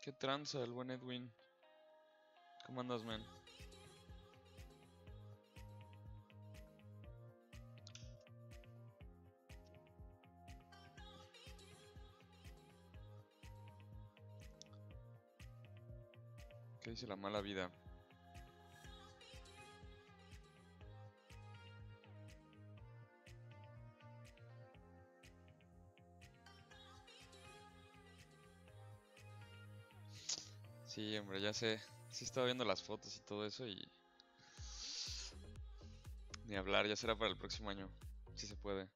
¿Qué tranza el buen Edwin? ¿Cómo andas, man? ¿Qué dice la mala vida? Hombre, ya sé. Sí estaba viendo las fotos y todo eso y... Ni hablar, ya será para el próximo año. Si se puede.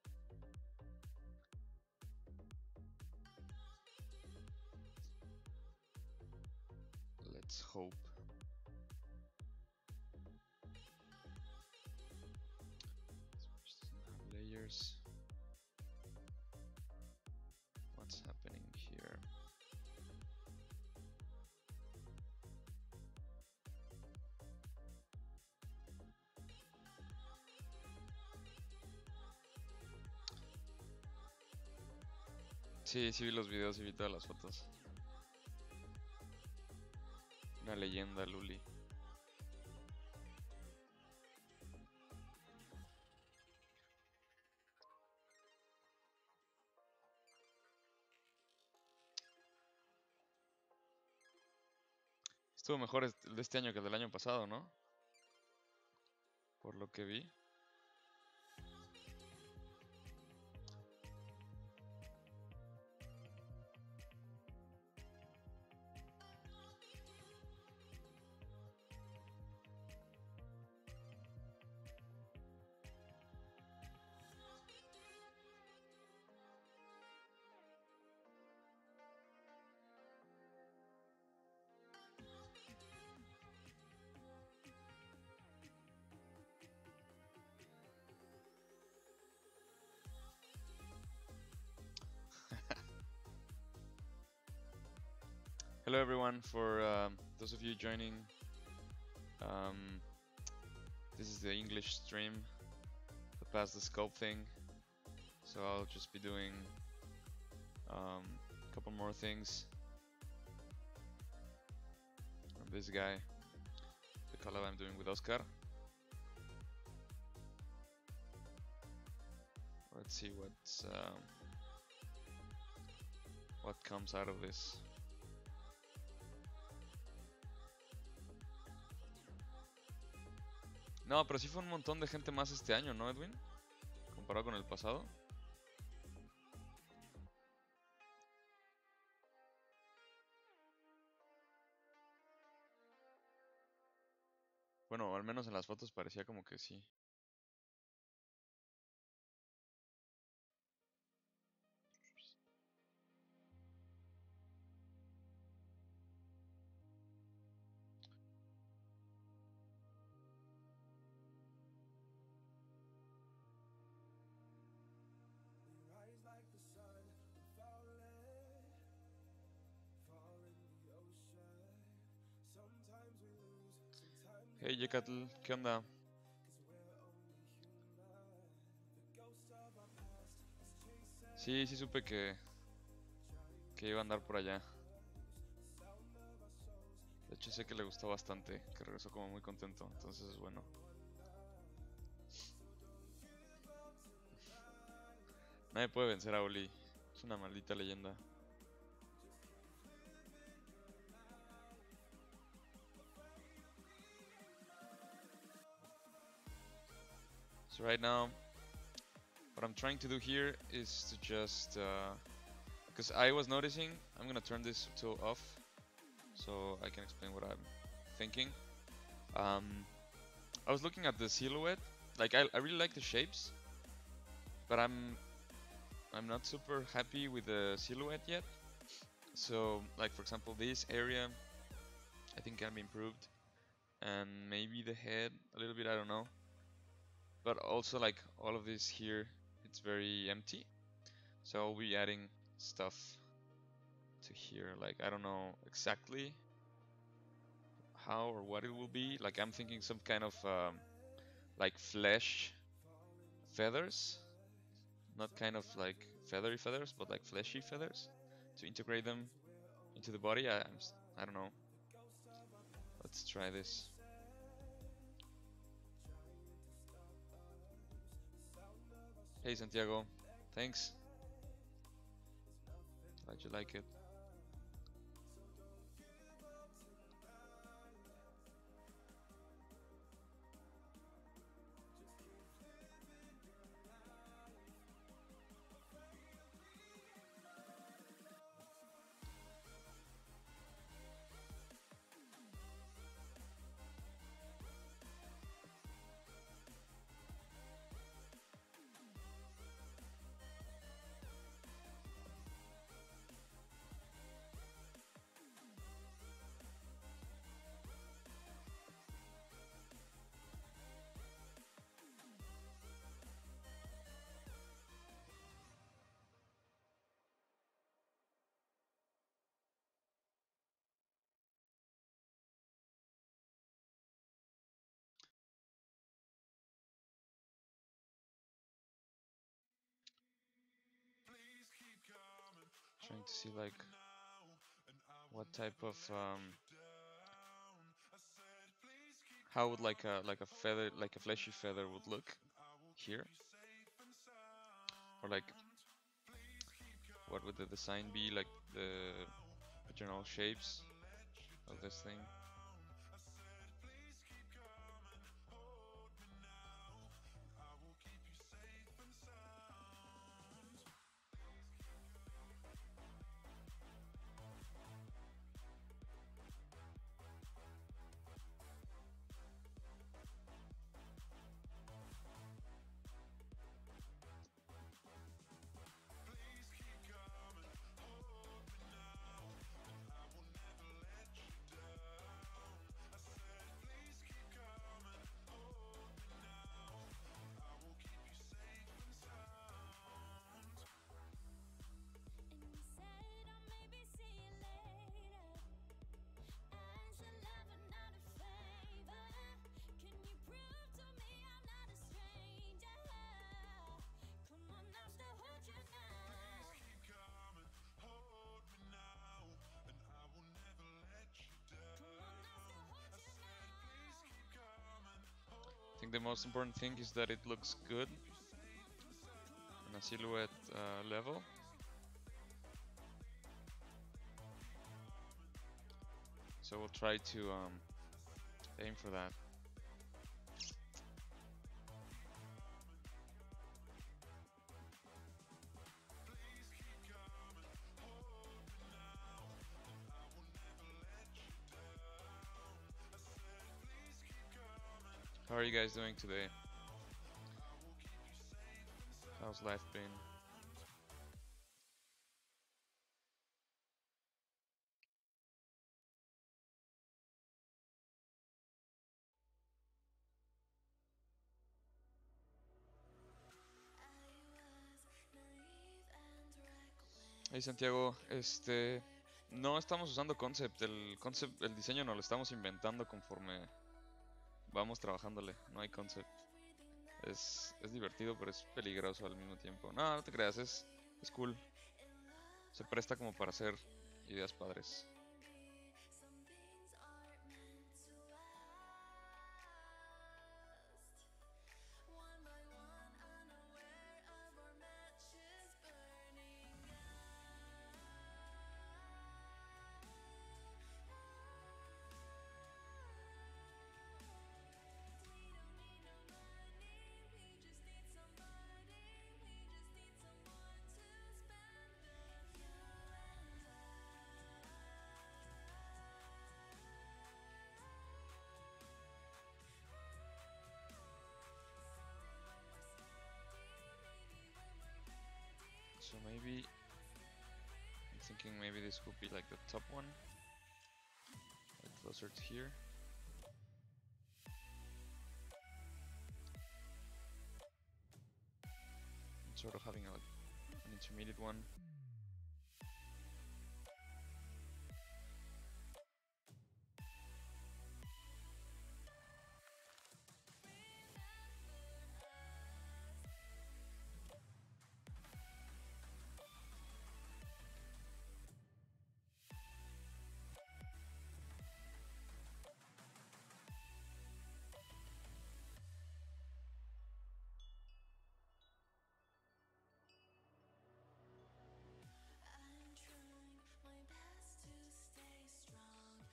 Sí, sí vi los videos y vi todas las fotos. Una leyenda, Luli. Estuvo mejor de este año que el del año pasado, ¿no? Por lo que vi. Everyone, for um, those of you joining, um, this is the English stream, the Pass the Sculpt thing, so I'll just be doing um, a couple more things from this guy, the collab I'm doing with Oscar. Let's see what's um, what comes out of this. No, pero sí fue un montón de gente más este año, ¿no, Edwin? Comparado con el pasado. Bueno, al menos en las fotos parecía como que sí. Yecatl, ¿qué onda? Sí, sí supe que, que iba a andar por allá. De hecho sé que le gustó bastante, que regresó como muy contento, entonces bueno. Nadie puede vencer a Oli, es una maldita leyenda. So right now, what I'm trying to do here is to just, because I was noticing, I'm gonna turn this tool off so I can explain what I'm thinking. Um, I was looking at the silhouette, like I, I really like the shapes, but I'm I'm not super happy with the silhouette yet. So like for example this area I think can be improved and maybe the head a little bit I don't know but also like all of this here it's very empty so I'll be adding stuff to here like I don't know exactly how or what it will be like I'm thinking some kind of um, like flesh feathers not kind of like feathery feathers but like fleshy feathers to integrate them into the body. I, I'm, I don't know. Let's try this. Hey Santiago, thanks. Glad you like it. To see like what type of um, how would like a like a feather like a fleshy feather would look here? Or like what would the design be like the general shapes of this thing the most important thing is that it looks good on a silhouette uh, level. So we'll try to um, aim for that. You guys doing today? How's life been? Hey Santiago, este no estamos usando concept, el concept, el diseño no lo estamos inventando conforme vamos trabajándole, no hay concept. Es, es divertido, pero es peligroso al mismo tiempo. No, no te creas, es, es cool. Se presta como para hacer ideas padres. Thinking maybe this would be like the top one, like closer to here. And sort of having a, an intermediate one.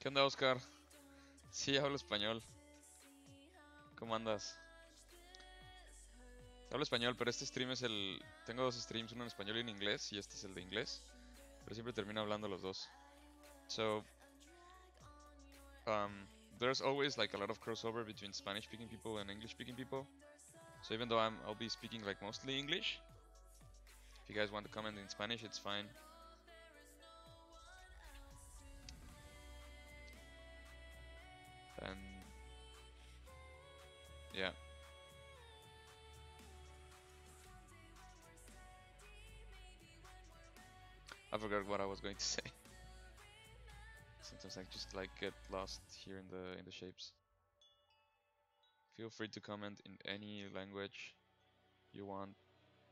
¿Qué onda, Oscar? Sí, hablo español. ¿Cómo andas? Hablo español, pero este stream es el... Tengo dos streams, uno en español y en inglés, y este es el de inglés. Pero siempre termino hablando los dos. So, um, there's always like a lot of crossover between Spanish-speaking people and English-speaking people. So even though I'm, I'll be speaking like mostly English, if you guys want to comment in Spanish, it's fine. What I was going to say. Sometimes I just like get lost here in the in the shapes. Feel free to comment in any language you want,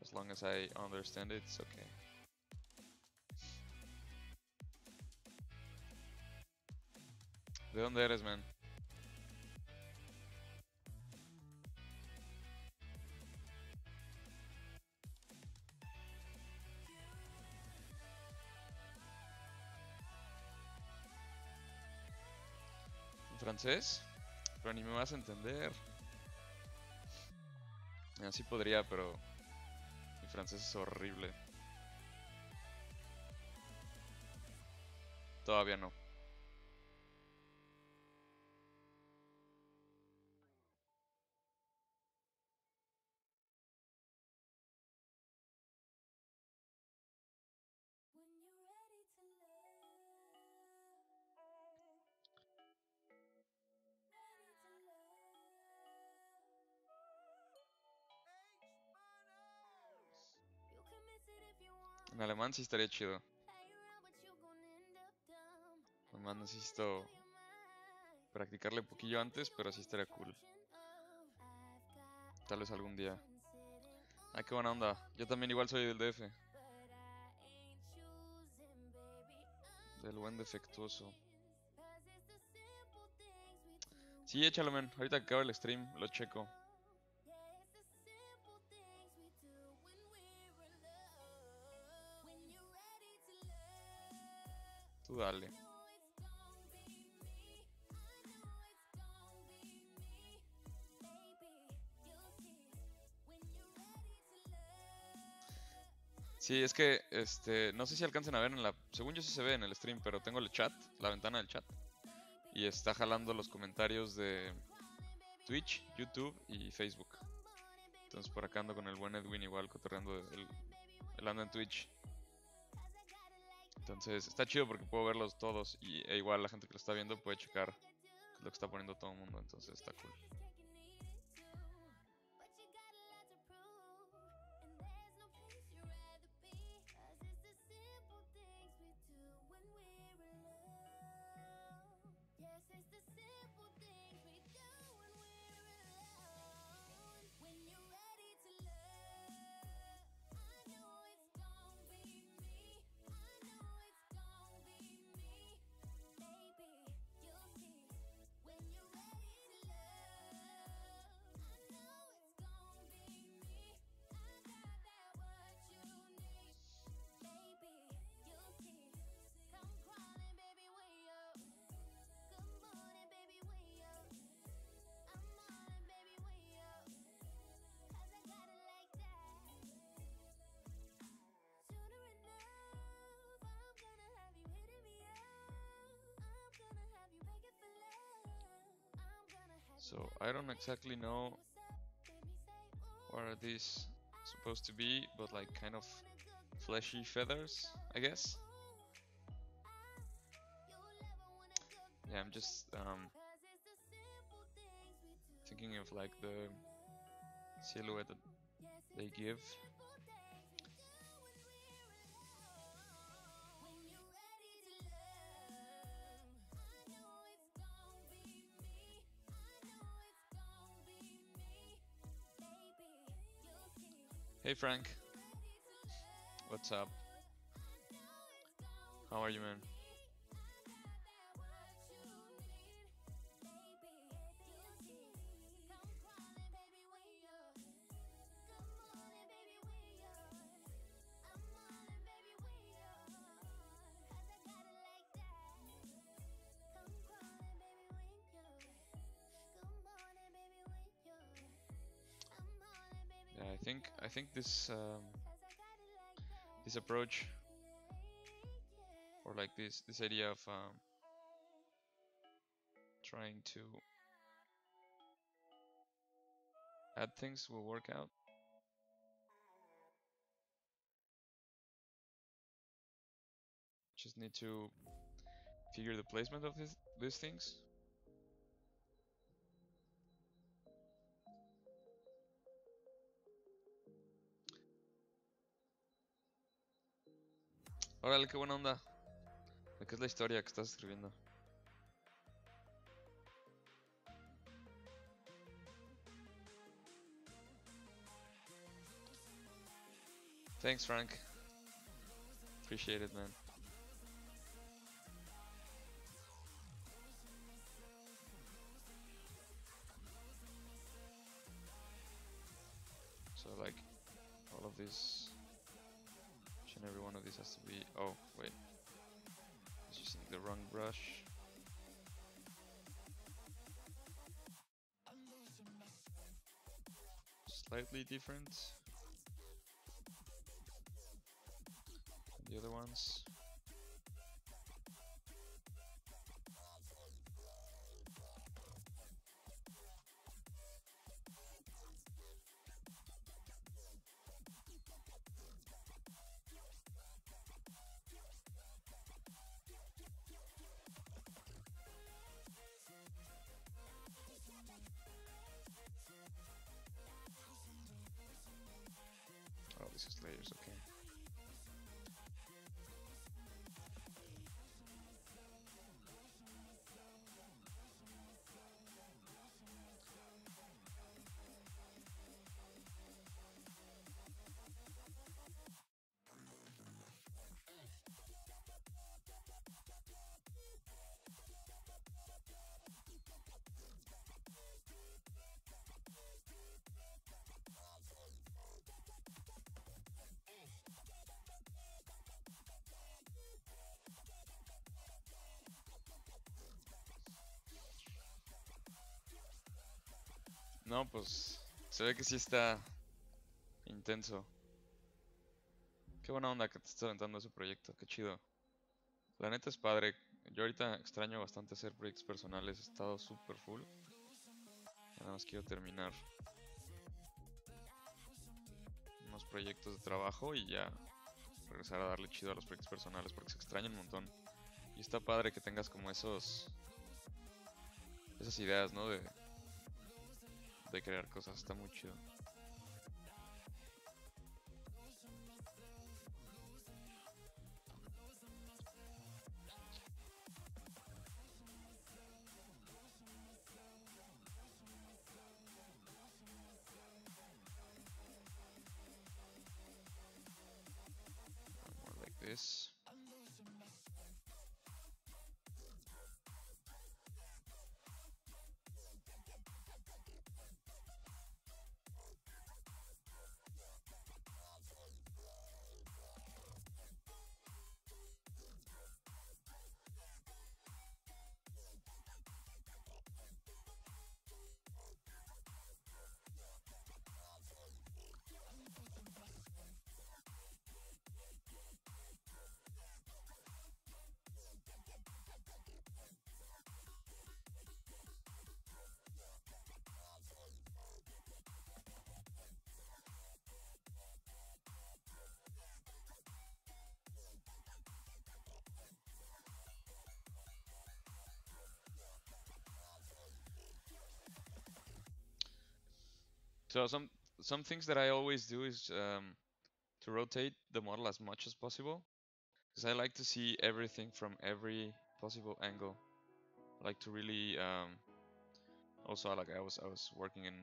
as long as I understand it, it's okay. ¿De dónde eres, man? Francés? Pero ni me vas a entender. Así podría, pero mi francés es horrible. Todavía no. Alemán sí estaría chido. Nomás necesito practicarle un poquillo antes, pero sí estaría cool. Tal vez algún día. Ay, qué buena onda. Yo también igual soy del DF. Del buen defectuoso. Sí, échalo, men. Ahorita que acabe el stream, lo checo. Tú dale. Sí, es que este, no sé si alcancen a ver en la. Según yo sí se ve en el stream, pero tengo el chat, la ventana del chat. Y está jalando los comentarios de Twitch, YouTube y Facebook. Entonces por acá ando con el buen Edwin igual cotorreando el anda en Twitch. Entonces está chido porque puedo verlos todos y e igual la gente que lo está viendo puede checar lo que está poniendo todo el mundo, entonces está cool. So I don't exactly know what are these supposed to be, but like kind of fleshy feathers, I guess. Yeah, I'm just um, thinking of like the silhouette that they give. Hey Frank. What's up? How are you, man? This um, this approach or like this this idea of um, trying to add things will work out. Just need to figure the placement of this, these things. Órale, qué buena onda. ¿De qué es la historia que estás escribiendo? Thanks, Frank. Appreciate it, man. So, like, all of this, each and every one of these has to be. Oh, wait. I was using the wrong brush. Slightly different. The other ones. No, pues se ve que sí está intenso. Qué buena onda que te estás aventando ese proyecto, qué chido. La neta es padre. Yo ahorita extraño bastante hacer proyectos personales, he estado súper full. Nada más quiero terminar unos proyectos de trabajo y ya regresar a darle chido a los proyectos personales porque se extraña un montón. Y está padre que tengas como esos esas ideas, ¿no? De, de crear cosas, está muy chido. So some some things that I always do is um, to rotate the model as much as possible, because I like to see everything from every possible angle. I like to really um, also like I was I was working in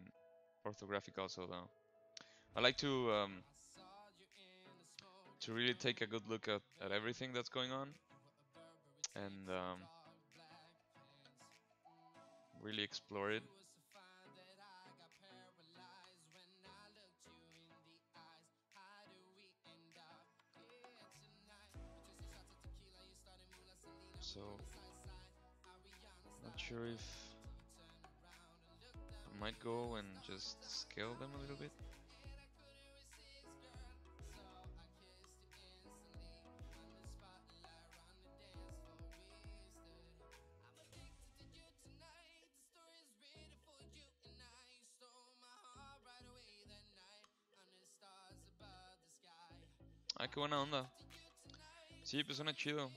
orthographic also though. I like to um, to really take a good look at, at everything that's going on and um, really explore it. so not sure if I might go and just scale them a little bit. Ay, qué buena onda. Sí, pues suena chido.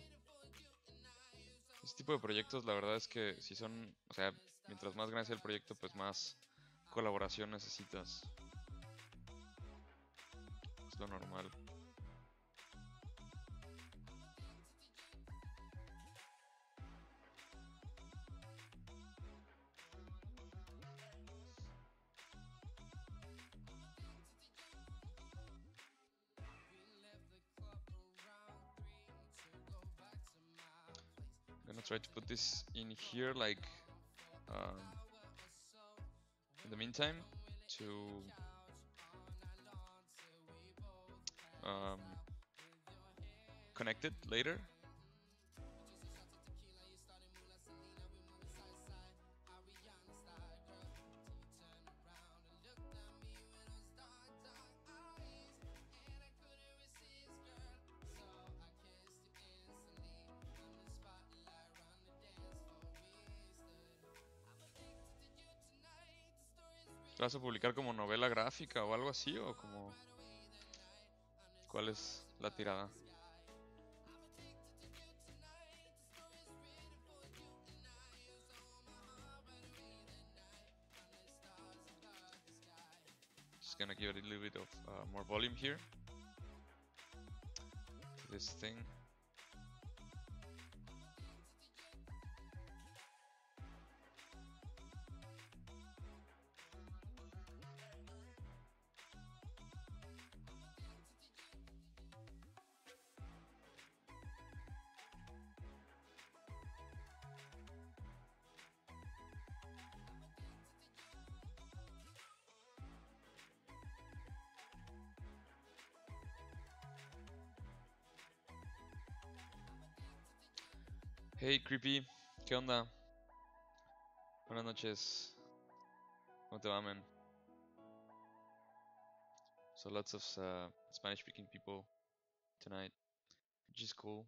Este tipo de proyectos, la verdad es que si son, o sea, mientras más grande sea el proyecto, pues más colaboración necesitas. Es lo normal. Try to put this in here like um, in the meantime to um, connect it later ¿Lo vas a publicar como novela gráfica o algo así o como cuál es la tirada? Just gonna give it a little bit of uh, more volume here. This thing. Hey Creepy, ¿qué onda? Buenas noches. ¿Cómo te va, man? So lots of uh, Spanish-speaking people tonight, which is cool.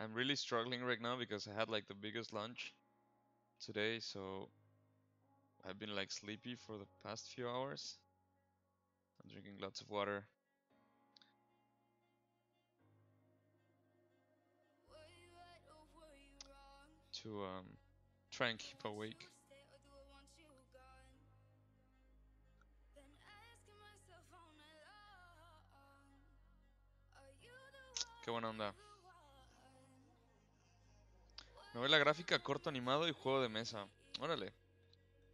I'm really struggling right now because I had like the biggest lunch today, so I've been like sleepy for the past few hours. I'm drinking lots of water. To um, try and keep awake. Stay or do I want you gone? Been asking myself all night long. Are you the one? Qué buena onda. the one? Novela gráfica, corto animado y juego de mesa. Órale.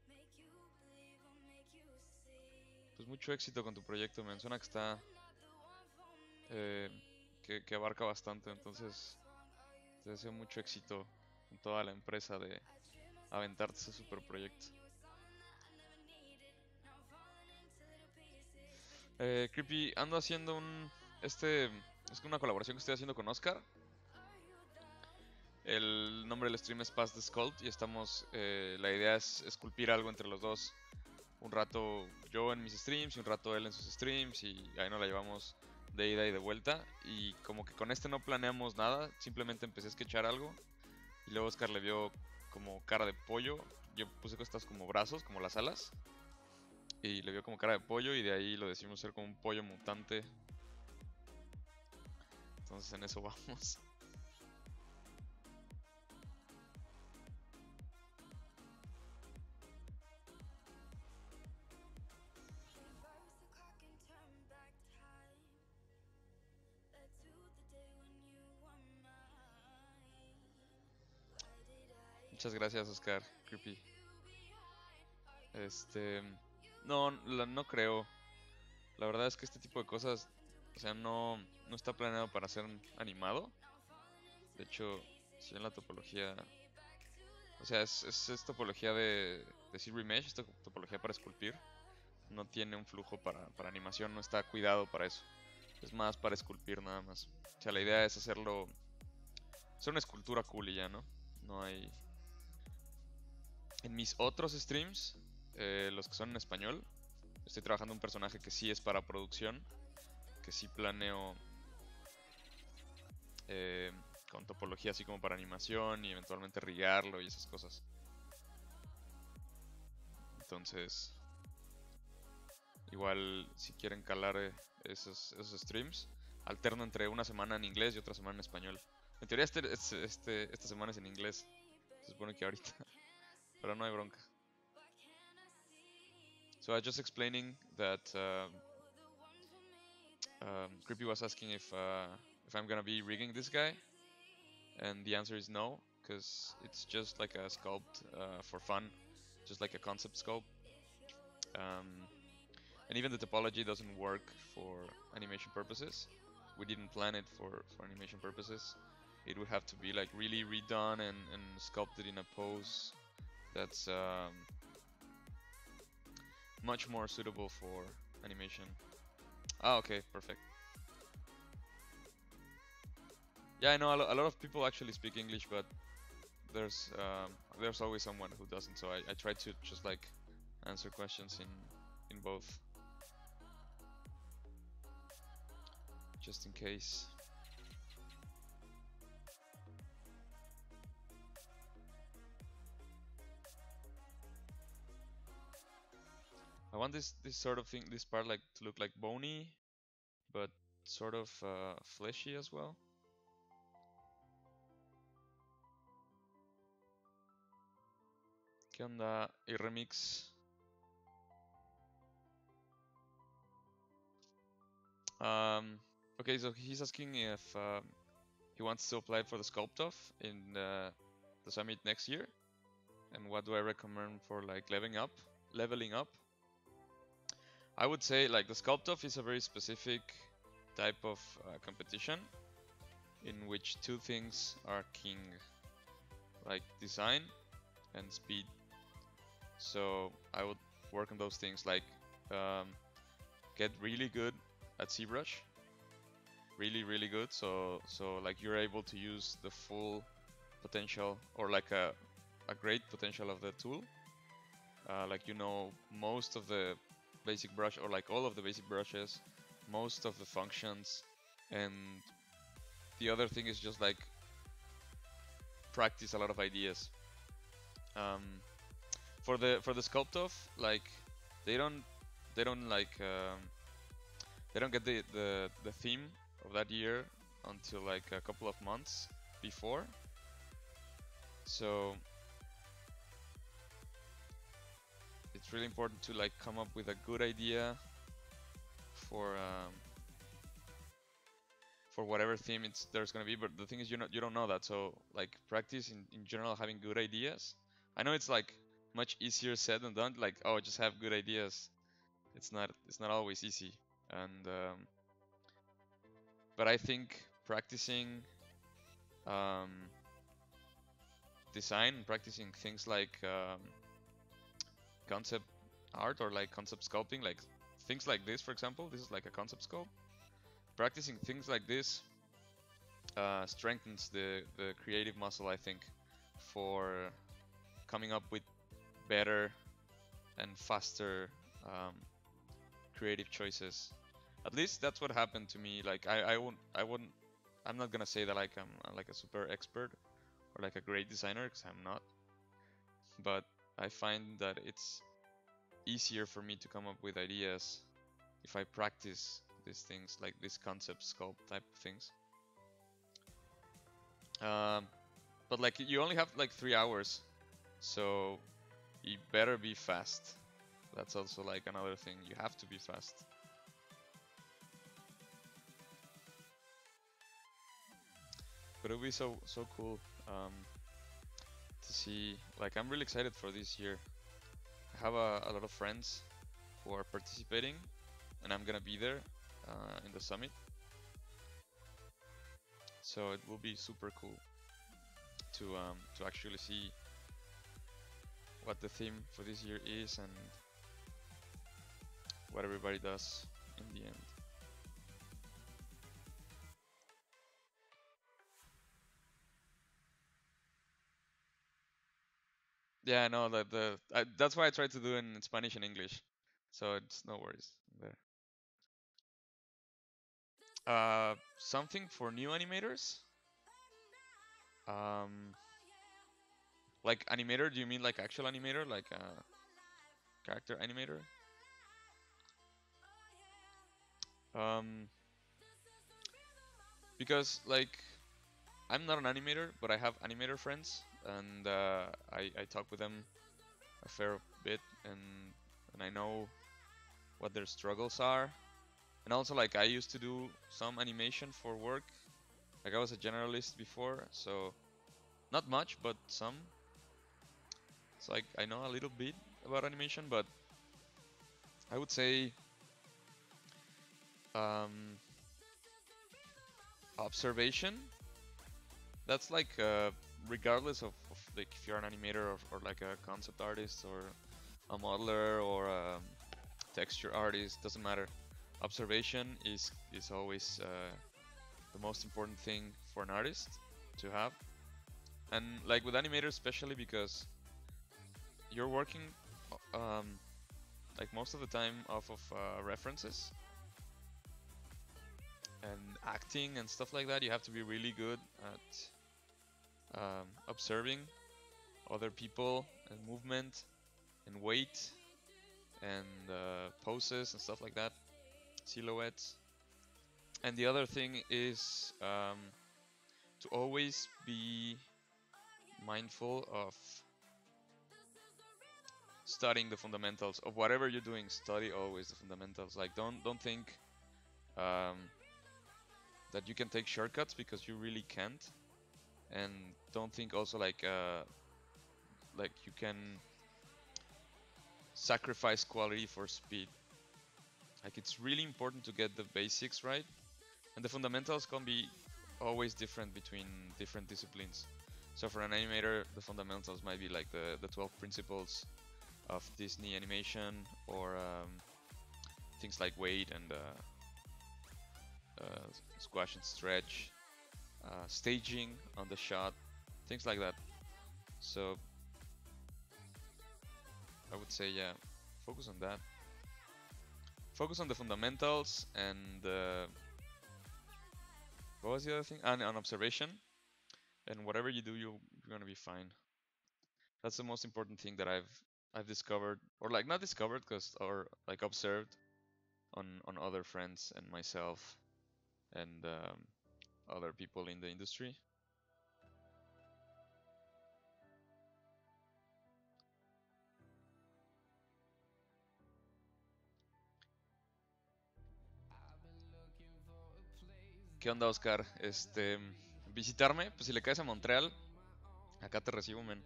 Make you believe or make you see. Pues mucho éxito con tu proyecto, me suena que está Not the one for me. eh, que, que abarca bastante, entonces te deseo mucho éxito toda la empresa de aventarte ese super proyecto. Eh, Creepy, ando haciendo un este es una colaboración que estoy haciendo con Oscar. El nombre del stream es Past the Sculpt y estamos eh, la idea es esculpir algo entre los dos. Un rato yo en mis streams y un rato él en sus streams y ahí nos la llevamos de ida y de vuelta y como que con este no planeamos nada, simplemente empecé a sketchar algo y luego Oscar le vio como cara de pollo, yo puse estas como brazos, como las alas y le vio como cara de pollo y de ahí lo decidimos hacer como un pollo mutante. Entonces en eso vamos. Muchas gracias Oscar, creepy. Este, no, la- no creo. La verdad es que este tipo de cosas, o sea, no, no está planeado para ser animado. De hecho, si en la topología, o sea, es, es, es topología de, de Silver Mesh, es to- topología para esculpir. No tiene un flujo para, para animación, no está cuidado para eso. Es más para esculpir nada más. O sea, la idea es hacerlo, hacer una escultura cool y ya, ¿no? No hay, en mis otros streams, eh, los que son en español, estoy trabajando un personaje que sí es para producción, que sí planeo eh, con topología así como para animación y eventualmente rigarlo y esas cosas. Entonces, Igual si quieren calar eh, esos, streams, alterno entre una semana en inglés y otra semana en español. En teoría este, este, este- esta semana es en inglés. Se supone que ahorita. Pero no hay bronca. So I was just explaining that um, um, Creepy was asking if uh, if I'm gonna be rigging this guy, and the answer is no, because it's just like a sculpt uh, for fun, just like a concept sculpt. Um, and even the topology doesn't work for animation purposes. We didn't plan it for, for animation purposes. It would have to be like really redone and, and sculpted in a pose that's um, much more suitable for animation. Ah, okay, perfect. Yeah, I know a, lo- a lot of people actually speak English, but there's um, there's always someone who doesn't. So I, I try to just like answer questions in in both, just in case. I want this this sort of thing, this part like to look like bony, but sort of uh, fleshy as well. ¿Qué onda? Y remix. Um, okay, so he's asking if um, he wants to apply for the Sculptoff in uh, the summit next year, and what do I recommend for like leveling up? Leveling up. I would say like the Sculptoff is a very specific type of uh, competition in which two things are king, like design and speed. So I would work on those things like um, get really good at ZBrush, really really good. So so like you're able to use the full potential or like a a great potential of the tool. Uh, like you know most of the basic brush or like all of the basic brushes, most of the functions, and the other thing is just like practice a lot of ideas. Um, for the for the Sculptoff, like they don't they don't like um, they don't get the, the the theme of that year until like a couple of months before. So it's really important to like come up with a good idea for um, for whatever theme it's there's gonna be. But the thing is, you know, you don't know that. So like practice in, in general having good ideas. I know it's like much easier said than done. Like oh, just have good ideas. It's not it's not always easy. And um, but I think practicing um, design, practicing things like um, concept art or like concept sculpting, like things like this, for example. This is like a concept sculpt. Practicing things like this uh, strengthens the the creative muscle, I think, for coming up with better and faster um, creative choices. At least that's what happened to me. Like I, I won't, I wouldn't, I'm not gonna say that like I'm like a super expert or like a great designer because I'm not. But I find that it's easier for me to come up with ideas if I practice these things like these concept sculpt type of things. Um, but like you only have like three hours, so you better be fast. That's also like another thing. You have to be fast. But it'll be so so cool um, to see. Like I'm really excited for this year. I have a, a lot of friends who are participating, and I'm gonna be there uh, in the summit. So it will be super cool to um, to actually see what the theme for this year is and what everybody does in the end. Yeah, I know that the I, that's why I tried to do it in Spanish and English, so it's no worries there. Uh, something for new animators. Um, like animator? Do you mean like actual animator, like a character animator? Um, because like I'm not an animator, but I have animator friends, and uh, I I talk with them a fair bit, and and I know what their struggles are, and also like I used to do some animation for work. Like I was a generalist before, so not much, but some. So like I know a little bit about animation, but I would say um, observation. That's like uh, regardless of, of like if you're an animator or, or like a concept artist or a modeler or a texture artist, doesn't matter. Observation is is always uh, the most important thing for an artist to have, and like with animators especially because you're working um, like most of the time off of uh, references and acting and stuff like that you have to be really good at um, observing other people and movement and weight and uh, poses and stuff like that silhouettes. And the other thing is um, to always be mindful of studying the fundamentals of whatever you're doing. Study always the fundamentals. Like don't don't think um, that you can take shortcuts because you really can't and don't think also like uh, like you can sacrifice quality for speed. Like it's really important to get the basics right and the fundamentals can be always different between different disciplines. So for an animator the fundamentals might be like the the 12 principles of Disney animation or um, things like weight and uh, uh, squash and stretch, uh, staging on the shot, things like that. So I would say, yeah, focus on that. Focus on the fundamentals and uh, what was the other thing? And on observation. And whatever you do, you you're gonna be fine. That's the most important thing that I've I've discovered, or like not discovered, cause or like observed on on other friends and myself and um, other people in the industry. ¿Qué onda, Oscar? Este, visitarme, pues si le caes a Montreal, acá te recibo, men.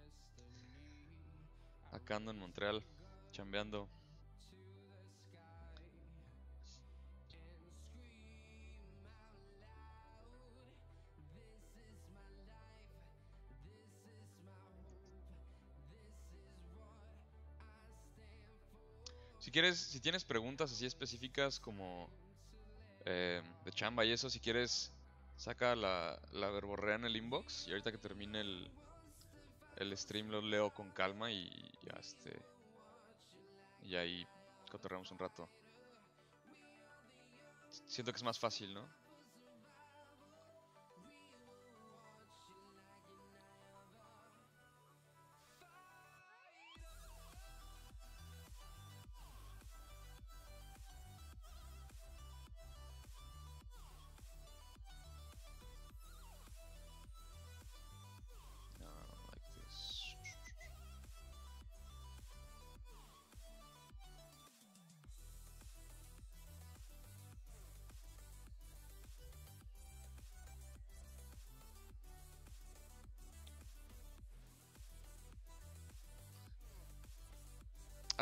Acá ando en Montreal, chambeando. Si quieres, si tienes preguntas así específicas como eh, de chamba y eso, si quieres, saca la, la verborrea en el inbox y ahorita que termine el, el stream lo leo con calma y ya este y ahí cotorreamos un rato. Siento que es más fácil, ¿no?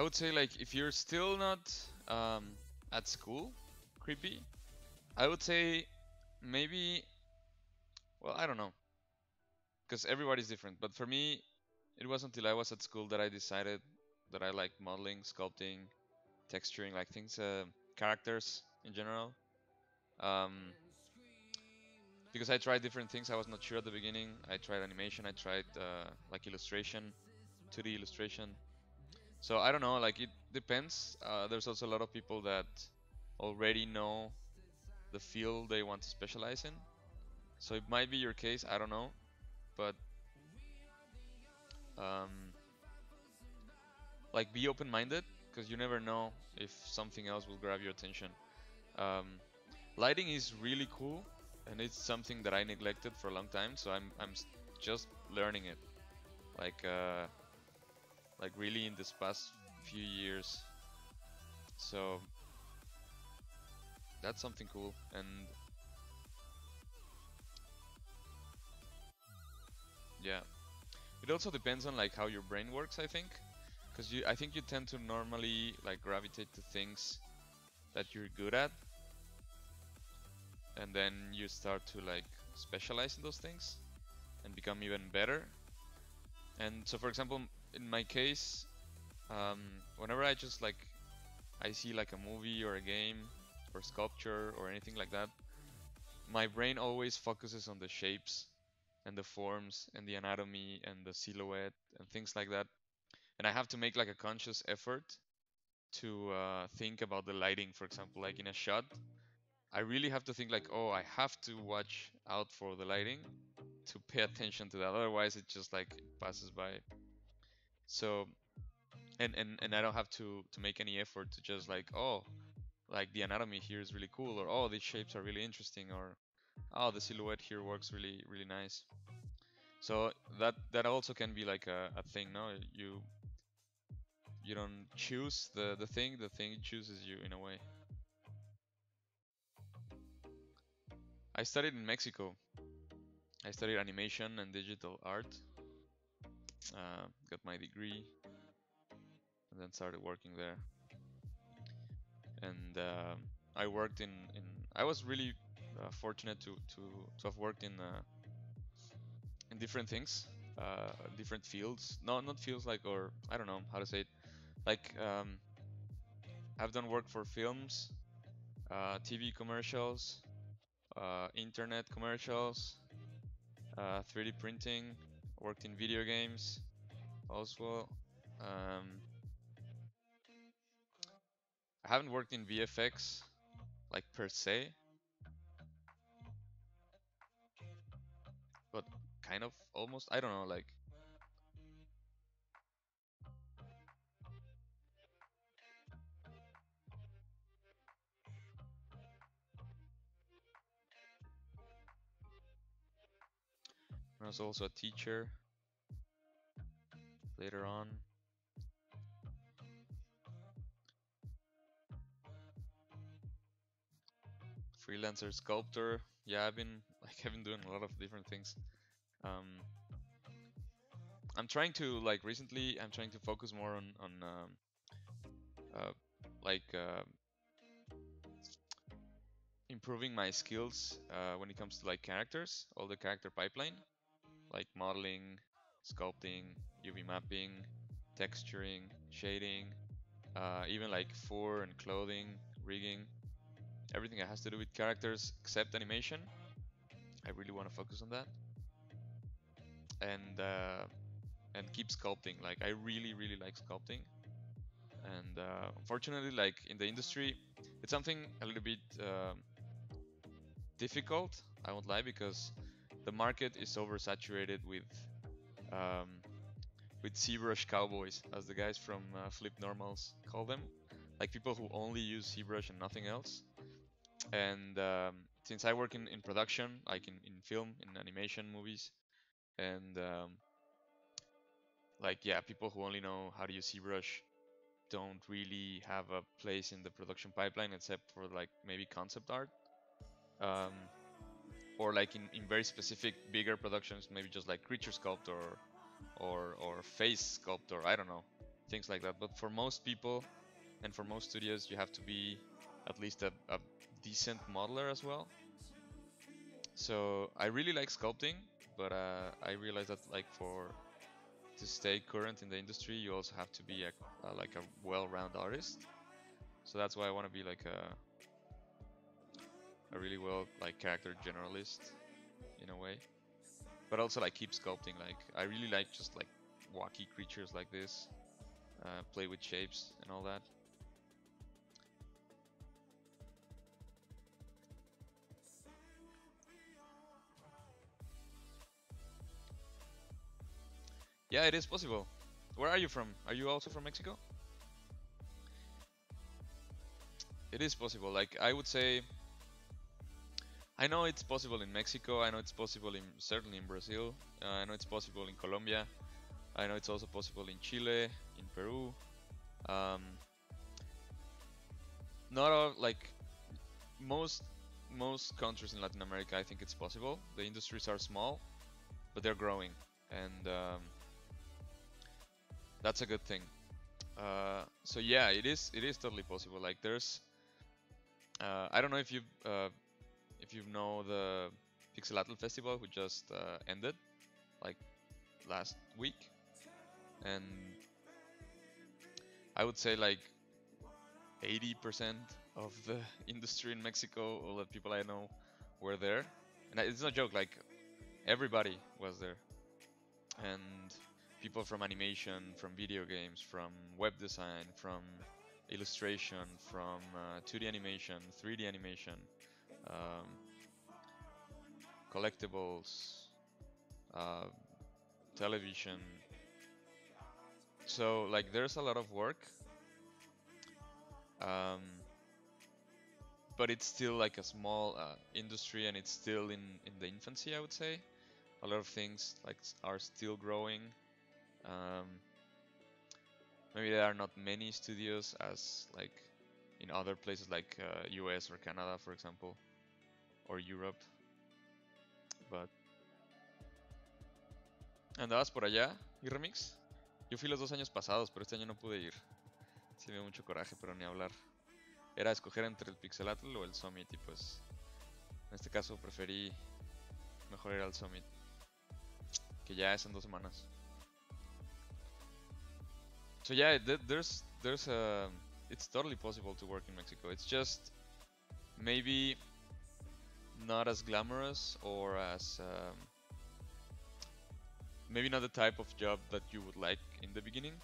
Would say like if you're still not um, at school, creepy. I would say maybe. Well, I don't know, because everybody's different. But for me, it was until I was at school that I decided that I like modeling, sculpting, texturing, like things, uh, characters in general. Um, because I tried different things. I was not sure at the beginning. I tried animation. I tried uh, like illustration, 2D illustration. So I don't know. Like it depends. Uh, there's also a lot of people that already know the field they want to specialize in. So it might be your case. I don't know, but um, like be open-minded because you never know if something else will grab your attention. Um, lighting is really cool, and it's something that I neglected for a long time. So I'm I'm just learning it, like uh, like really in this past few years. So that's something cool, and yeah, it also depends on like how your brain works. I think, because you I think you tend to normally like gravitate to things that you're good at and then you start to like specialize in those things and become even better and so for example in my case um, whenever i just like i see like a movie or a game or sculpture or anything like that my brain always focuses on the shapes and the forms and the anatomy and the silhouette and things like that and i have to make like a conscious effort to uh, think about the lighting for example like in a shot I really have to think like, oh, I have to watch out for the lighting to pay attention to that. Otherwise, it just like passes by. So, and and and I don't have to to make any effort to just like, oh, like the anatomy here is really cool, or oh, these shapes are really interesting, or oh, the silhouette here works really really nice. So that that also can be like a, a thing. No, you you don't choose the the thing, the thing chooses you in a way. I studied in Mexico. I studied animation and digital art. Uh, got my degree, and then started working there. And uh, I worked in, in. I was really uh, fortunate to, to to have worked in uh, in different things, uh, different fields. No, not fields like or I don't know how to say it. Like um, I've done work for films, uh, TV commercials, internet commercials, uh, 3D printing, worked in video games also. Um, I haven't worked in VFX like per se, but kind of almost. I don't know, like was also a teacher later on. Freelancer sculptor. Yeah, I've been like I've been doing a lot of different things. Um, I'm trying to like recently. I'm trying to focus more on on um, uh, like uh, improving my skills uh, when it comes to like characters, all the character pipeline, like modeling, sculpting, UV mapping, texturing, shading, uh, even like fur and clothing, rigging, everything that has to do with characters except animation. I really want to focus on that, and uh, and keep sculpting. Like I really really like sculpting, and uh, unfortunately, like in the industry, it's something a little bit um, difficult. I won't lie because the market is oversaturated with um, with ZBrush cowboys, as the guys from uh, FlippedNormals call them, like people who only use ZBrush and nothing else. And um, since I work in, in production, like in, in film, in animation, movies, and um, like yeah, people who only know how to use ZBrush don't really have a place in the production pipeline except for like maybe concept art. Um, or like in, in very specific bigger productions, maybe just like creature sculpt or or or face sculpt or I don't know, things like that. But for most people and for most studios, you have to be at least a, a decent modeler as well. So I really like sculpting, but uh, I realize that like for to stay current in the industry, you also have to be a, a like a well-rounded artist. So that's why I want to be like a a really well like character generalist in a way. But also like keep sculpting like i really like just like wacky creatures like this uh, play with shapes and all that. Yeah it is possible. Where are you from? Are you also from mexico? It is possible. Like i would say I know it's possible in Mexico. I know it's possible in certainly in Brazil. Uh, I know it's possible in Colombia. I know it's also possible in Chile, in Peru. Um, not all like most most countries in Latin America. I think it's possible. The industries are small, but they're growing, and um, that's a good thing. Uh, so yeah, it is it is totally possible. Like there's, uh, I don't know if you uh, if you know the Pixelatl Festival which just uh, ended, like last week, and I would say like 80% of the industry in Mexico, all the people I know were there, and it's no joke. Like everybody was there, and people from animation, from video games, from web design, from illustration, from uh, 2D animation, 3D animation, um, collectibles, uh, television. So like there's a lot of work, um, but it's still like a small uh, industry and it's still in in the infancy. I would say a lot of things like are still growing. Um, maybe there are not many studios as like in other places like uh, US or Canada, for example, or Europe. But ¿Andabas por allá, y remix? Yo fui los dos años pasados, pero este año no pude ir. Sí me dio mucho coraje, pero ni hablar. Era escoger entre el Pixelatl o el Summit y pues en este caso preferí mejor ir al Summit, que ya es en dos semanas. So yeah, th- there's there's a it's totally possible to work in Mexico. It's just maybe not as glamorous or as um, maybe not the type of job that you would like in the beginning.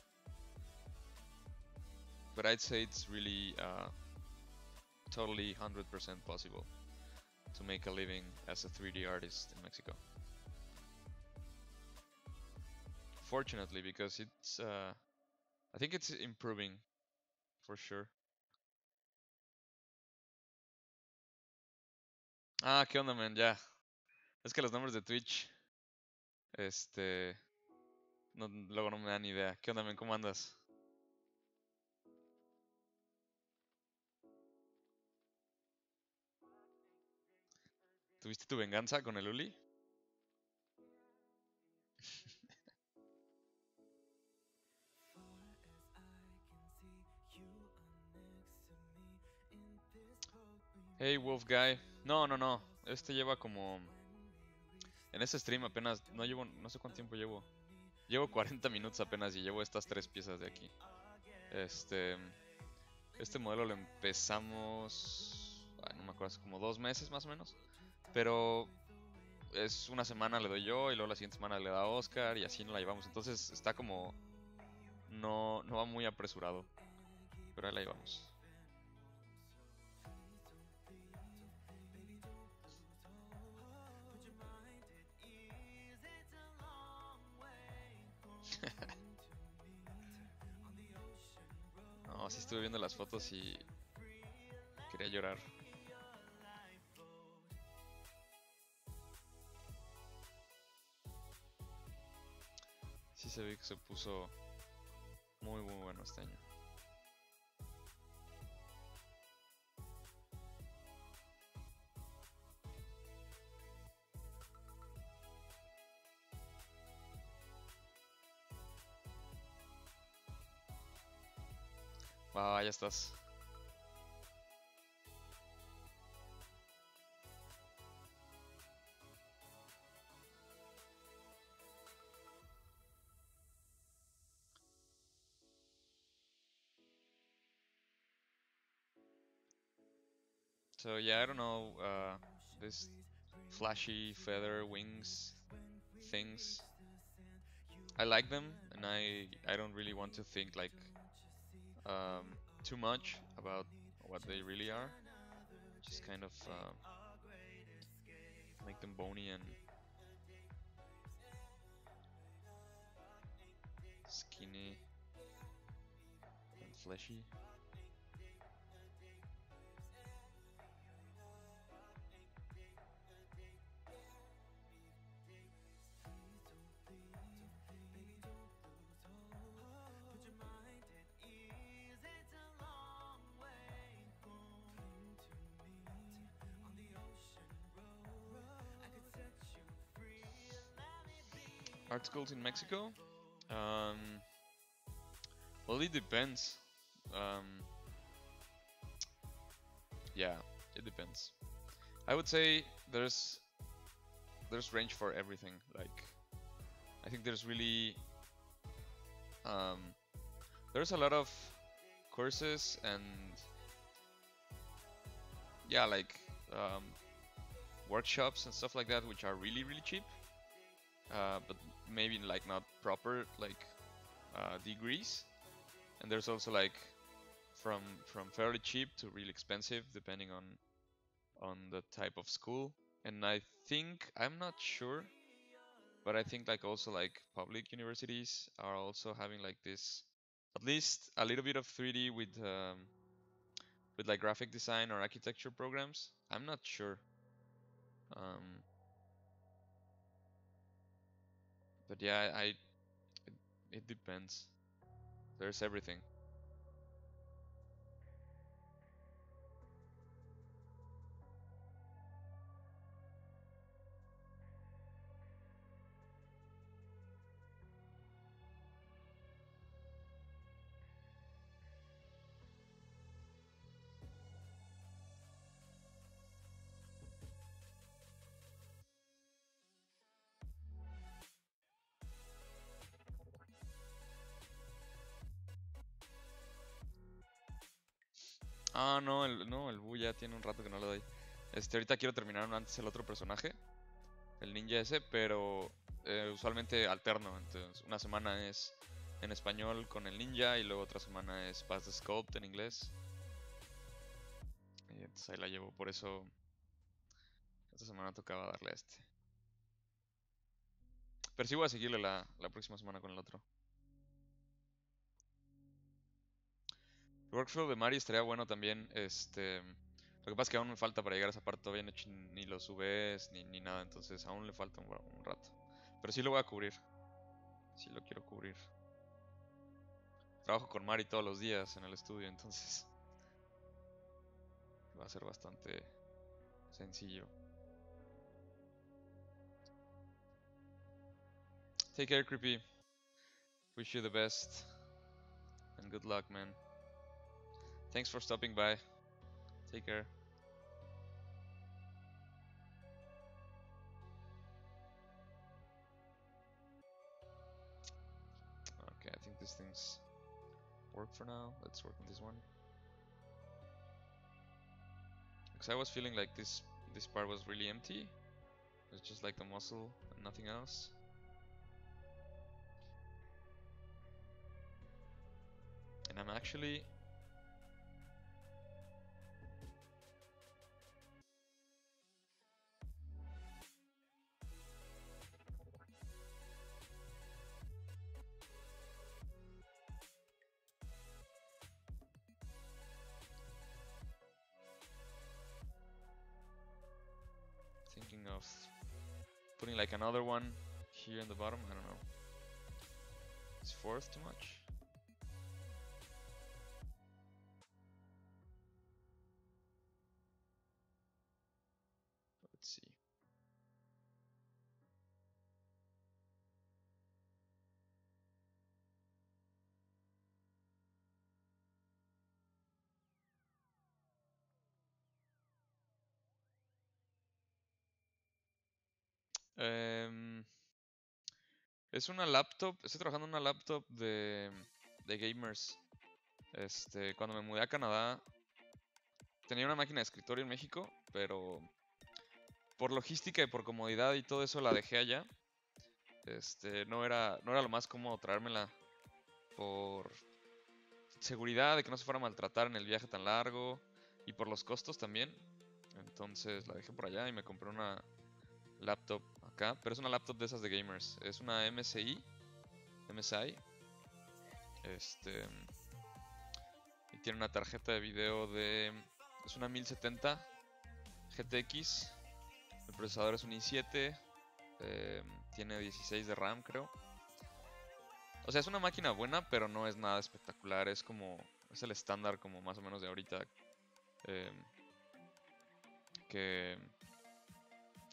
But I'd say it's really uh, totally 100% possible to make a living as a 3D artist in Mexico. Fortunately, because it's uh, I think it's improving for sure. Ah, ¿qué onda, man? Ya. Es que los nombres de Twitch, este, no, luego no me dan idea. ¿Qué onda, man? ¿Cómo andas? ¿Tuviste tu venganza con el Uli? Hey, Wolf Guy. No, no, no. Este lleva como... En ese stream apenas... No llevo... No sé cuánto tiempo llevo. Llevo 40 minutos apenas y llevo estas tres piezas de aquí. Este... Este modelo lo empezamos... ay, no me acuerdo, hace como dos meses más o menos. Pero... Es una semana le doy yo y luego la siguiente semana le da Oscar y así no la llevamos. Entonces está como... No, no va muy apresurado. Pero ahí la llevamos. Sí estuve viendo las fotos y quería llorar. Sí se ve que se puso muy muy bueno este año. Estás. So yeah, I don't know, uh, this flashy feather wings things. I like them, and I I don't really want to think like um, too much about what they really are. Just kind of uh, make them bony and skinny and fleshy. Art schools in Mexico? Um, well, it depends. Um, yeah, it depends. I would say there's there's range for everything. Like, I think there's really um, there's a lot of courses and yeah, like um, workshops and stuff like that, which are really really cheap, uh, but maybe like not proper like uh, degrees. And there's also like from from fairly cheap to really expensive, depending on on the type of school. And I think I'm not sure, but I think like also like public universities are also having like this at least a little bit of 3D with um, with like graphic design or architecture programs. I'm not sure. Um, but yeah, I it, it depends. There's everything. Ah, no, el, no, el Bu ya tiene un rato que no le doy. Este, ahorita quiero terminar antes el otro personaje, el ninja ese, pero eh, usualmente alterno. Entonces, una semana es en español con el ninja y luego otra semana es Pass the Sculpt en inglés. Y entonces ahí la llevo, por eso esta semana tocaba darle a este. Pero sí voy a seguirle la, la próxima semana con el otro. Workflow de Mari estaría bueno también. Este, lo que pasa es que aún me falta para llegar a esa parte. Todavía no he ni los UVs ni, ni nada. Entonces aún le falta un, un rato. Pero sí lo voy a cubrir. Sí lo quiero cubrir. Trabajo con Mari todos los días en el estudio. Entonces va a ser bastante sencillo. Take care, Creepy. Wish you the best. And good luck, man. Thanks for stopping by. Take care. Okay, I think these things work for now. Let's work on this one. Because I was feeling like this this part was really empty. It's just like the muscle and nothing else. And I'm actually putting like another one here in the bottom. I don't know. Is fourth too much? Em, es una laptop, estoy trabajando en una laptop de, de gamers. Este, cuando me mudé a Canadá, tenía una máquina de escritorio en México, pero por logística y por comodidad y todo eso la dejé allá. Este, no era, no era lo más cómodo traérmela por seguridad de que no se fuera a maltratar en el viaje tan largo y por los costos también. Entonces la dejé por allá y me compré una laptop pero es una laptop de esas de gamers. Es una MSI, MSI. Este y tiene una tarjeta de video de es una 1070 GTX. El procesador es un i7. eh, tiene 16 de RAM, creo. O sea, es una máquina buena, pero no es nada espectacular. Es como. Es el estándar, como más o menos de ahorita. eh, que.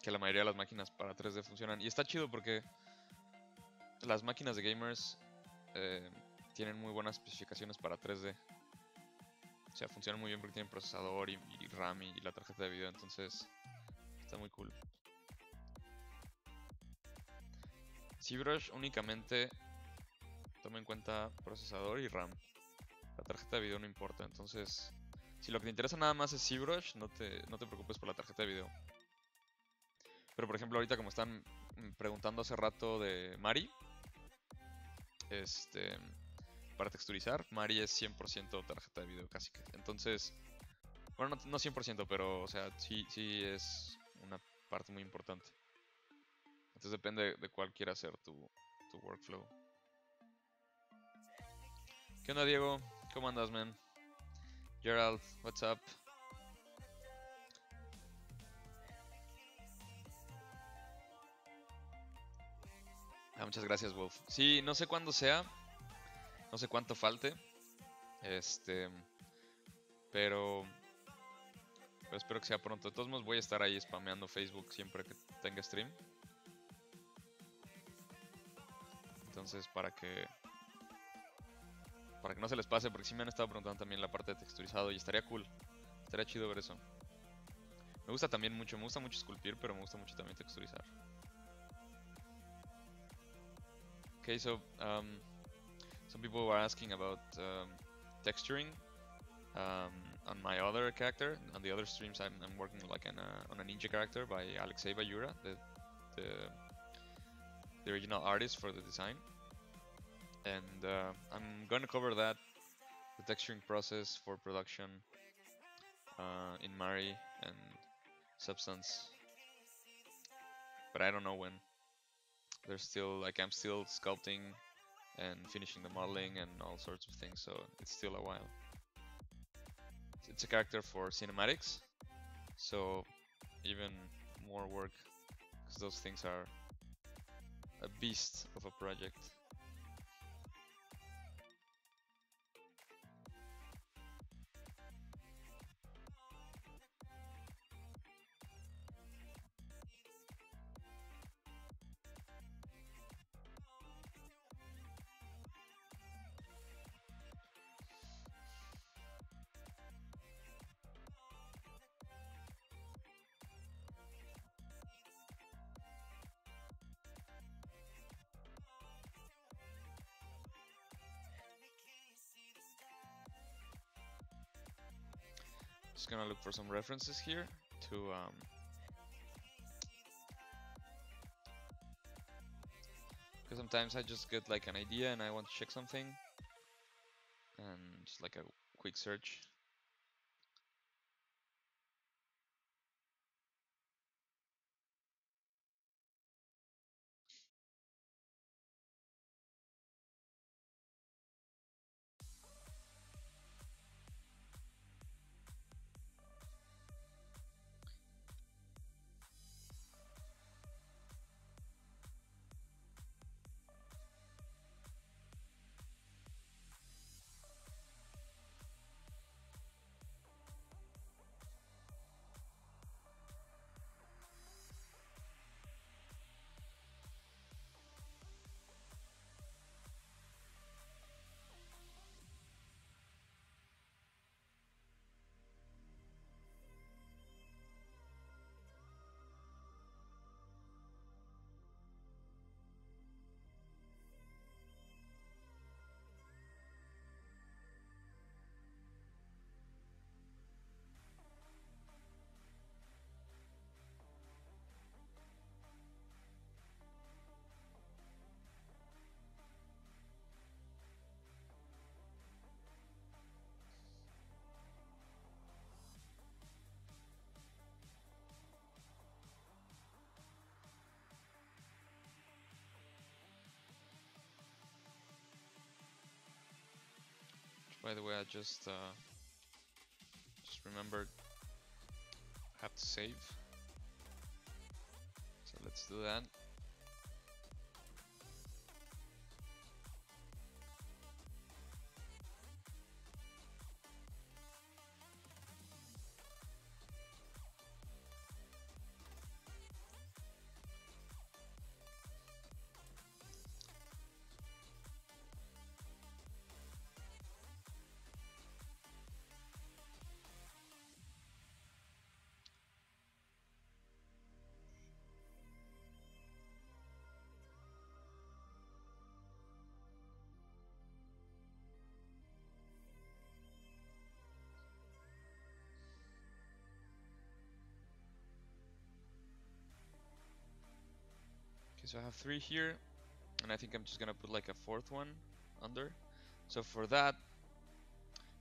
Que la mayoría de las máquinas para 3D funcionan. Y está chido porque. las máquinas de gamers eh, tienen muy buenas especificaciones para 3D. O sea, funcionan muy bien porque tienen procesador y, RAM y la tarjeta de video, entonces está muy cool. ZBrush únicamente toma en cuenta procesador y RAM. La tarjeta de video no importa, entonces si lo que te interesa nada más es ZBrush, no te, no te preocupes por la tarjeta de video. Pero por ejemplo, ahorita como están mm, preguntando hace rato de Mari, este, para texturizar, Mari es 100% tarjeta de video casi. Entonces, bueno, no, no 100%, pero o sea, sí, sí es una parte muy importante. Entonces depende de cuál quiera ser tu, tu workflow. ¿Qué onda, Diego? ¿Cómo andas, man? Gerald, what's up? Ah, muchas gracias, Wolf. Sí, no sé cuándo sea. No sé cuánto falte. Este. Pero. Pero espero que sea pronto. De todos modos, voy a estar ahí spameando Facebook siempre que tenga stream. Entonces, para que. Para que no se les pase, porque sí me han estado preguntando también la parte de texturizado y estaría cool. Estaría chido ver eso. Me gusta también mucho, me gusta mucho esculpir, pero me gusta mucho también texturizar. Okay, so um, some people were asking about um, texturing um, on my other character. On the other streams, I'm, I'm working like an, uh, on a ninja character by Alexei Bayura, the, the the original artist for the design. And uh, I'm going to cover that, the texturing process for production uh, in Mari and Substance. But I don't know when. There's still, like, I'm still sculpting and finishing the modeling and all sorts of things, so it's still a while. It's a character for cinematics, so even more work, because those things are a beast of a project. Gonna look for some references here to um, because sometimes I just get like an idea and I want to check something and just like a quick search. By the way, I just uh, just remembered I have to save. So let's do that. So I have three here, and I think I'm just gonna put like a fourth one under. So for that,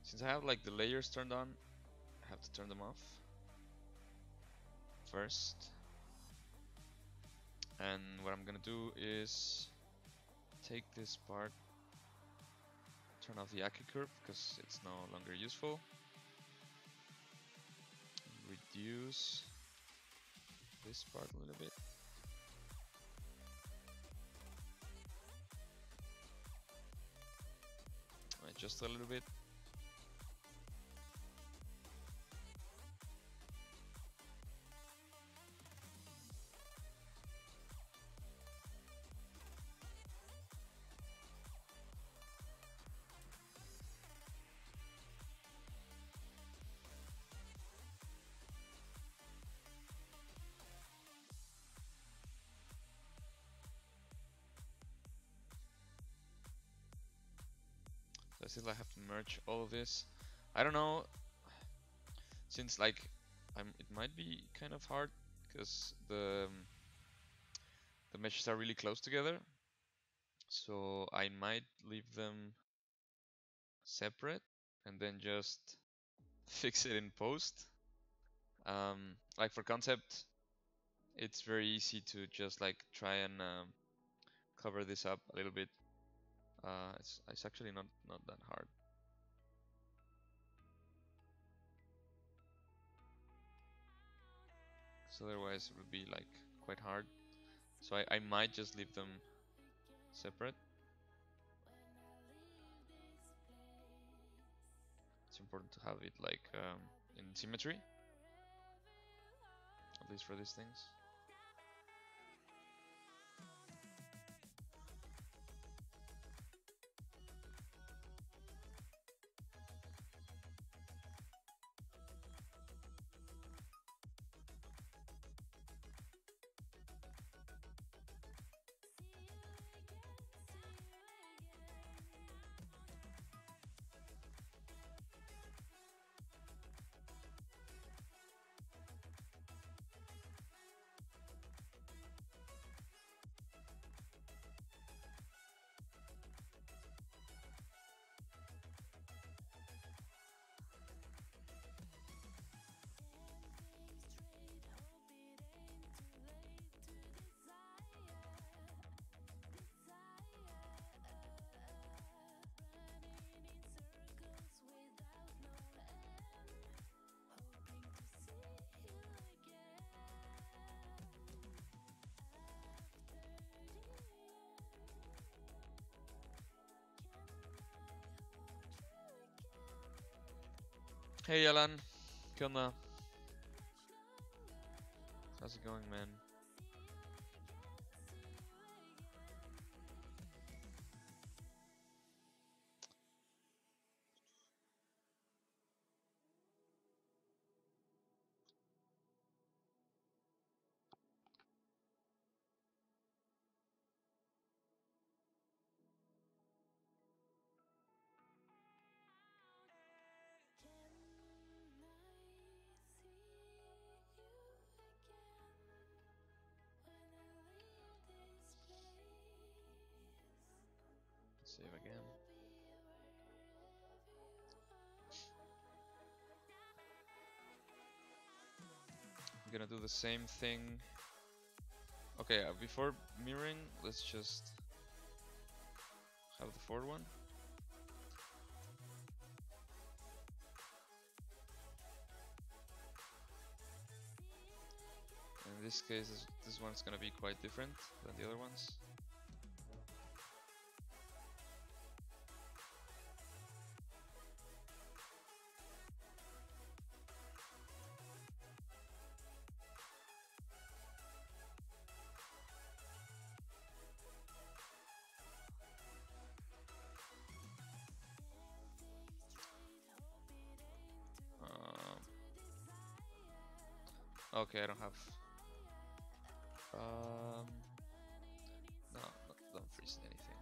since I have like the layers turned on, I have to turn them off first. And what I'm gonna do is take this part, turn off the Aki curve because it's no longer useful. Reduce this part a little bit. Just a little bit. So I still have to merge all of this. I don't know, since like I'm, it might be kind of hard because the um, the meshes are really close together. So I might leave them separate and then just fix it in post. Um, like for concept, it's very easy to just like try and um, cover this up a little bit uh, it's it's actually not not that hard. So otherwise it would be like quite hard. So I, I might just leave them separate. It's important to have it like um, in symmetry. At least for these things. Hey Alan, ¿qué onda? How's it going, man? Gonna do the same thing. Okay, uh, before mirroring, let's just have the forward one. In this case, this, this one's gonna be quite different than the other ones. Okay, I don't have. Um, no, no, don't freeze anything.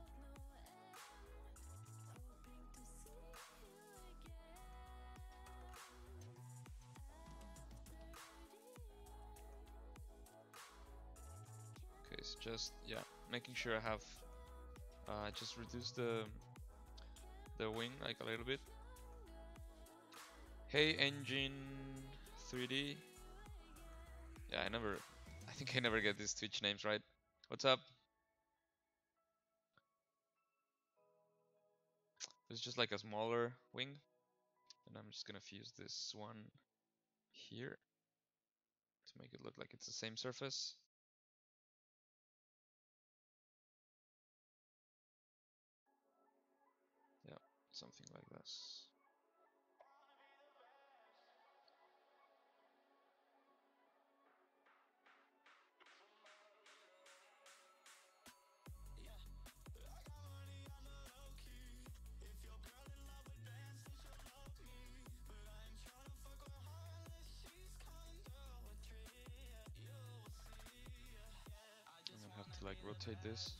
Okay, so just yeah, making sure I have uh, just reduce the the wing like a little bit. Hey engine 3D. Yeah, I never I think I never get these Twitch names right. What's up? It's just like a smaller wing. And I'm just gonna fuse this one here to make it look like it's the same surface. Yeah, something like this. This.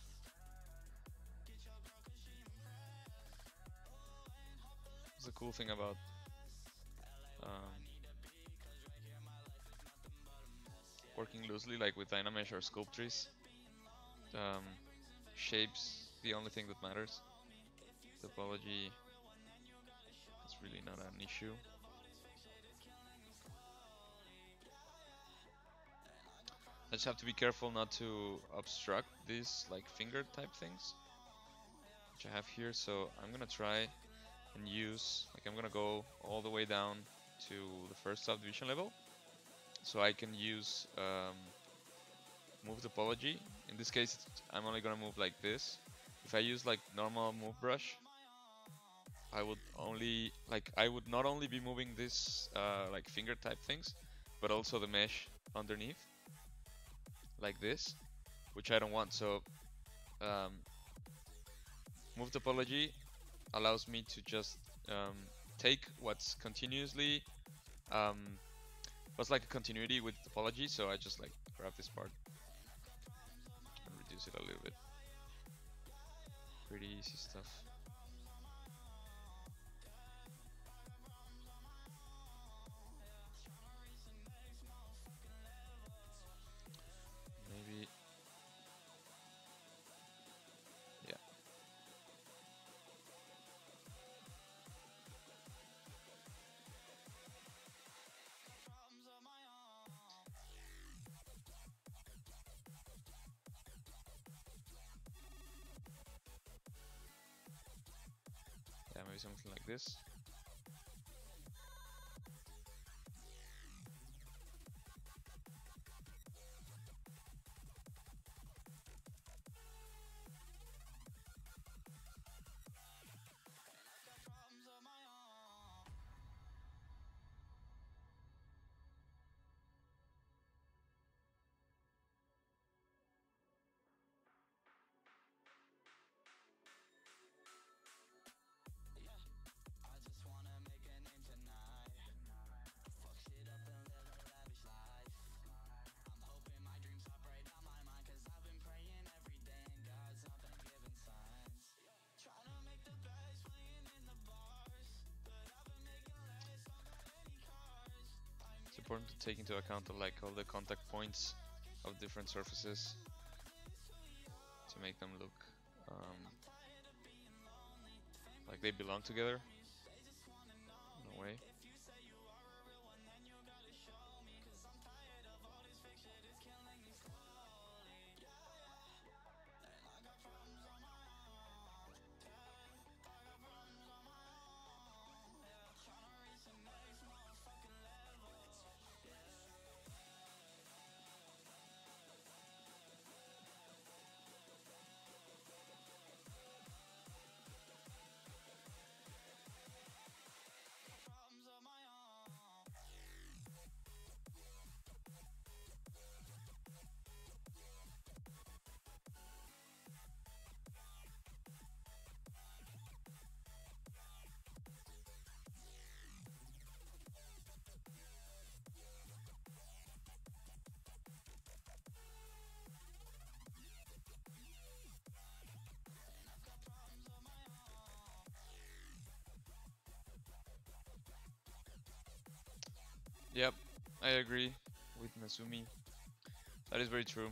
It's the cool thing about um, working loosely, like with Dynamesh or Sculptris. Um, shapes the only thing that matters. Topology is really not an issue. I just have to be careful not to obstruct these like finger type things which I have here. So I'm gonna try and use like I'm gonna go all the way down to the first subdivision level so I can use um, move topology. In this case I'm only gonna move like this. If I use like normal move brush I would only like I would not only be moving this uh, like finger type things but also the mesh underneath like this, which I don't want. So um, move topology allows me to just um, take what's continuously um, what's like a continuity with topology. So I just like grab this part and reduce it a little bit. Pretty easy stuff. This. Important to take into account of like all the contact points of different surfaces to make them look um, like they belong together Yep, I agree with Masumi. That is very true.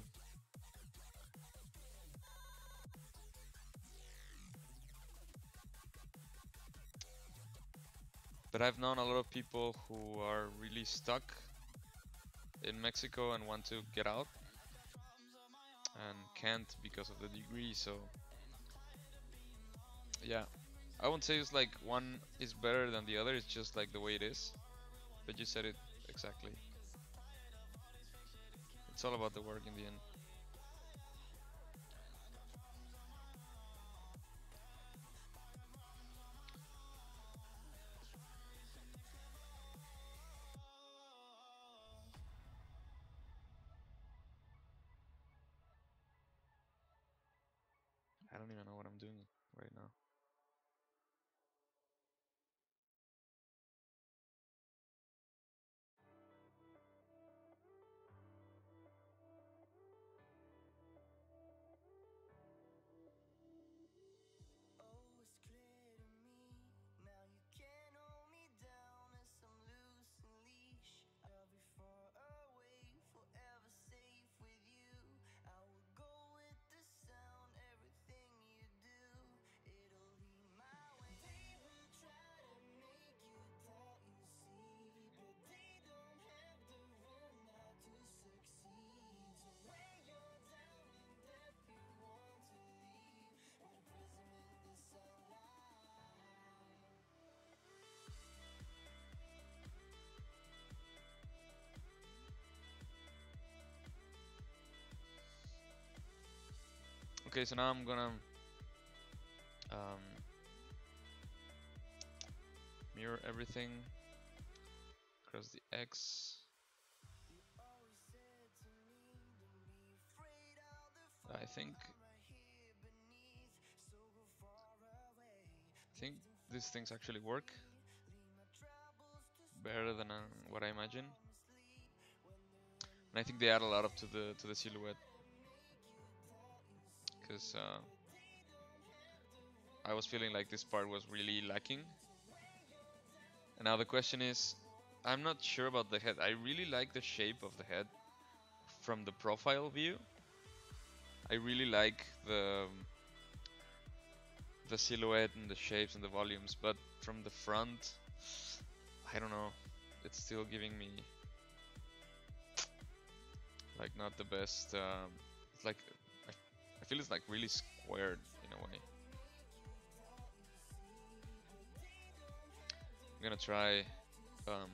But I've known a lot of people who are really stuck in Mexico and want to get out and can't because of the degree, so yeah. I won't say it's like one is better than the other, it's just like the way it is. But you said it exactly. It's all about the work in the end. Okay, so now I'm gonna um, mirror everything. Across the X. I think I think these things actually work better than uh, what I imagine, and I think they add a lot up to the to the silhouette because uh, I was feeling like this part was really lacking. And now the question is, I'm not sure about the head. I really like the shape of the head from the profile view. I really like the the silhouette and the shapes and the volumes, but from the front, I don't know. It's still giving me like not the best. Um, it's like I, I feel it's like really squared in a way. I'm gonna try um,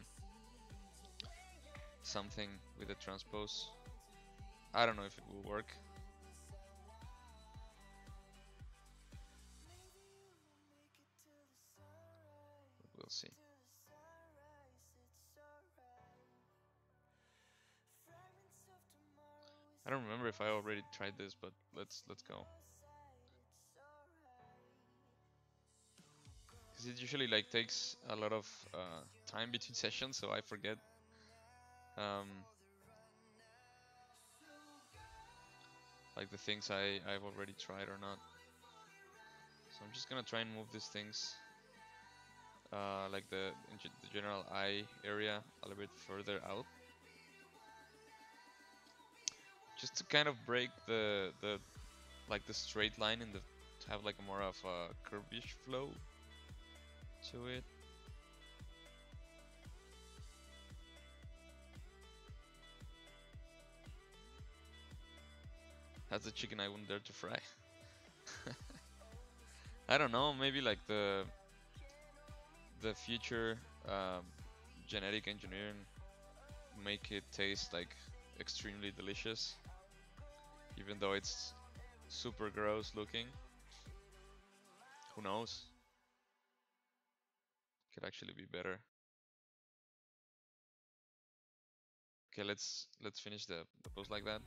something with the transpose. I don't know if it will work. I don't remember if I already tried this, but let's let's go. Because it usually like takes a lot of uh, time between sessions, so I forget. Um, like the things I I've already tried or not. So I'm just gonna try and move these things, uh, like the the general eye area a little bit further out just to kind of break the the like the straight line and the have like more of a curvish flow to it. That's the chicken I wouldn't dare to fry. I don't know, maybe like the the future um, genetic engineering make it taste like extremely delicious even though it's super gross looking. Who knows? Could actually be better. Okay let's let's finish the, the post like that.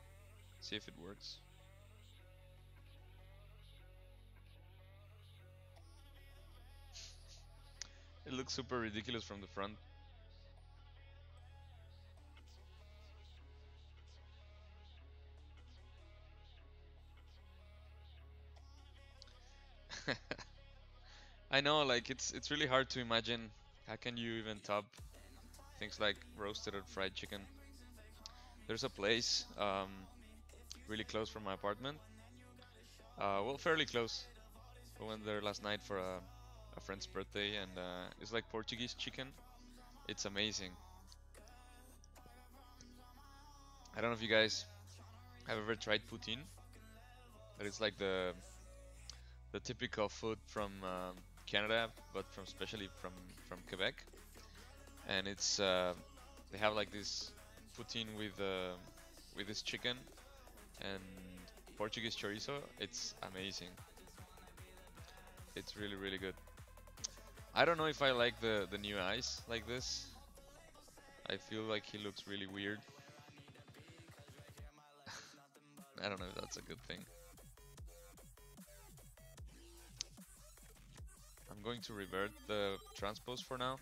See if it works. It looks super ridiculous from the front I know, like it's it's really hard to imagine. How can you even top things like roasted or fried chicken? There's a place um, really close from my apartment. Uh, well, fairly close. I went there last night for a, a friend's birthday, and uh, it's like Portuguese chicken. It's amazing. I don't know if you guys have ever tried poutine, but it's like the the typical food from um, Canada, but from especially from from Quebec, and it's uh, they have like this poutine with uh, with this chicken and Portuguese chorizo. It's amazing. It's really really good. I don't know if I like the the new eyes like this. I feel like he looks really weird. I don't know if that's a good thing. Going to revert the transpose for now.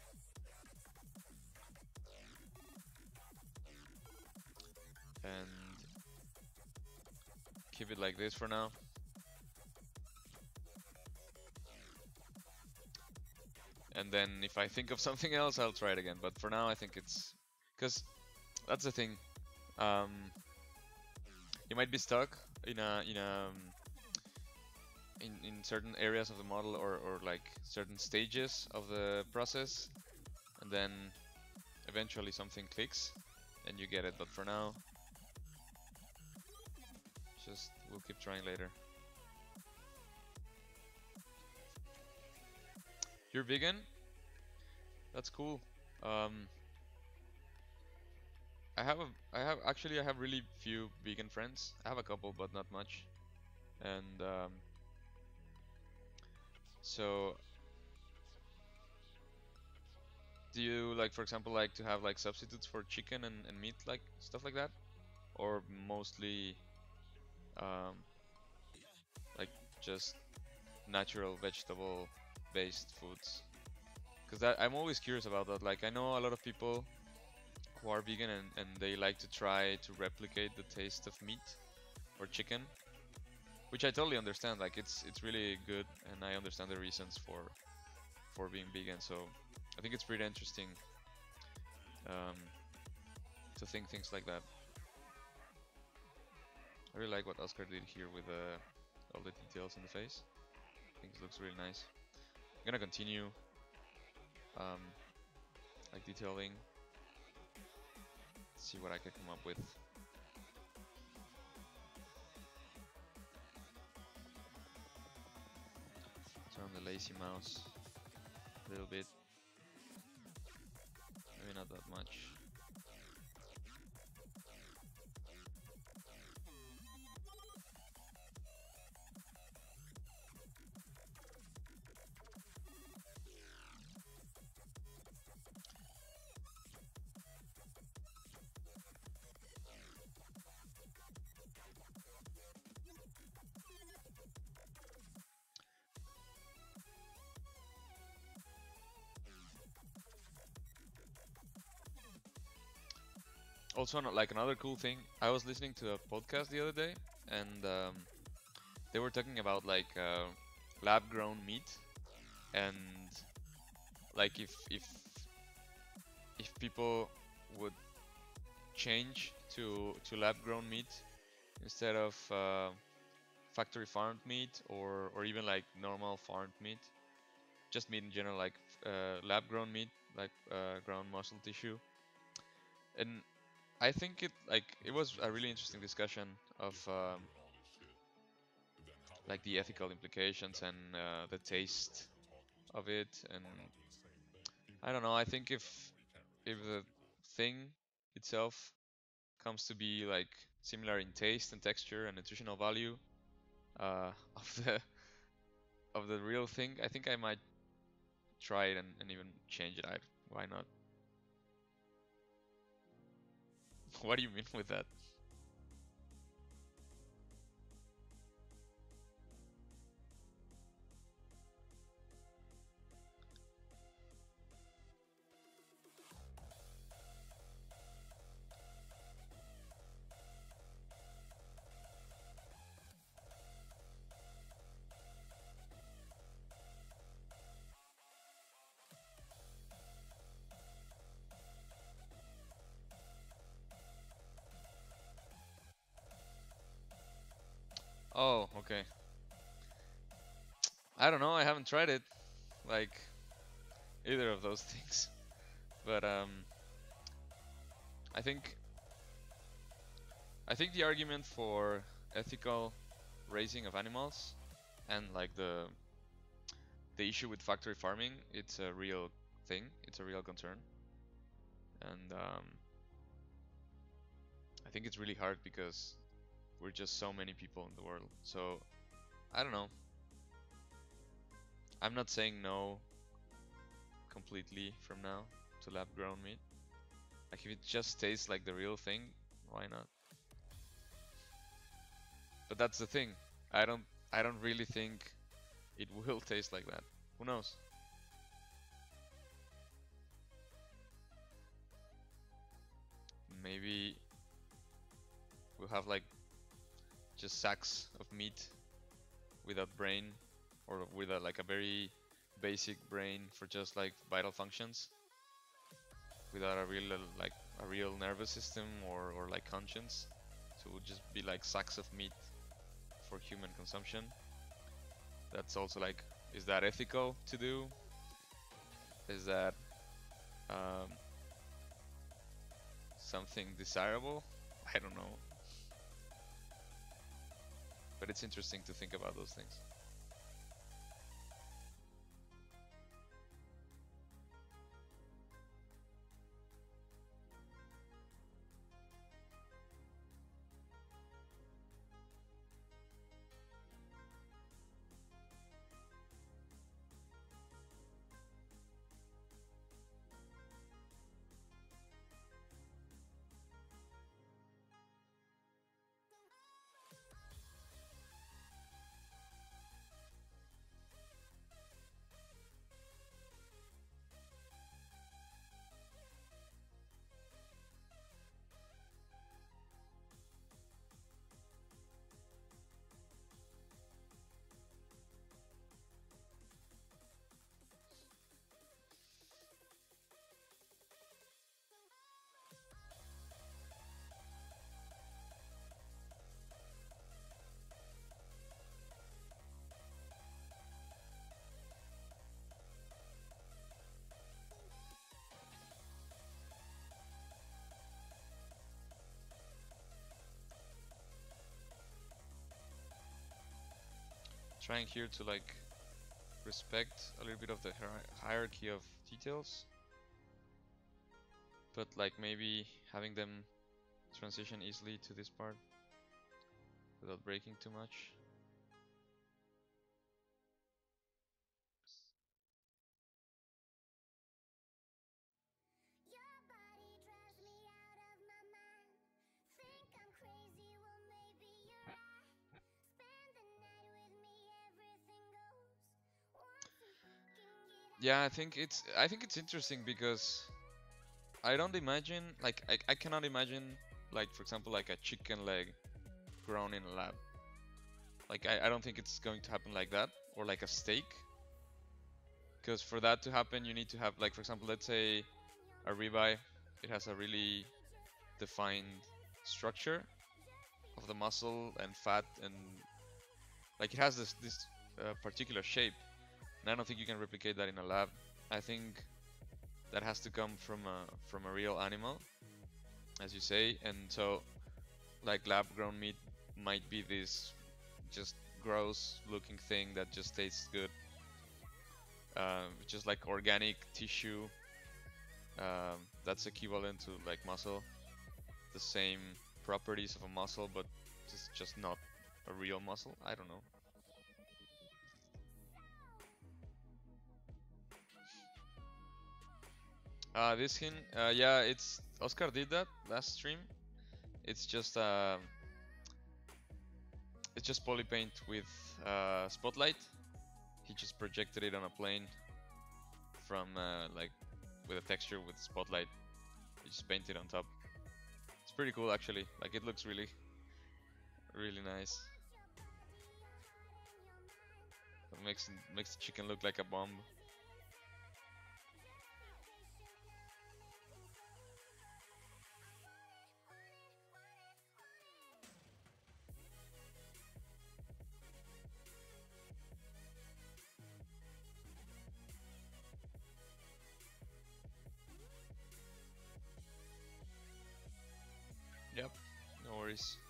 And keep it like this for now. And then if I think of something else, I'll try it again. But for now, I think it's because that's the thing. Um, you might be stuck in a in a um, in in certain areas of the model or or like certain stages of the process, and then eventually something clicks and you get it. But for now, just we'll keep trying later. You're vegan? That's cool. Um, I have a, I have actually I have really few vegan friends. I have a couple, but not much. And um, so, do you like, for example, like to have like substitutes for chicken and, and meat, like stuff like that, or mostly um, like just natural vegetable based foods? Because I'm always curious about that. Like I know a lot of people who are vegan and, and they like to try to replicate the taste of meat or chicken which I totally understand like it's it's really good and I understand the reasons for for being vegan so I think it's pretty interesting um, to think things like that. I really like what Oscar did here with uh, all the details in the face. I think it looks really nice. I'm gonna continue um, like detailing see what I can come up with. Turn the lazy mouse a little bit. Maybe not that much. Also like another cool thing i was listening to a podcast the other day and um, they were talking about like uh, lab grown meat and like if if if people would change to to lab grown meat instead of uh, factory farmed meat or or even like normal farmed meat just meat in general like uh, lab grown meat like uh, ground muscle tissue. And I think it like it was a really interesting discussion of um, like the ethical implications and uh, the taste of it, and I don't know. I think if if the thing itself comes to be like similar in taste and texture and nutritional value uh, of the of the real thing, I think I might try it and, and even change it. I why not? What do you mean with that? Tried it. like either of those things. But um, I think I think the argument for ethical raising of animals and like the the issue with factory farming, it's a real thing. It's a real concern, and um, I think it's really hard because we're just so many people in the world. So I don't know. I'm not saying no completely from now to lab grown meat. Like if it just tastes like the real thing, why not? But that's the thing. I don't I don't really think it will taste like that. Who knows? Maybe we'll have like just sacks of meat without brain or with a, like a very basic brain for just like vital functions without a real like a real nervous system or, or like conscience. So it would just be like sacks of meat for human consumption. That's also like is that ethical to do? Is that um, something desirable? I don't know. But it's interesting to think about those things trying here to like respect a little bit of the hierarchy of details. But like maybe having them transition easily to this part without breaking too much yeah i think it's i think it's interesting because i don't imagine like i, I cannot imagine like for example like a chicken leg grown in a lab. Like I, I don't think it's going to happen like that or like a steak. Because for that to happen you need to have like for example let's say a ribeye it has a really defined structure of the muscle and fat and like it has this this uh, particular shape and I don't think you can replicate that in a lab. I think that has to come from a from a real animal, as you say, and so like lab grown meat might be this just gross looking thing that just tastes good. Um, just like organic tissue, um, that's equivalent to like muscle, the same properties of a muscle, but just just not a real muscle. I don't know. Uh, this skin, uh, yeah, it's Oscar did that last stream. It's just uh, it's just poly paint with uh, spotlight. He just projected it on a plane from uh, like with a texture with spotlight. He just painted on top. It's pretty cool actually. Like it looks really, really nice. It makes makes the chicken look like a bomb. Worries.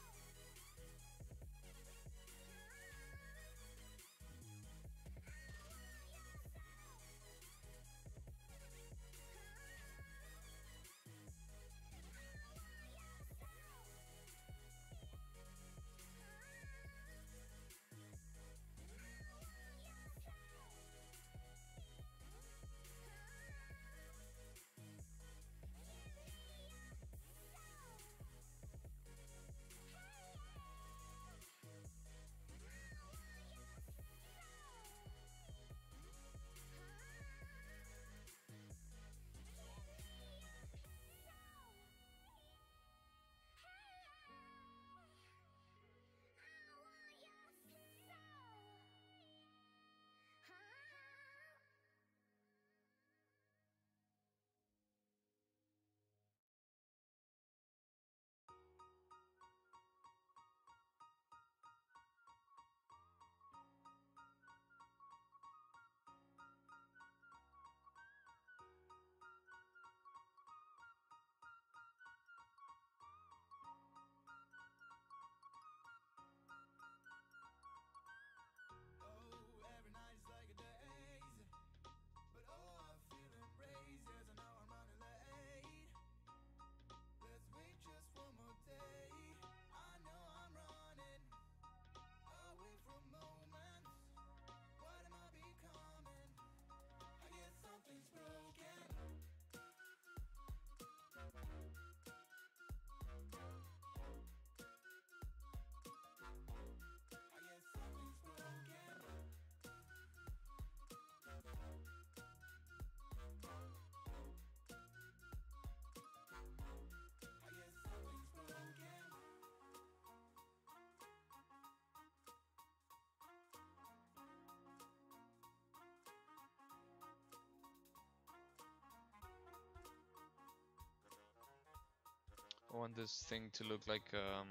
I want this thing to look like um,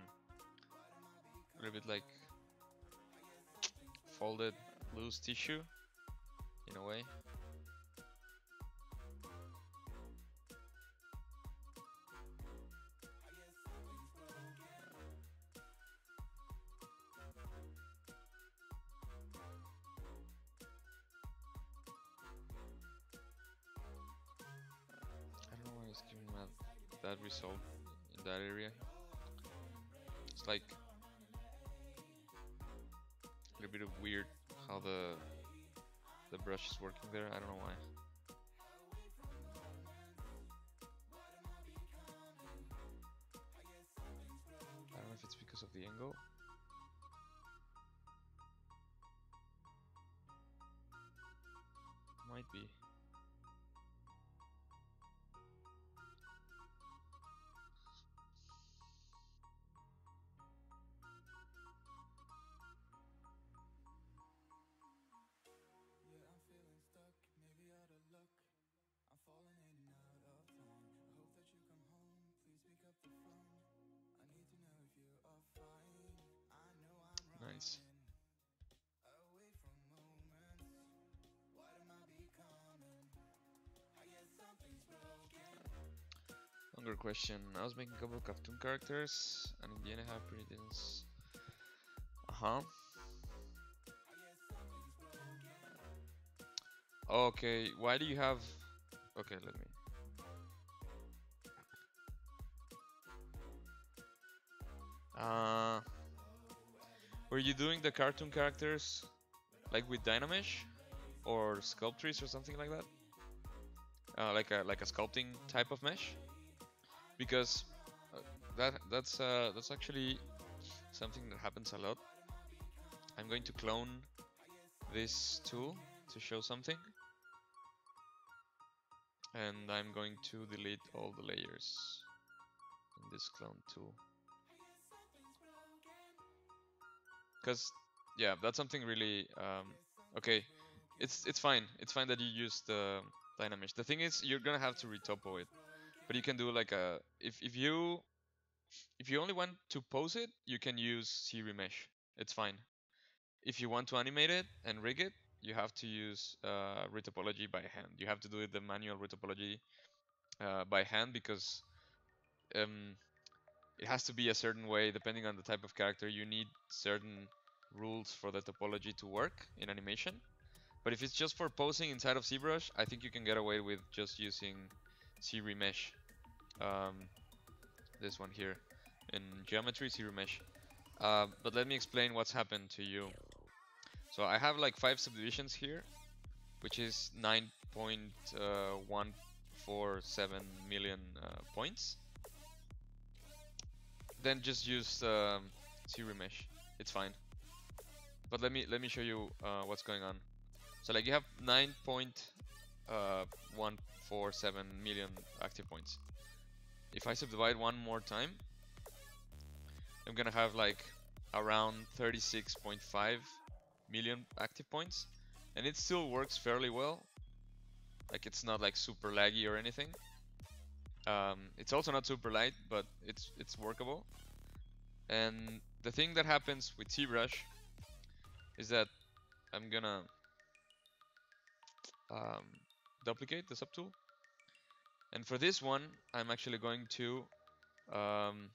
a little bit like folded loose tissue in a way. I don't know why it's giving that that result that area. It's like a little bit of weird how the the brush is working there. I don't know why. I don't know if it's because of the angle. Longer question. I was making a couple of cartoon characters, and in the end, I have pretty dense. Uh huh. Okay, why do you have. Okay, let me. Uh, were you doing the cartoon characters like with Dynamesh or Sculptris or something like that? Uh, like a like a sculpting type of mesh? Because uh, that that's uh, that's actually something that happens a lot. I'm going to clone this tool to show something. And I'm going to delete all the layers in this clone tool. Because, yeah, that's something really, um, okay, it's it's fine. It's fine that you use the Dynamesh. The thing is, you're gonna have to retopo it. But you can do like a, if, if you, if you only want to pose it, you can use ZRemesh. It's fine. If you want to animate it and rig it, you have to use uh, retopology by hand. You have to do it the manual retopology uh, by hand because um, it has to be a certain way depending on the type of character. You need certain rules for the topology to work in animation. But if it's just for posing inside of ZBrush, I think you can get away with just using ZRemesh. Um, this one here in geometry ZRemesh. Uh, but let me explain what's happened to you. So I have like five subdivisions here, which is 9.147 million uh, points. Then just use um, ZRemesh. It's fine. But let me let me show you uh, what's going on. So like you have 9.147 million active points. If I subdivide one more time, I'm gonna have like around 36.5 million active points. And it still works fairly well. Like it's not like super laggy or anything. Um, it's also not super light but it's it's workable. And the thing that happens with ZBrush is that I'm gonna um, duplicate the subtool and for this one I'm actually going to um,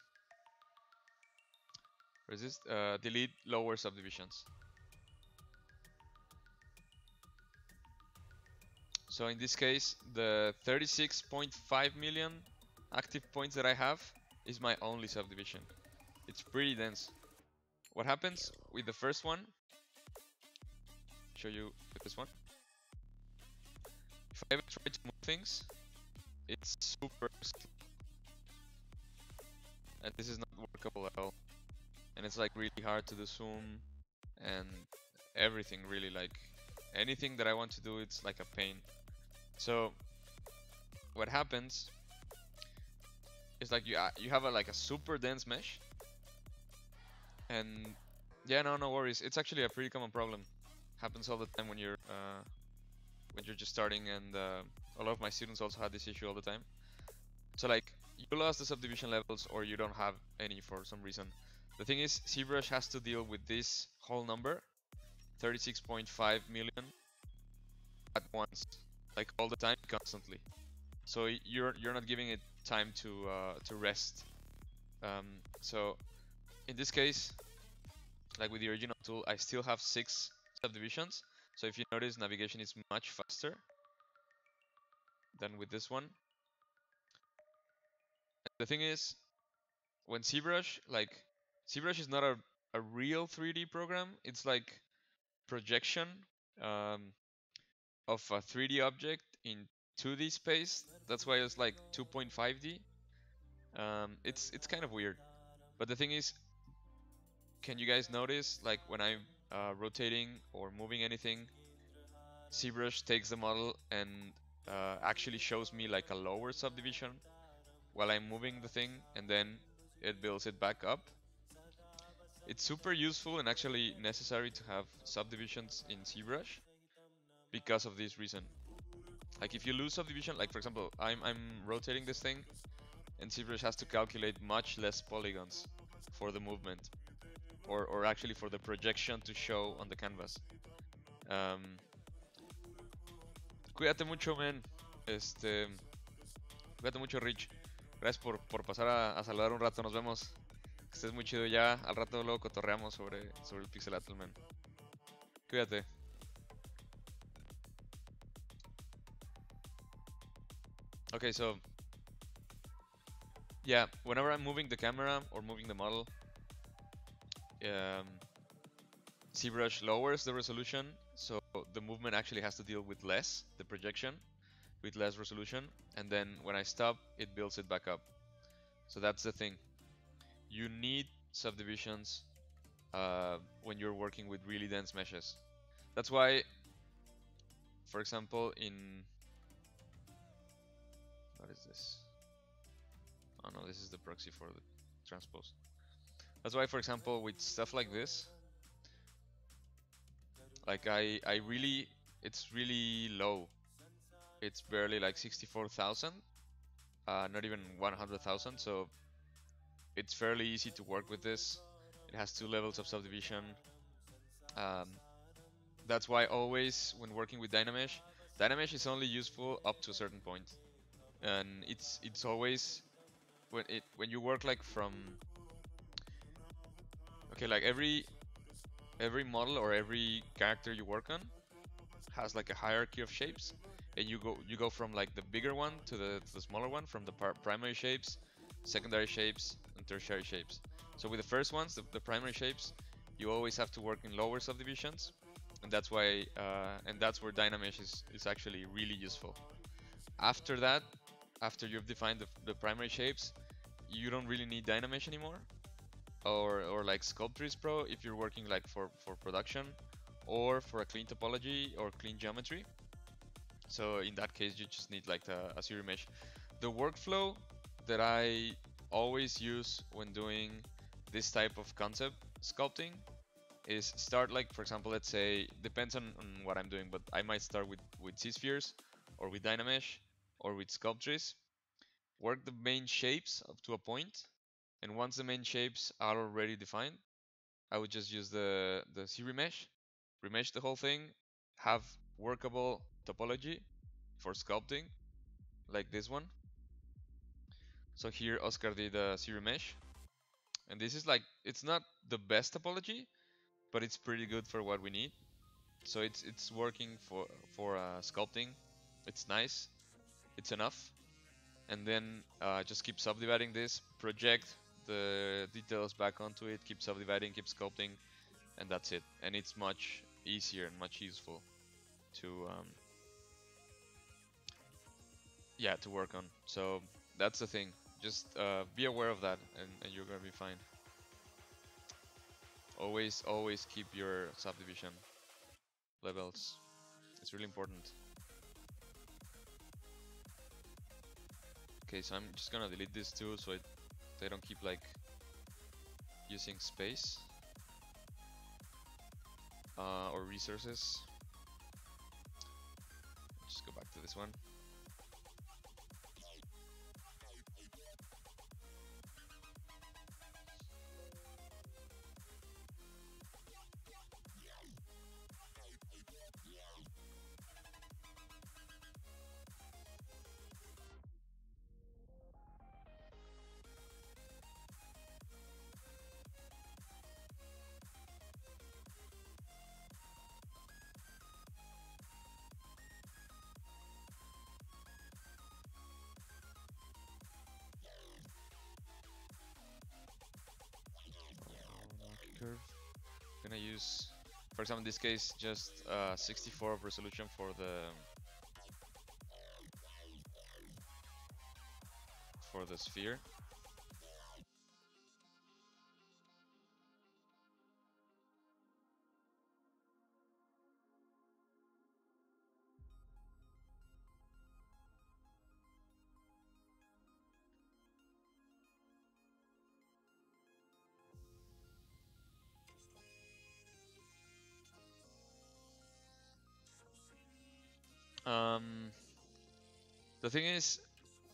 resist uh, delete lower subdivisions So in this case, the 36.5 million active points that I have is my only subdivision. It's pretty dense. What happens with the first one? Show you with this one. If I ever try to move things, it's super. And this is not workable at all. And it's like really hard to do zoom and everything really like anything that I want to do it's like a pain. So what happens is like you uh, you have a like a super dense mesh and yeah no no worries it's actually a pretty common problem happens all the time when you're uh, when you're just starting and uh, a lot of my students also had this issue all the time. So like you lost the subdivision levels or you don't have any for some reason. The thing is ZBrush has to deal with this whole number 36.5 million at once like all the time constantly. So you're you're not giving it time to uh, to rest. Um, so in this case like with the original tool I still have six subdivisions so if you notice navigation is much faster than with this one the thing is when ZBrush like ZBrush is not a, a real 3D program it's like projection um, of a 3D object in 2D space. That's why it's like 2.5D. Um, it's it's kind of weird. But the thing is, can you guys notice like when I'm uh, rotating or moving anything, ZBrush takes the model and uh, actually shows me like a lower subdivision while I'm moving the thing, and then it builds it back up. It's super useful and actually necessary to have subdivisions in ZBrush because of this reason. Like if you lose subdivision, like for example, I'm I'm rotating this thing, and ZBrush has to calculate much less polygons for the movement, or or actually for the projection to show on the canvas. Um, cuídate mucho, man. Este, cuídate mucho, Rich. Gracias por, por pasar a, a saludar un rato. Nos vemos. Que estés muy chido ya. Al rato luego cotorreamos sobre, sobre el Pixelatl, man. Cuídate. Okay, so yeah, whenever I'm moving the camera or moving the model, um, ZBrush lowers the resolution, so the movement actually has to deal with less, the projection, with less resolution, and then when I stop, it builds it back up. So that's the thing. You need subdivisions uh, when you're working with really dense meshes. That's why, for example, in what is this? Oh no, this is the proxy for the transpose. That's why, for example, with stuff like this, like I, I really, it's really low. It's barely like 64,000, uh, not even 100,000. So it's fairly easy to work with this. It has two levels of subdivision. Um, that's why always when working with Dynamesh, Dynamesh is only useful up to a certain point and it's it's always when it when you work like from okay like every every model or every character you work on has like a hierarchy of shapes and you go you go from like the bigger one to the, to the smaller one from the primary shapes secondary shapes and tertiary shapes. So with the first ones the, the primary shapes you always have to work in lower subdivisions and that's why uh, and that's where dynamesh is, is actually really useful. After that after you've defined the, the primary shapes you don't really need dynamesh anymore or or like Sculptris Pro if you're working like for for production or for a clean topology or clean geometry. So in that case, you just need like the a ZRemesh. The workflow that I always use when doing this type of concept sculpting is start like for example let's say depends on, on what I'm doing but I might start with with ZSpheres or with Dynamesh or with Sculptris work the main shapes up to a point and once the main shapes are already defined, I would just use the, the ZRemesh, remesh the whole thing, have workable topology for sculpting, like this one. So here Oscar did a ZRemesh. And this is like, it's not the best topology, but it's pretty good for what we need. So it's it's working for, for uh, sculpting. It's nice. It's enough. And then uh, just keep subdividing this, project the details back onto it, keep subdividing, keep sculpting, and that's it. And it's much easier and much useful to um, yeah to work on. So that's the thing. Just uh, be aware of that, and, and you're gonna be fine. Always, always keep your subdivision levels. It's really important. Okay, so I'm just gonna delete this too, so it they don't keep like using space uh, or resources. Just go back to this one. Gonna use, for example, in this case, just uh, 64 of resolution for the for the sphere. The thing is,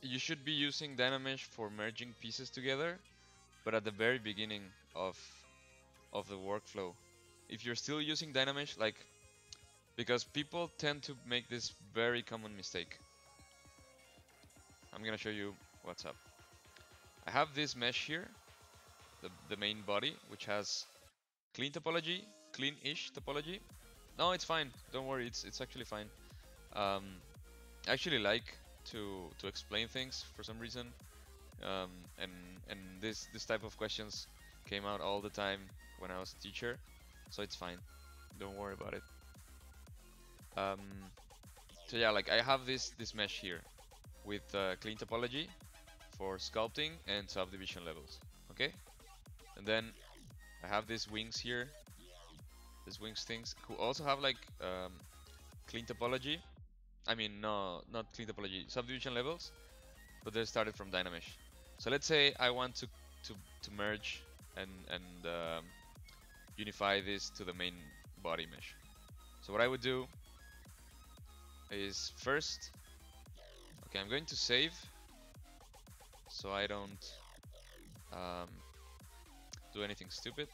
you should be using Dynamesh for merging pieces together, but at the very beginning of of the workflow. If you're still using Dynamesh, like, because people tend to make this very common mistake. I'm gonna show you what's up. I have this mesh here, the, the main body, which has clean topology, clean-ish topology. No, it's fine. Don't worry, it's it's actually fine. Um, I actually like to to explain things for some reason, um, and and this this type of questions came out all the time when I was a teacher, so it's fine. Don't worry about it. Um, so yeah, like I have this this mesh here with uh, clean topology for sculpting and subdivision levels. Okay, and then I have these wings here, these wings things, who also have like um, clean topology I mean, no, not clean topology, subdivision levels, but they started from Dynamesh. So let's say I want to to, to merge and and um, unify this to the main body mesh. So what I would do is first, okay, I'm going to save, so I don't um, do anything stupid,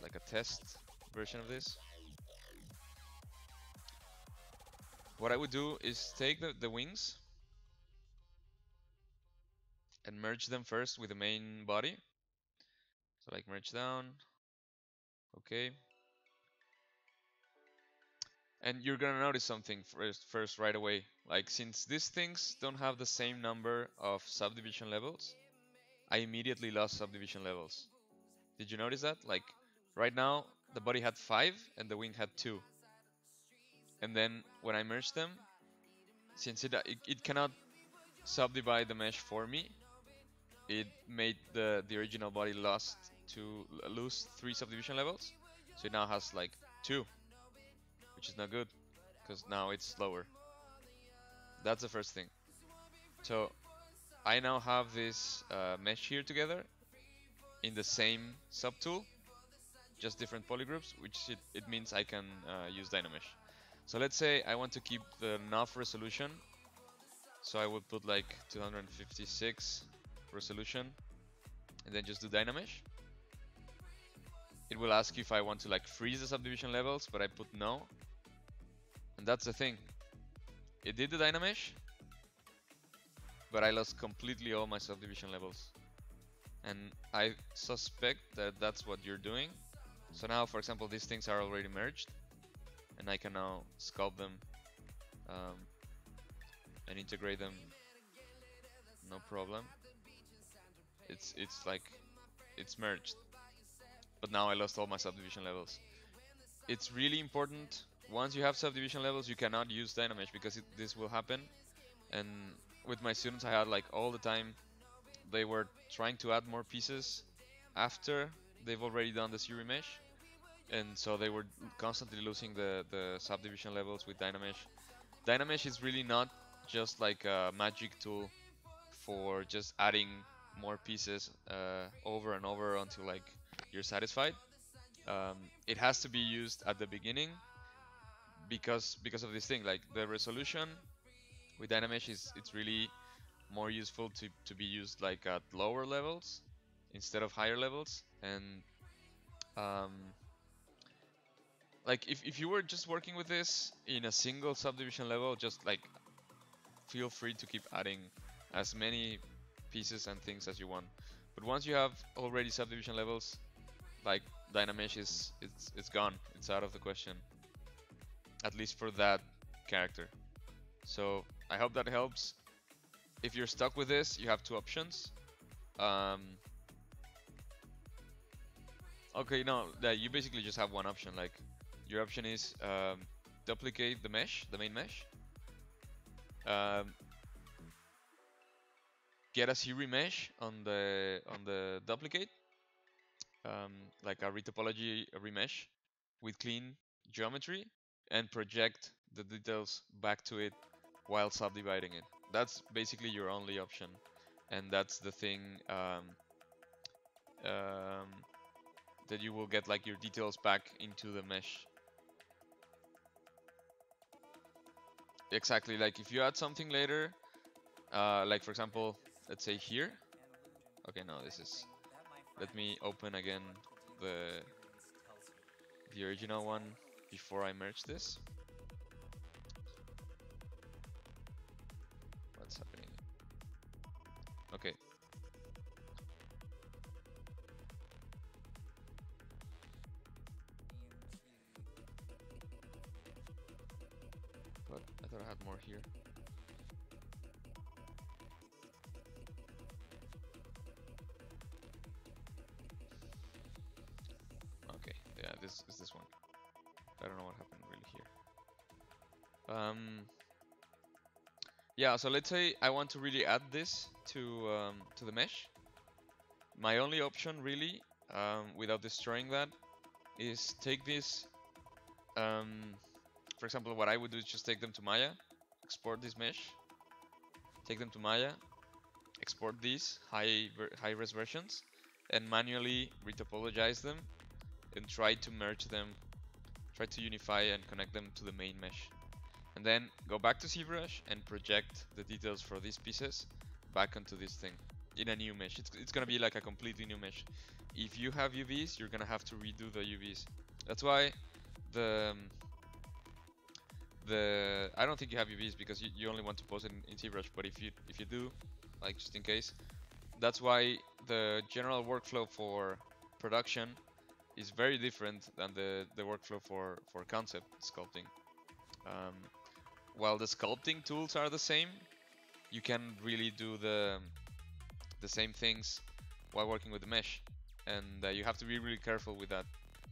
like a test version of this. What I would do is take the, the wings and merge them first with the main body. So like merge down. Okay. And you're gonna notice something first, first right away. Like since these things don't have the same number of subdivision levels, I immediately lost subdivision levels. Did you notice that? Like right now, the body had five and the wing had two. And then when I merge them, since it, it, it cannot subdivide the mesh for me, it made the, the original body lost to lose three subdivision levels. So it now has like two, which is not good because now it's slower. That's the first thing. So I now have this uh, mesh here together in the same subtool, just different polygroups, which it, it means I can uh, use Dynamesh. So let's say I want to keep the NUF resolution. So I would put like 256 resolution and then just do Dynamesh. It will ask if I want to like freeze the subdivision levels, but I put no. And that's the thing. It did the Dynamesh, but I lost completely all my subdivision levels. And I suspect that that's what you're doing. So now, for example, these things are already merged, and I can now sculpt them um, and integrate them, no problem. It's it's like it's merged, but now I lost all my subdivision levels. It's really important. Once you have subdivision levels, you cannot use Dynamesh because it, this will happen. And with my students, I had like all the time they were trying to add more pieces after they've already done the ZRemesh and so they were constantly losing the, the subdivision levels with Dynamesh. Dynamesh is really not just like a magic tool for just adding more pieces uh, over and over until like you're satisfied. Um, it has to be used at the beginning because because of this thing like the resolution with Dynamesh is it's really more useful to, to be used like at lower levels instead of higher levels and um, like if, if you were just working with this in a single subdivision level just like feel free to keep adding as many pieces and things as you want but once you have already subdivision levels like Dynamesh is it's it's gone it's out of the question at least for that character so I hope that helps if you're stuck with this, you have two options. Um, okay, no, that you basically just have one option. Like, your option is um, duplicate the mesh, the main mesh. Um, get a ZRemesh on the on the duplicate, um, like a retopology remesh with clean geometry, and project the details back to it while subdividing it. That's basically your only option. And that's the thing um, um, that you will get like your details back into the mesh exactly like if you add something later uh, like for example let's say here. Okay no this is let me open again the the original one before I merge this here. Okay, yeah, this is this one. I don't know what happened really here. Um, yeah, so let's say I want to really add this to um, to the mesh. My only option really, um, without destroying that, is take this. Um, for example, what I would do is just take them to Maya, export this mesh, take them to Maya, export these high high res versions, and manually retopologize them, and try to merge them, try to unify and connect them to the main mesh and then go back to ZBrush and project the details for these pieces back onto this thing in a new mesh. It's, it's gonna be like a completely new mesh. If you have UVs, you're gonna have to redo the UVs. That's why the um, the I don't think you have UVs because you, you only want to pose it in, in. But if you if you do, like just in case, that's why the general workflow for production is very different than the, the workflow for, for concept sculpting. Um, while the sculpting tools are the same, you can really do the the same things while working with the mesh, and uh, you have to be really careful with that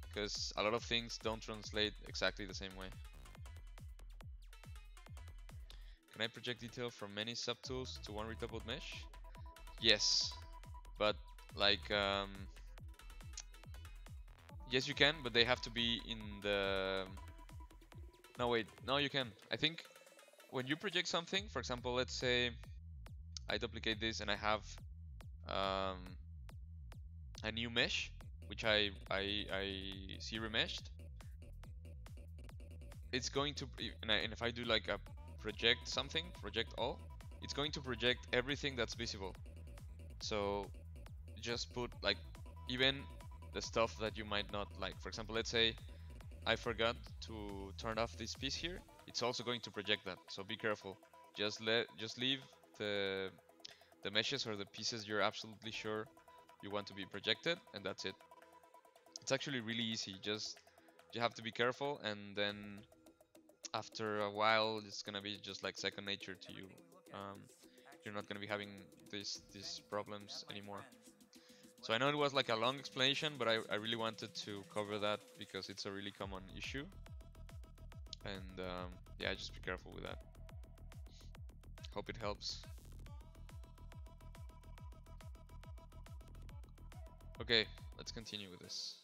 because a lot of things don't translate exactly the same way. Can I project detail from many subtools to one redoubled mesh? Yes, but like um, yes you can, but they have to be in the. No wait, no you can. I think when you project something, for example, let's say I duplicate this and I have um, a new mesh, which I, I, I ZRemeshed. It's going to, and, I, and if I do like a project something, project all, it's going to project everything that's visible. So just put like even the stuff that you might not like. For example, let's say I forgot to turn off this piece here. It's also going to project that. So be careful. Just let just leave the the meshes or the pieces you're absolutely sure you want to be projected and that's it. It's actually really easy. Just you have to be careful and then after a while it's gonna be just like second nature to you. Um, you're not gonna be having these these problems anymore. So I know it was like a long explanation, but I, I really wanted to cover that because it's a really common issue. And um, yeah, just be careful with that. Hope it helps. Okay, let's continue with this.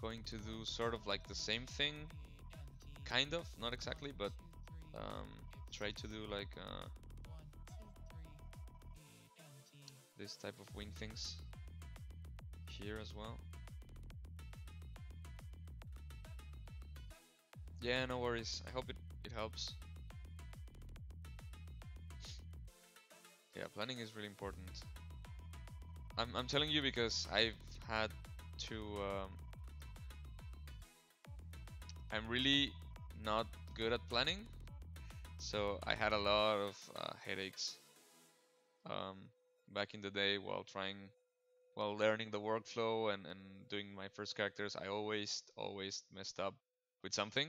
Going to do sort of like the same thing, kind of, not exactly, but um, try to do like uh, this type of wing things here as well. Yeah, no worries. I hope it, it helps. Yeah, planning is really important. I'm, I'm telling you because I've had to. Um, I'm really not good at planning, so I had a lot of uh, headaches um, back in the day while trying, while learning the workflow and, and doing my first characters. I always, always messed up with something,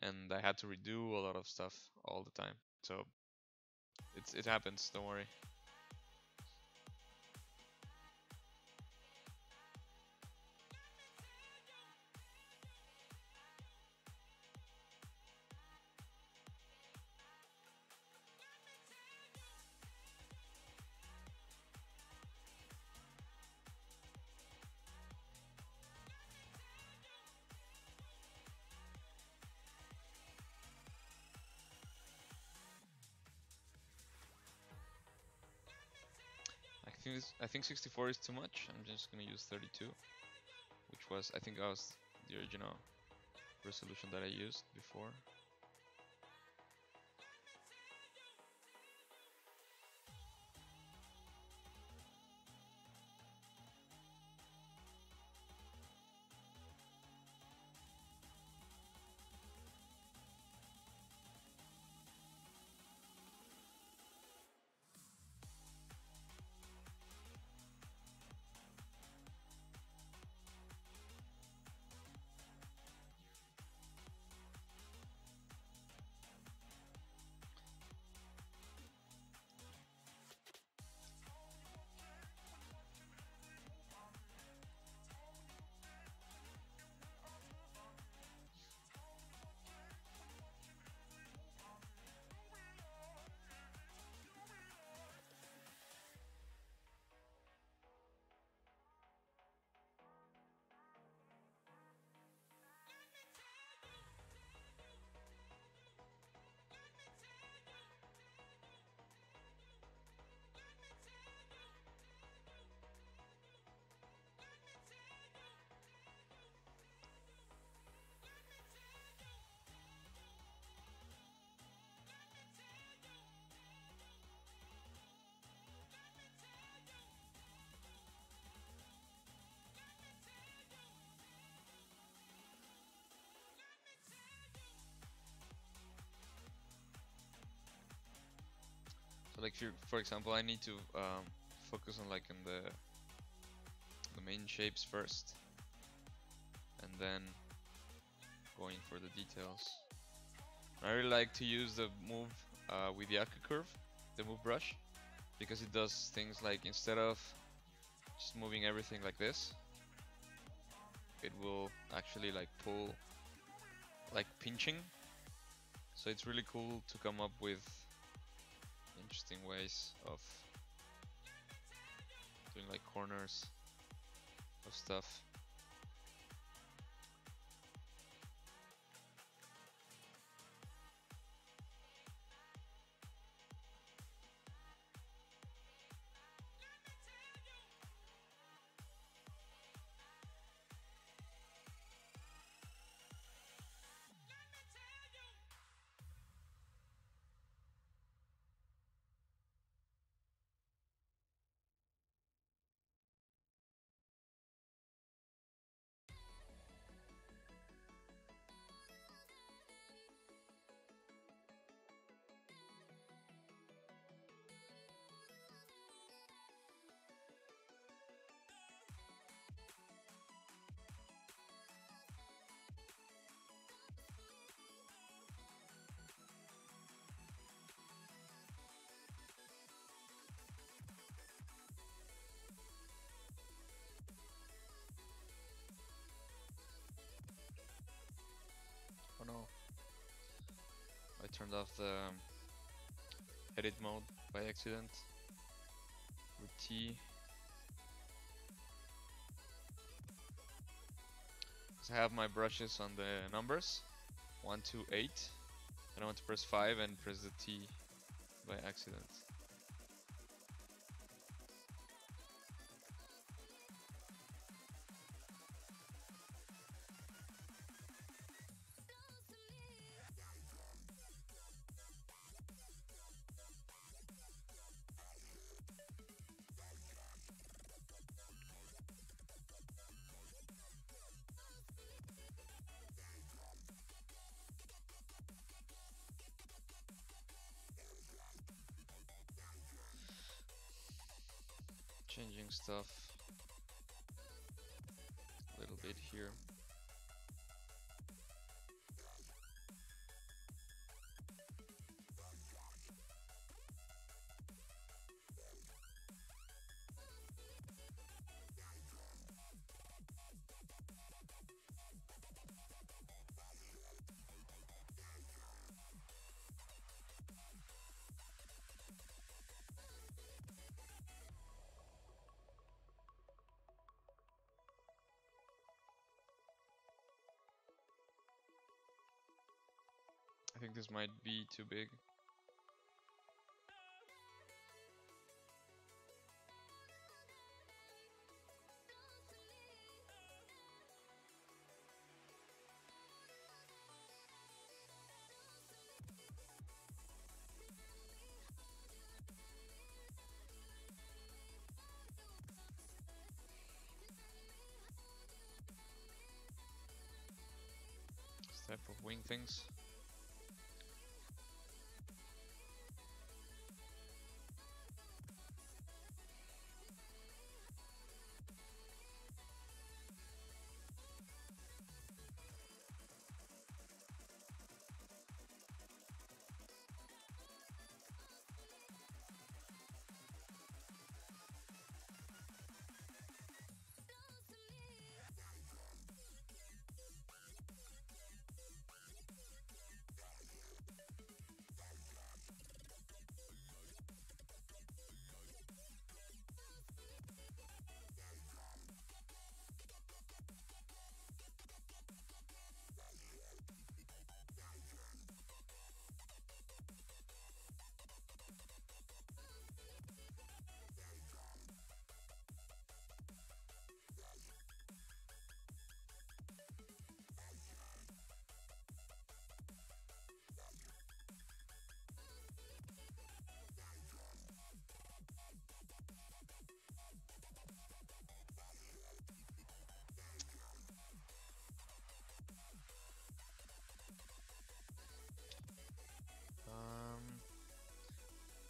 and I had to redo a lot of stuff all the time. So it's it happens. Don't worry. Think I think 64 is too much. I'm just gonna use 32, which was I think that was the original resolution that I used before. Like, you, for example, I need to um, focus on like in the the main shapes first, and then going for the details. I really like to use the move uh, with the Akka curve, the move brush, because it does things like instead of just moving everything like this, it will actually like pull, like pinching. So it's really cool to come up with interesting ways of doing like corners of stuff. Turned off the um, edit mode by accident with T. 'Cause I have my brushes on the numbers 1 to 8 and I want to press 5 and press the T by accident. Stuff think this might be too big. Type of wing things.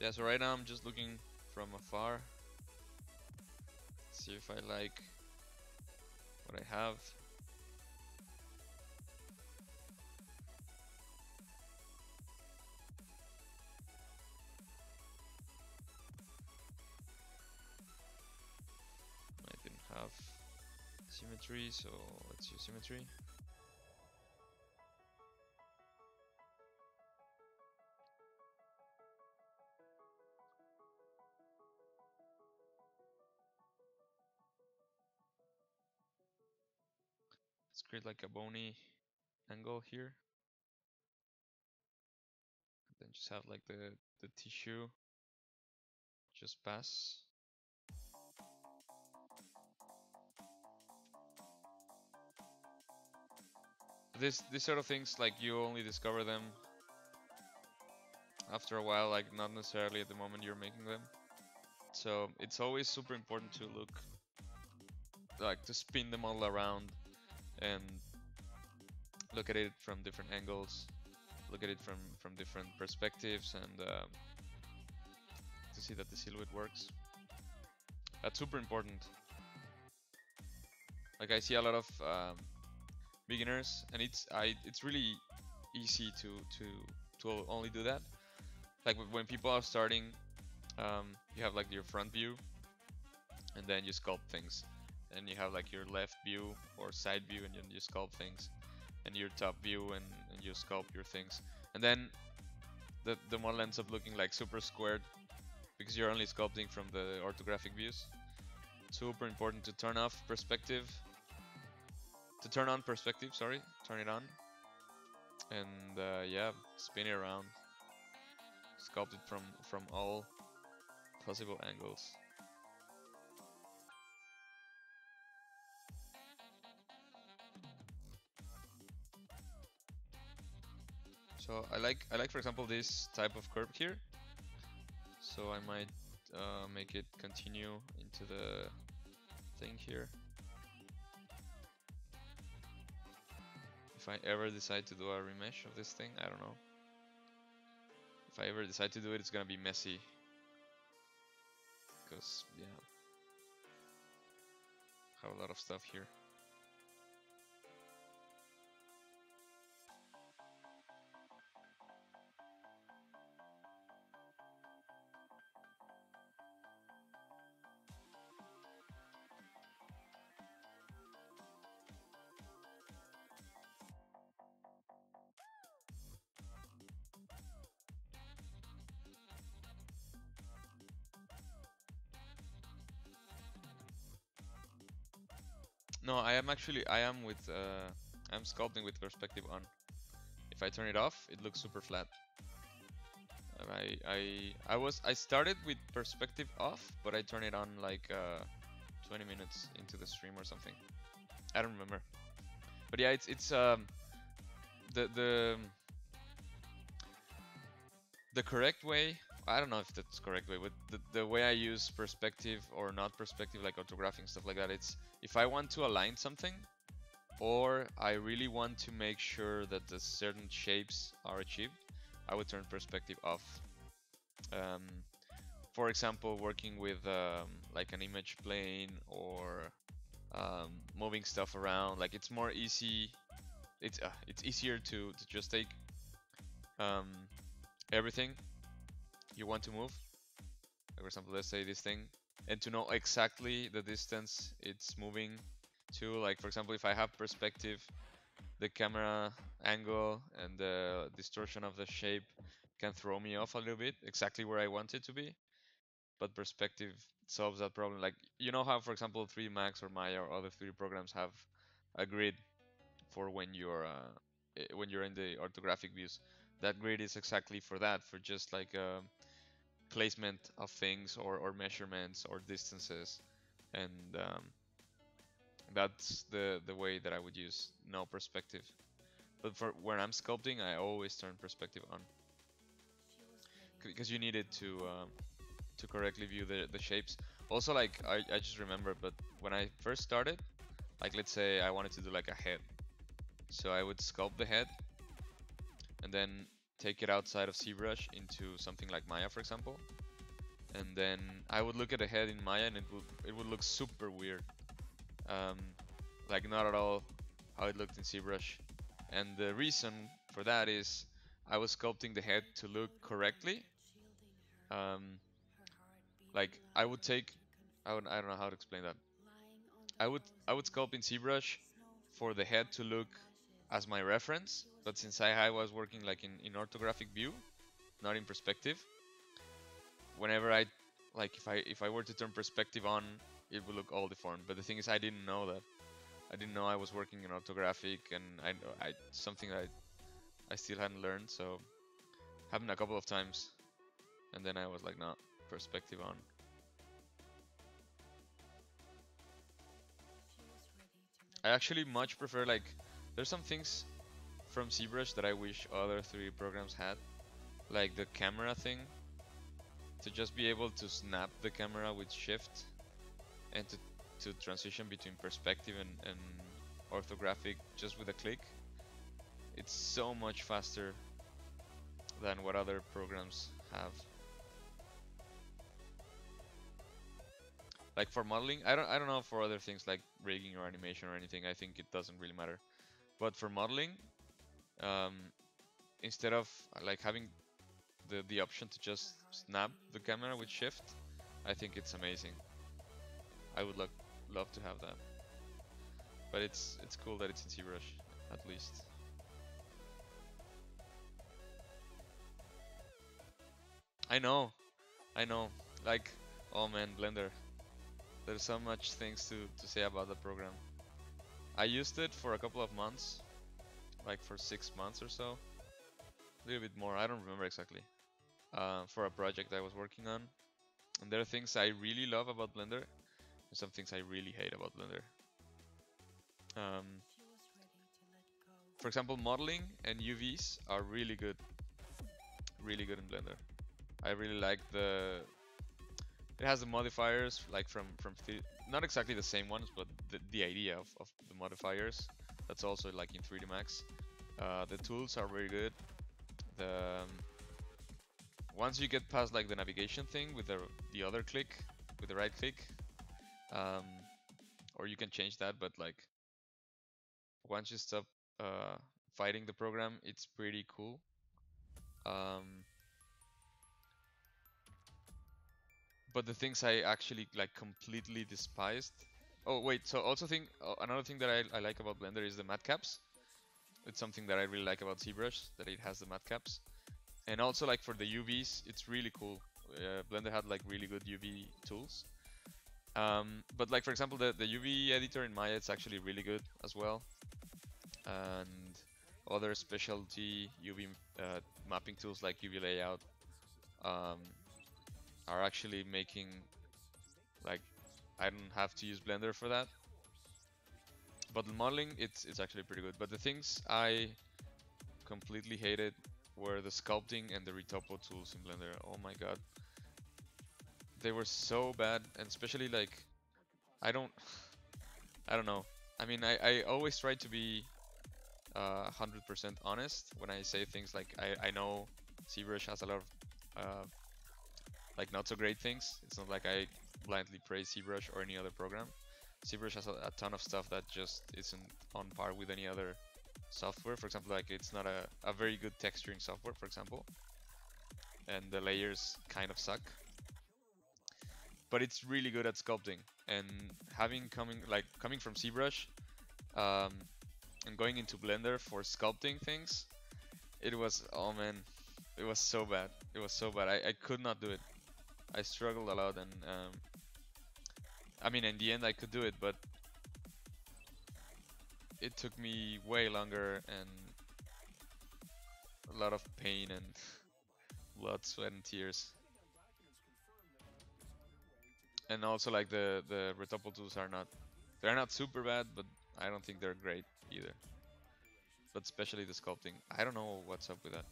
Yeah, so right now I'm just looking from afar. See if I like what I have. I didn't have symmetry, so let's use symmetry. Like a bony angle here. And then just have like the, the tissue just pass. This this sort of things like you only discover them after a while, like not necessarily at the moment you're making them. So it's always super important to look like to spin them all around and look at it from different angles, look at it from from different perspectives, and um, to see that the silhouette works. That's super important. Like I see a lot of um, beginners, and it's I it's really easy to to to only do that. Like when people are starting, um, you have like your front view, and then you sculpt things and you have like your left view or side view and then you sculpt things and your top view and, and you sculpt your things. And then the, the model ends up looking like super squared because you're only sculpting from the orthographic views. Super important to turn off perspective to turn on perspective sorry turn it on. And uh, yeah spin it around. Sculpt it from from all possible angles So I like I like for example this type of curve here. So I might uh, make it continue into the thing here. If I ever decide to do a remesh of this thing, I don't know. If I ever decide to do it, it's gonna be messy. Because yeah, have a lot of stuff here. No, I am actually I am with uh, I'm sculpting with perspective on. If I turn it off, it looks super flat. And I I I was I started with perspective off, but I turned it on like uh, 20 minutes into the stream or something. I don't remember. But yeah, it's it's um the the the correct way. I don't know if that's correct way, but the, the way I use perspective or not perspective, like orthographing stuff like that, it's if I want to align something, or I really want to make sure that the certain shapes are achieved, I would turn perspective off. Um, for example, working with um, like an image plane or um, moving stuff around, like it's more easy. It's uh, it's easier to to just take um, everything you want to move. For example, let's say this thing, and to know exactly the distance it's moving to. Like for example, if I have perspective, the camera angle and the distortion of the shape can throw me off a little bit, exactly where I want it to be. But perspective solves that problem. Like you know how, for example, 3D Max or Maya or other 3D programs have a grid for when you're uh, when you're in the orthographic views. That grid is exactly for that, for just like um, placement of things or, or measurements or distances. And um, that's the the way that I would use no perspective. But for when I'm sculpting I always turn perspective on. Because you need it to um, to correctly view the, the shapes. Also like I, I just remember but when I first started like let's say I wanted to do like a head. So I would sculpt the head and then take it outside of ZBrush into something like Maya, for example. And then I would look at a head in Maya and it would it would look super weird. Um, like not at all how it looked in ZBrush. And the reason for that is I was sculpting the head to look correctly. Um, like I would take, I would I don't know how to explain that. I would I would sculpt in ZBrush for the head to look as my reference, but since I, I was working like in, in orthographic view, not in perspective, whenever I like if I if I were to turn perspective on, it would look all deformed. But the thing is, I didn't know that. I didn't know I was working in orthographic, and I I something I I still hadn't learned. So happened a couple of times, and then I was like, no, perspective on. I actually much prefer like there's some things from ZBrush that I wish other 3D programs had, like the camera thing, to just be able to snap the camera with shift and to, to transition between perspective and, and orthographic just with a click. It's so much faster than what other programs have. Like for modeling, I don't I don't know for other things like rigging or animation or anything. I think it doesn't really matter. But for modeling, um, instead of like having the the option to just snap the camera with shift, I think it's amazing. I would lo- love to have that. But it's it's cool that it's in ZBrush at least. I know, I know. Like, oh man, Blender. There's so much things to to say about the program. I used it for a couple of months, like for six months or so. A little bit more, I don't remember exactly. Uh, for a project I was working on. And there are things I really love about Blender, and some things I really hate about Blender. Um, for example, modeling and UVs are really good. Really good in Blender. I really like the. It has the modifiers like from from not exactly the same ones, but the, the idea of, of the modifiers. That's also like in 3D Max. Uh, the tools are very good. The um, once you get past like the navigation thing with the the other click, with the right click, um, or you can change that, but like once you stop uh, fighting the program, it's pretty cool. Um, but the things I actually like completely despised. Oh wait, so also think uh, another thing that I, I like about Blender is the matcaps. It's something that I really like about ZBrush that it has the matcaps, and also like for the UVs, it's really cool. Uh, Blender had like really good UV tools. Um, but like for example, the the UV editor in Maya, it's actually really good as well, and other specialty UV uh, mapping tools like UV layout um, are actually making like I don't have to use Blender for that. But modeling, it's it's actually pretty good. But the things I completely hated were the sculpting and the retopo tools in Blender. Oh my god, they were so bad, and especially like I don't I don't know. I mean, I I always try to be uh, 100% honest when I say things like I I know ZBrush has a lot of uh, like not so great things. It's not like I blindly praise ZBrush or any other program. ZBrush has a, a, ton of stuff that just isn't on par with any other software. For example, like it's not a, a very good texturing software, for example. And the layers kind of suck. But it's really good at sculpting. And having coming like coming from ZBrush um, and going into Blender for sculpting things, it was oh man, it was so bad. It was so bad. I, I could not do it. I struggled a lot and um, I mean in the end I could do it but it took me way longer and a lot of pain and blood, sweat and tears. And also like the, the retopo tools are not, they're not super bad but I don't think they're great either. But especially the sculpting, I don't know what's up with that.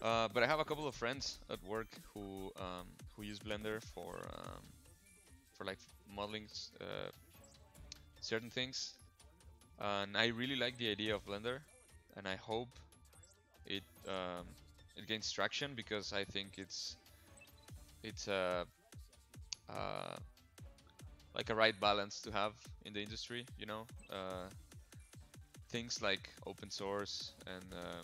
Uh, but I have a couple of friends at work who um, who use Blender for um, for like modeling uh, certain things. And I really like the idea of Blender, and I hope it um, it gains traction because I think it's it's a uh, like a right balance to have in the industry. You know, uh, things like open source and uh,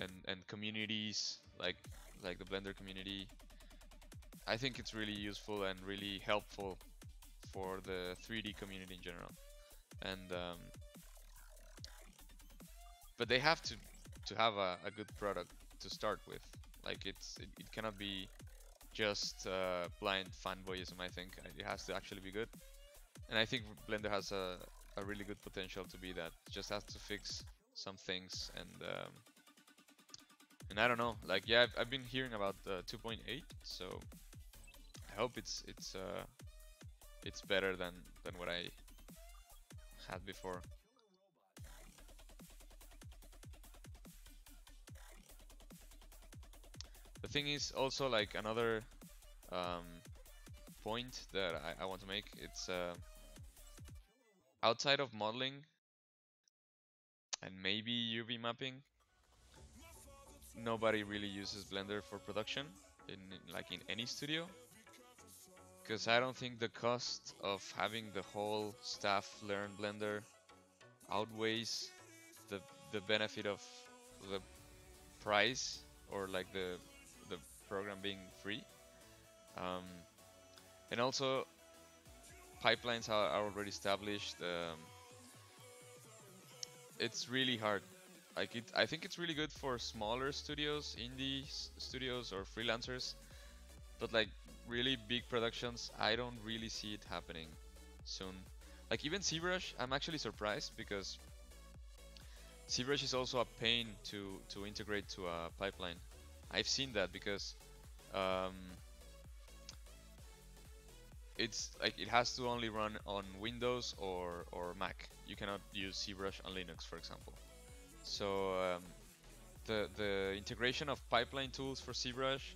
and and communities like like the Blender community. I think it's really useful and really helpful for the 3D community in general. And um, but they have to to have a, a good product to start with. Like it's it, it cannot be just uh, blind fanboyism. I think it has to actually be good. And I think Blender has a, a really good potential to be that. Just has to fix some things and um, and I don't know. Like yeah, I've, I've been hearing about uh, 2.8, so I hope it's it's uh, it's better than than what I had before. The thing is also like another um, point that I, I want to make. It's uh, outside of modeling and maybe UV mapping. Nobody really uses Blender for production in like in any studio because I don't think the cost of having the whole staff learn Blender outweighs the the benefit of the price or like the the program being free. Um, and also pipelines are, are already established. Um, it's really hard. Like it, I think it's really good for smaller studios, indie studios, or freelancers. But like really big productions, I don't really see it happening soon. Like even ZBrush, I'm actually surprised because ZBrush is also a pain to to integrate to a pipeline. I've seen that because um, it's like it has to only run on Windows or or Mac. You cannot use ZBrush on Linux, for example. So um, the the integration of pipeline tools for ZBrush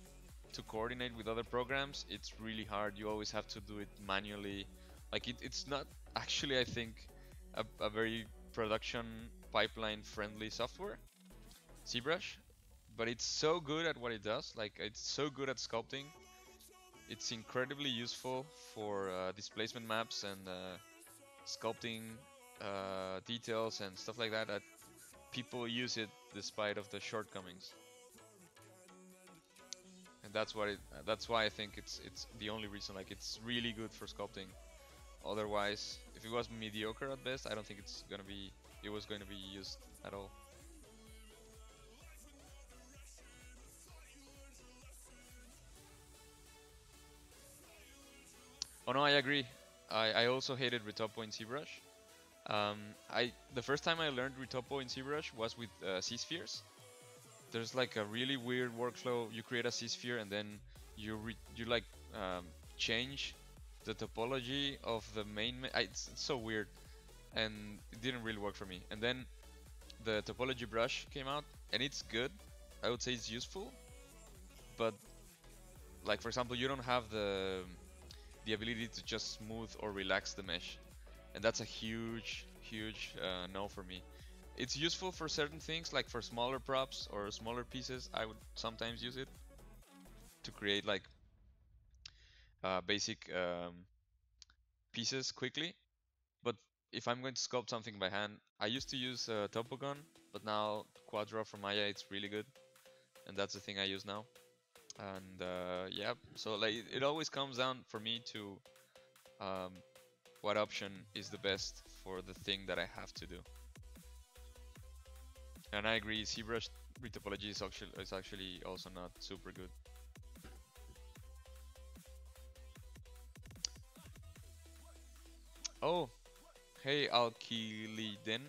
to coordinate with other programs, it's really hard. You always have to do it manually. Like it, it's not actually, I think, a, a very production pipeline friendly software, ZBrush, but it's so good at what it does. Like it's so good at sculpting. It's incredibly useful for uh, displacement maps and uh, sculpting uh, details and stuff like that. That people use it despite of the shortcomings. And that's what it that's why I think it's it's the only reason like it's really good for sculpting. Otherwise if it was mediocre at best I don't think it's gonna be it was going to be used at all. Oh no I agree. I, I also hated Retopo in ZBrush um, I the first time I learned Retopo in ZBrush was with uh, ZSpheres there's like a really weird workflow. You create a ZSphere and then you you like um, change the topology of the main. Ma- it's, it's so weird, and it didn't really work for me. And then the topology brush came out, and it's good. I would say it's useful, but like for example, you don't have the the ability to just smooth or relax the mesh, and that's a huge huge uh, no for me. It's useful for certain things like for smaller props or smaller pieces i would sometimes use it to create like uh, basic um, pieces quickly. But if i'm going to sculpt something by hand i used to use uh, TopoGun but now Quad Draw from maya it's really good and that's the thing i use now. And uh, yeah so like it, always comes down for me to um, what option is the best for the thing that i have to do and I agree, ZBrush retopology is actually is actually also not super good. Oh, hey Alkiliden.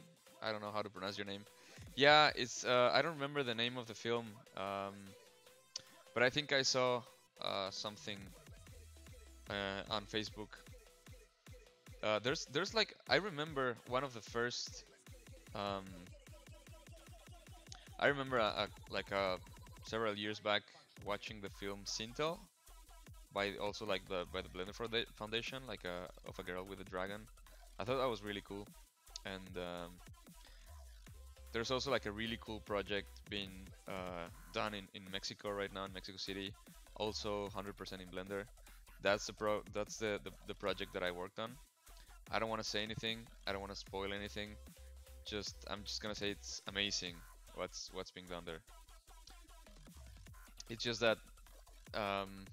I don't know how to pronounce your name. Yeah, it's uh, I don't remember the name of the film, um, but I think I saw uh, something uh, on Facebook. Uh, there's there's like I remember one of the first um, I remember a, a, like uh, several years back watching the film Sintel by also like the by the Blender Foundation, like a of a girl with a dragon. I thought that was really cool, and um, there's also like a really cool project being uh, done in, in Mexico right now in Mexico City, also 100% in Blender. That's the pro that's the, the the project that I worked on. I don't want to say anything. I don't want to spoil anything. Just I'm just gonna say it's amazing what's what's being done there. It's just that um,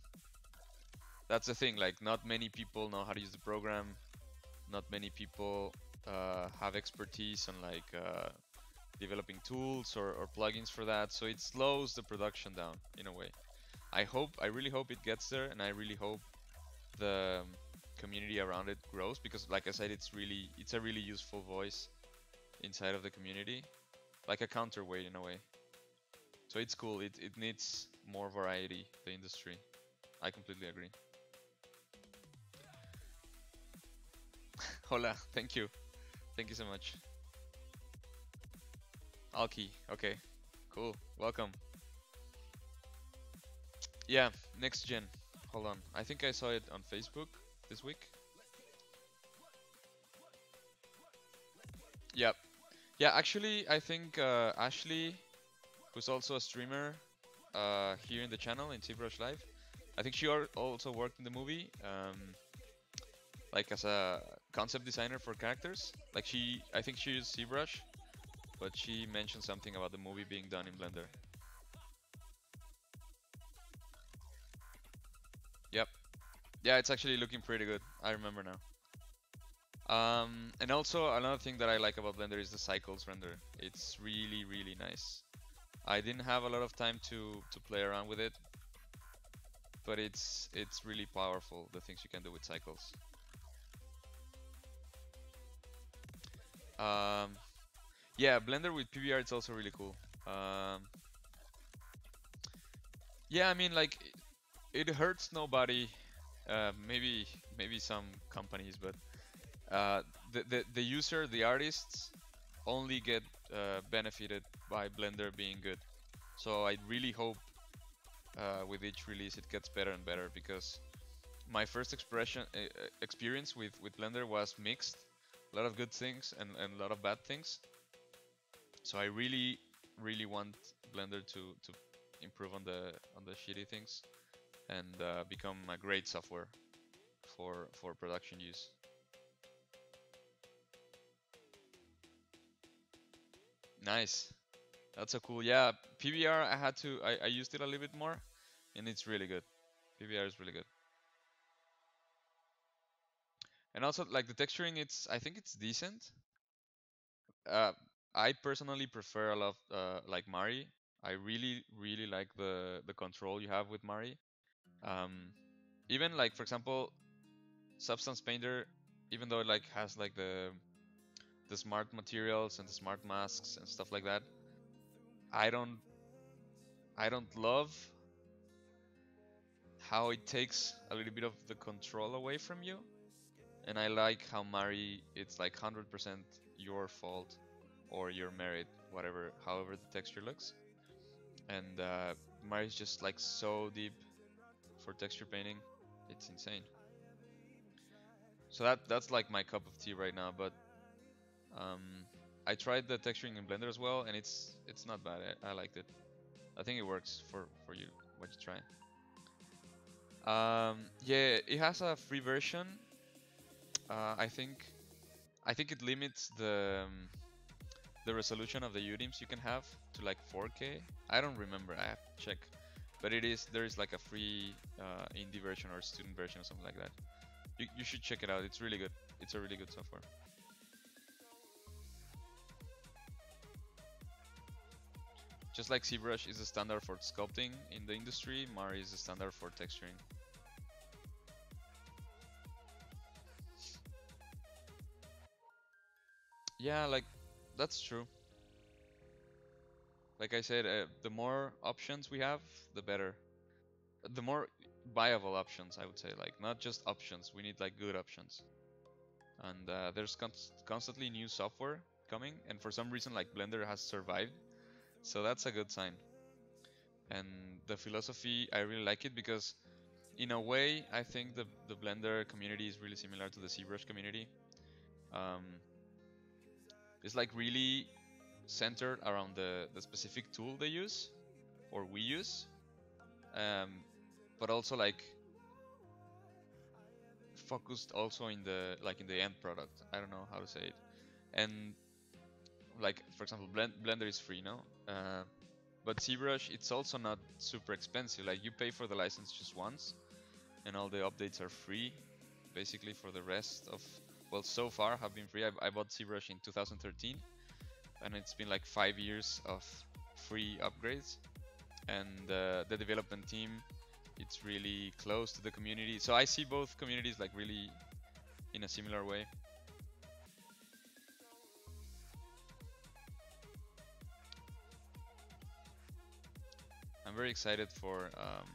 that's the thing. Like not many people know how to use the program. Not many people uh, have expertise on like uh, developing tools or, or plugins for that. So it slows the production down in a way. I hope, I really hope it gets there, and I really hope the um, community around it grows because, like I said, it's really, it's a really useful voice inside of the community, like a counterweight in a way. So it's cool. It it needs more variety. The industry. I completely agree. Hola, thank you, thank you so much. Alki, okay, cool, welcome. Yeah, next gen. Hold on, I think I saw it on Facebook this week. Yep. Yeah, actually, I think uh, Ashley, who's also a streamer uh, here in the channel in ZBrush Live, I think she al- also worked in the movie, um, like as a concept designer for characters. Like she, I think she used ZBrush, but she mentioned something about the movie being done in Blender. Yeah, it's actually looking pretty good. I remember now. Um, and also another thing that I like about Blender is the cycles render. It's really, really nice. I didn't have a lot of time to to play around with it, but it's it's really powerful the things you can do with cycles. Um, yeah, Blender with PBR it's also really cool. Um, yeah, I mean like it it hurts nobody. Uh, maybe maybe some companies, but uh, the, the the user, the artists, only get uh, benefited by Blender being good. So I really hope uh, with each release it gets better and better because my first expression uh, experience with with Blender was mixed, a lot of good things and, and a lot of bad things. So I really really want Blender to to improve on the on the shitty things and uh, become a great software for for production use. Nice. That's so cool. Yeah, PBR I had to I, I used it a little bit more and it's really good. PBR is really good. And also like the texturing it's I think it's decent. Uh I personally prefer a lot uh like Mari. I really really like the the control you have with Mari. Um even like for example Substance Painter even though it like has like the the smart materials and the smart masks and stuff like that I don't I don't love how it takes a little bit of the control away from you and I like how Mari it's like 100% your fault or your merit whatever however the texture looks. And uh, Mari is just like so deep for texture painting it's insane so that that's like my cup of tea right now but um, I tried the texturing in Blender as well, and it's it's not bad. I, I liked it. I think it works for for you what you try. Um, yeah, it has a free version. Uh, I think I think it limits the um, the resolution of the UDIMs you can have to like 4K. I don't remember. I have to check. But it is there is like a free uh, indie version or student version or something like that. You you should check it out. It's really good. It's a really good software. Just like ZBrush is a standard for sculpting in the industry, Mari is a standard for texturing. Yeah, like that's true. Like I said, uh, the more options we have, the better. The more viable options, I would say. Like not just options, we need like good options. And uh, there's const constantly new software coming, and for some reason, like Blender has survived so that's a good sign. And the philosophy, I really like it because in a way, I think the the Blender community is really similar to the ZBrush community. Um, it's like really centered around the the specific tool they use or we use, um, but also like focused also in the like in the end product. I don't know how to say it, and like for example, Blend, Blender is free now, uh, but ZBrush it's also not super expensive. Like you pay for the license just once, and all the updates are free, basically for the rest of well so far have been free. I, I bought ZBrush in 2013, and it's been like five years of free upgrades, and uh, the development team it's really close to the community. So I see both communities like really in a similar way. I'm very excited for um,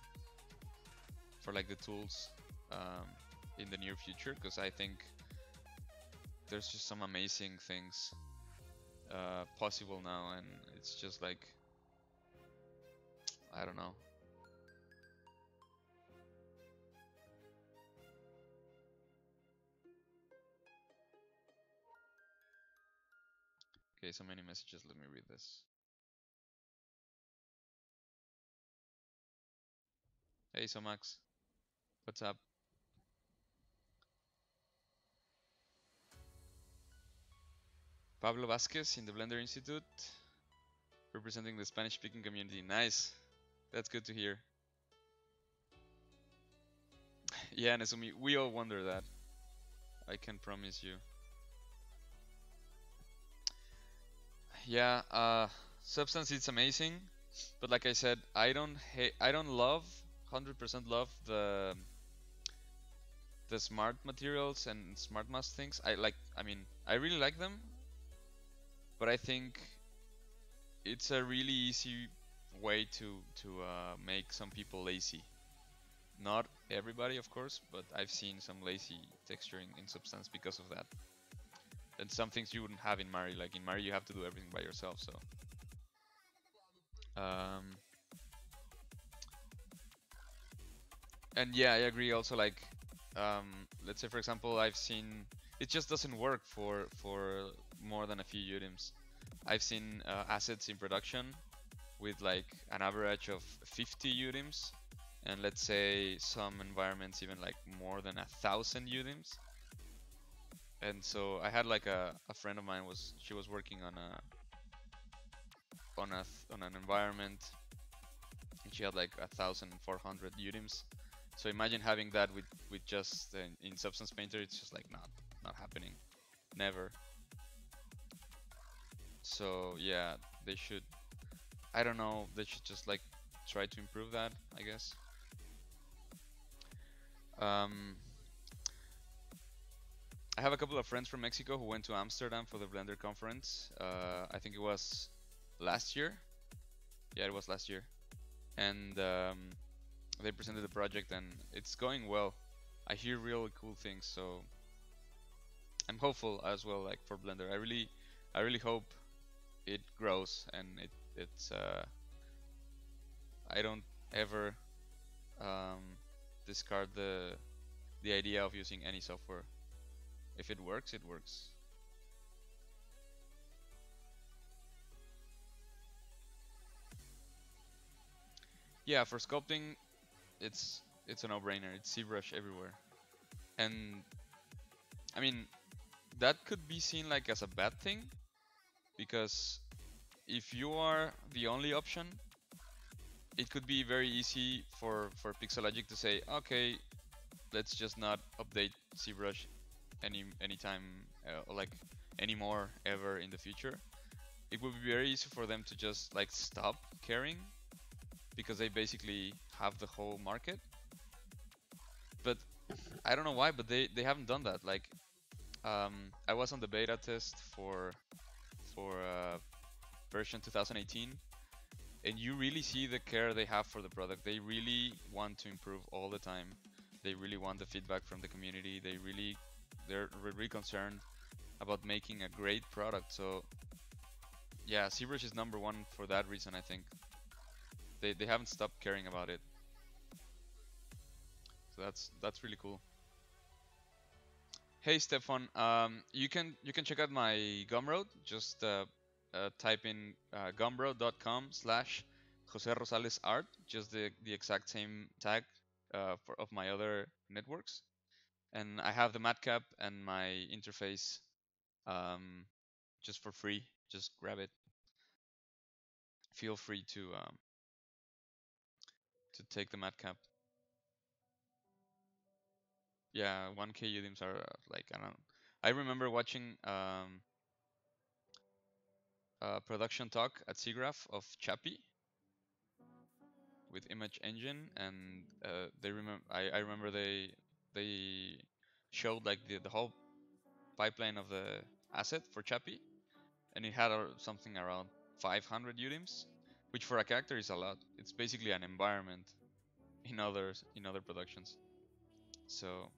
for like the tools um, in the near future because I think there's just some amazing things uh, possible now, and it's just like I don't know. Okay, so many messages. Let me read this. Hey, so Max, what's up? Pablo Vazquez in the Blender Institute, representing the Spanish-speaking community. Nice, that's good to hear. yeah, Nesumi, we all wonder that. I can promise you. Yeah, uh, Substance it's amazing, but like I said, I don't hate, I don't love, hundred percent love the the smart materials and smart mask things. I like, I mean, I really like them, but I think it's a really easy way to to uh, make some people lazy. Not everybody, of course, but I've seen some lazy texturing in Substance because of that and some things you wouldn't have in Mari. Like in Mari, you have to do everything by yourself. So, um, and yeah, I agree. Also, like, um, let's say for example, I've seen it just doesn't work for for more than a few UDIMs. I've seen uh, assets in production with like an average of 50 UDIMs, and let's say some environments even like more than a thousand UDIMs and so I had like a, a friend of mine was she was working on a on a on an environment and she had like a thousand four hundred UDIMs so imagine having that with with just in Substance Painter it's just like not not happening never so yeah they should I don't know they should just like try to improve that I guess um, I have a couple of friends from Mexico who went to Amsterdam for the Blender conference. Uh, I think it was last year. Yeah, it was last year. And um, they presented the project and it's going well. I hear really cool things, so I'm hopeful as well. Like for Blender, I really, I really hope it grows and it it's. Uh, I don't ever um, discard the the idea of using any software if it works, it works. Yeah, for sculpting, it's it's a no-brainer. It's ZBrush everywhere, and I mean that could be seen like as a bad thing because if you are the only option, it could be very easy for for Pixologic to say, okay, let's just not update ZBrush any anytime uh, like anymore ever in the future. It would be very easy for them to just like stop caring because they basically have the whole market. But I don't know why but they they haven't done that. Like um, I was on the beta test for for uh, version 2018 and you really see the care they have for the product they really want to improve all the time they really want the feedback from the community they really they're really concerned about making a great product. So yeah, ZBrush is number one for that reason. I think they they haven't stopped caring about it. So that's that's really cool. Hey Stefan, um, you can you can check out my Gumroad. Just uh, uh, type in uh, gumroad.com slash Jose Rosales Art, just the the exact same tag uh, for of my other networks, and I have the matcap and my interface, um, just for free. Just grab it. Feel free to um, to take the matcap. Yeah, 1K UDIMs are uh, like I don't. I remember watching um, a production talk at SIGGRAPH of Chappie with Image Engine, and uh, they remember. I, I remember they they showed like the, the whole pipeline of the asset for Chappie, and it had uh, something around 500 UDIMs, which for a character is a lot. It's basically an environment in others in other productions. So,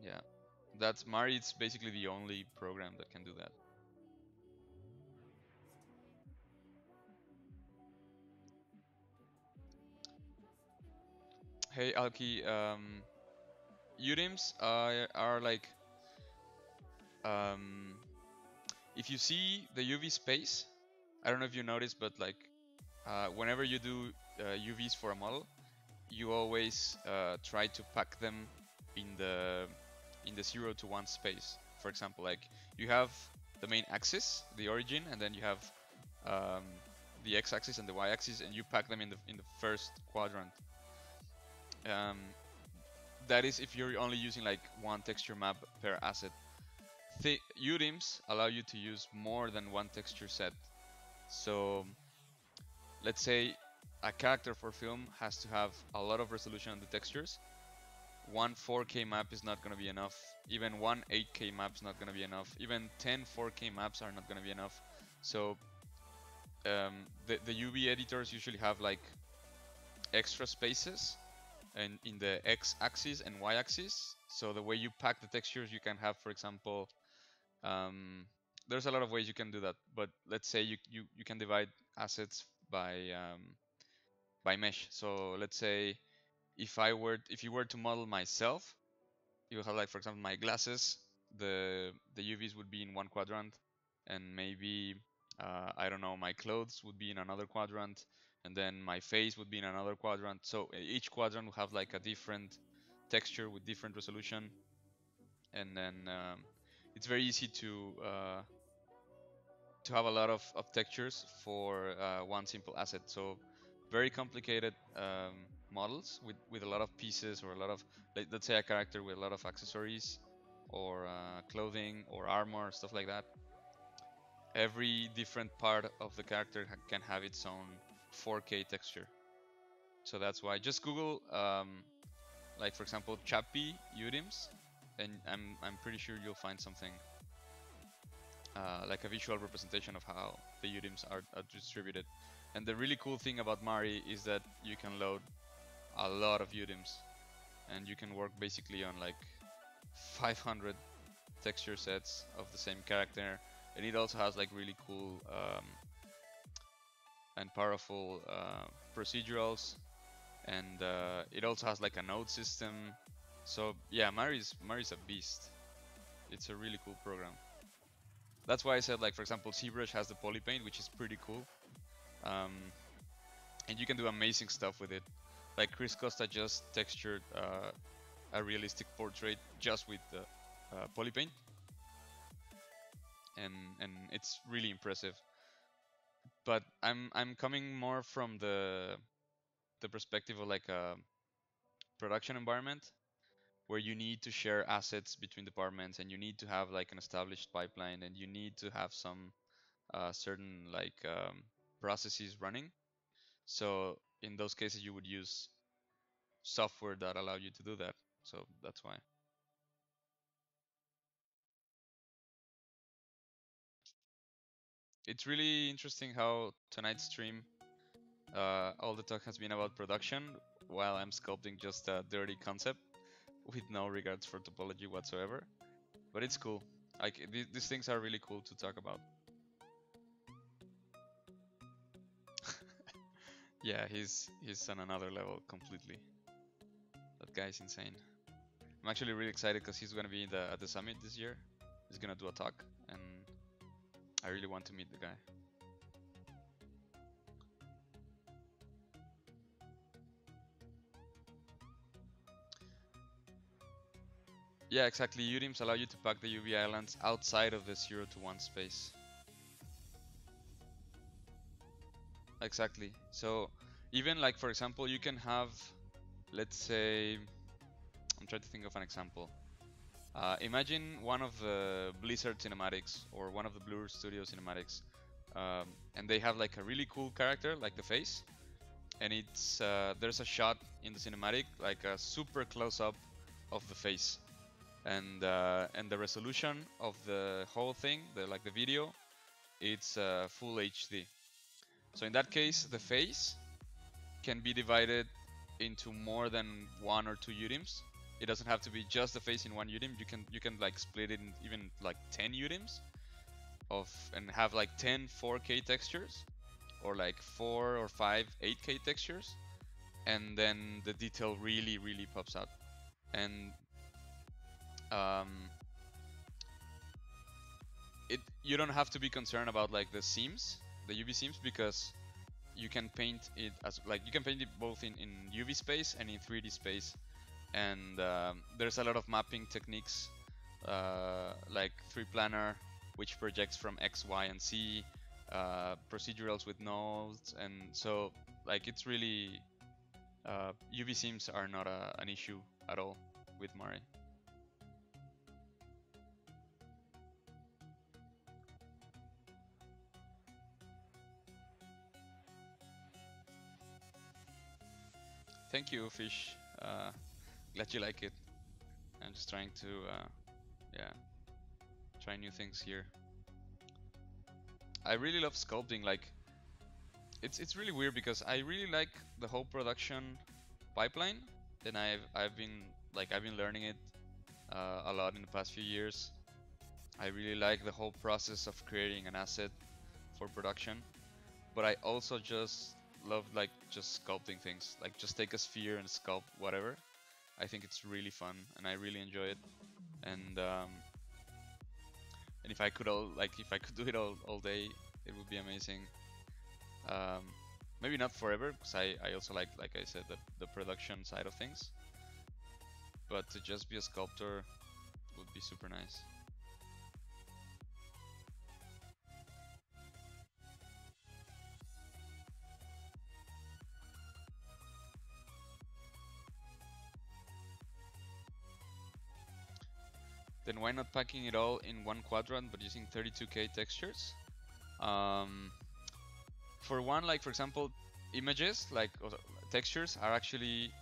yeah, that's Mari. It's basically the only program that can do that. Hey Alki, um, UDIMs are, are like, um, if you see the UV space, I don't know if you noticed, but like, uh, whenever you do uh, UVs for a model, you always uh, try to pack them in the in the zero to one space. For example, like you have the main axis, the origin, and then you have um, the x-axis and the y-axis, and you pack them in the in the first quadrant. Um, that is if you're only using like one texture map per asset. The UDIMs allow you to use more than one texture set. So let's say a character for film has to have a lot of resolution on the textures. One 4K map is not going to be enough. Even one 8K map is not going to be enough. Even 10 4K maps are not going to be enough. So um, the, the UV editors usually have like extra spaces and in the x-axis and y-axis. So the way you pack the textures, you can have, for example, um, there's a lot of ways you can do that. But let's say you you, you can divide assets by um, by mesh. So let's say if I were if you were to model myself, you have like for example my glasses. The the UVs would be in one quadrant, and maybe uh, I don't know my clothes would be in another quadrant, and then my face would be in another quadrant. So each quadrant would have like a different texture with different resolution, and then um, it's very easy to uh, to have a lot of, of textures for uh, one simple asset. So very complicated um, models with, with a lot of pieces or a lot of let's say a character with a lot of accessories or uh, clothing or armor stuff like that. Every different part of the character ha- can have its own 4K texture. So that's why just Google um, like for example Chappie UDIMs and I'm I'm pretty sure you'll find something uh, like a visual representation of how the UDIMs are, are distributed. And the really cool thing about Mari is that you can load a lot of UDIMs and you can work basically on like 500 texture sets of the same character. And it also has like really cool um, and powerful uh, procedurals. And uh, it also has like a node system. So yeah Mari's Mari's a beast. It's a really cool program. That's why I said like for example ZBrush has the polypaint which is pretty cool. Um, and you can do amazing stuff with it like Kris Costa just textured uh, a realistic portrait just with the uh, polypaint and and it's really impressive. But I'm I'm coming more from the the perspective of like a production environment where you need to share assets between departments and you need to have like an established pipeline and you need to have some uh, certain like um, processes running. So in those cases you would use software that allow you to do that so that's why it's really interesting how tonight's stream uh, all the talk has been about production while i'm sculpting just a dirty concept with no regards for topology whatsoever. But it's cool. Like th- these things are really cool to talk about. Yeah, he's he's on another level completely. That guy's insane. I'm actually really excited because he's gonna be the, at the summit this year. He's gonna do a talk, and I really want to meet the guy. Yeah, exactly. UDIMs allow you to pack the UV islands outside of the 0 to 1 space. Exactly. So even like for example, you can have, let's say, I'm trying to think of an example. Uh, imagine one of the Blizzard cinematics or one of the Blur Studio cinematics, um, and they have like a really cool character, like the face, and it's uh, there's a shot in the cinematic, like a super close up of the face, and uh, and the resolution of the whole thing, the like the video, it's uh, full HD. So in that case, the face can be divided into more than one or two UDIMs. It doesn't have to be just the face in one UDIM. You can you can like split it in even like 10 UDIMs of and have like 10 4K textures or like 4 or 5 8K textures and then the detail really really pops out. And um it you don't have to be concerned about like the seams, the UV seams because you can paint it as like you can paint it both in, in UV space and in 3D space and um, there's a lot of mapping techniques uh, like 3 planar which projects from X, Y and Z uh, procedurals with nodes and so like it's really uh, UV seams are not a, an issue at all with Mari. Thank you, Fish. Uh, glad you like it. I'm just trying to, uh, yeah, try new things here. I really love sculpting. Like, it's it's really weird because I really like the whole production pipeline, and I've I've been like I've been learning it uh, a lot in the past few years. I really like the whole process of creating an asset for production, but I also just love like just sculpting things. Like just take a sphere and sculpt whatever. I think it's really fun and I really enjoy it. And um, and if I could all like if I could do it all, all day, it would be amazing. Um, maybe not forever because I, I also like like I said the, the production side of things. But to just be a sculptor would be super nice. Then why not packing it all in one quadrant but using 32k textures? Um, for one, like for example, images like textures are actually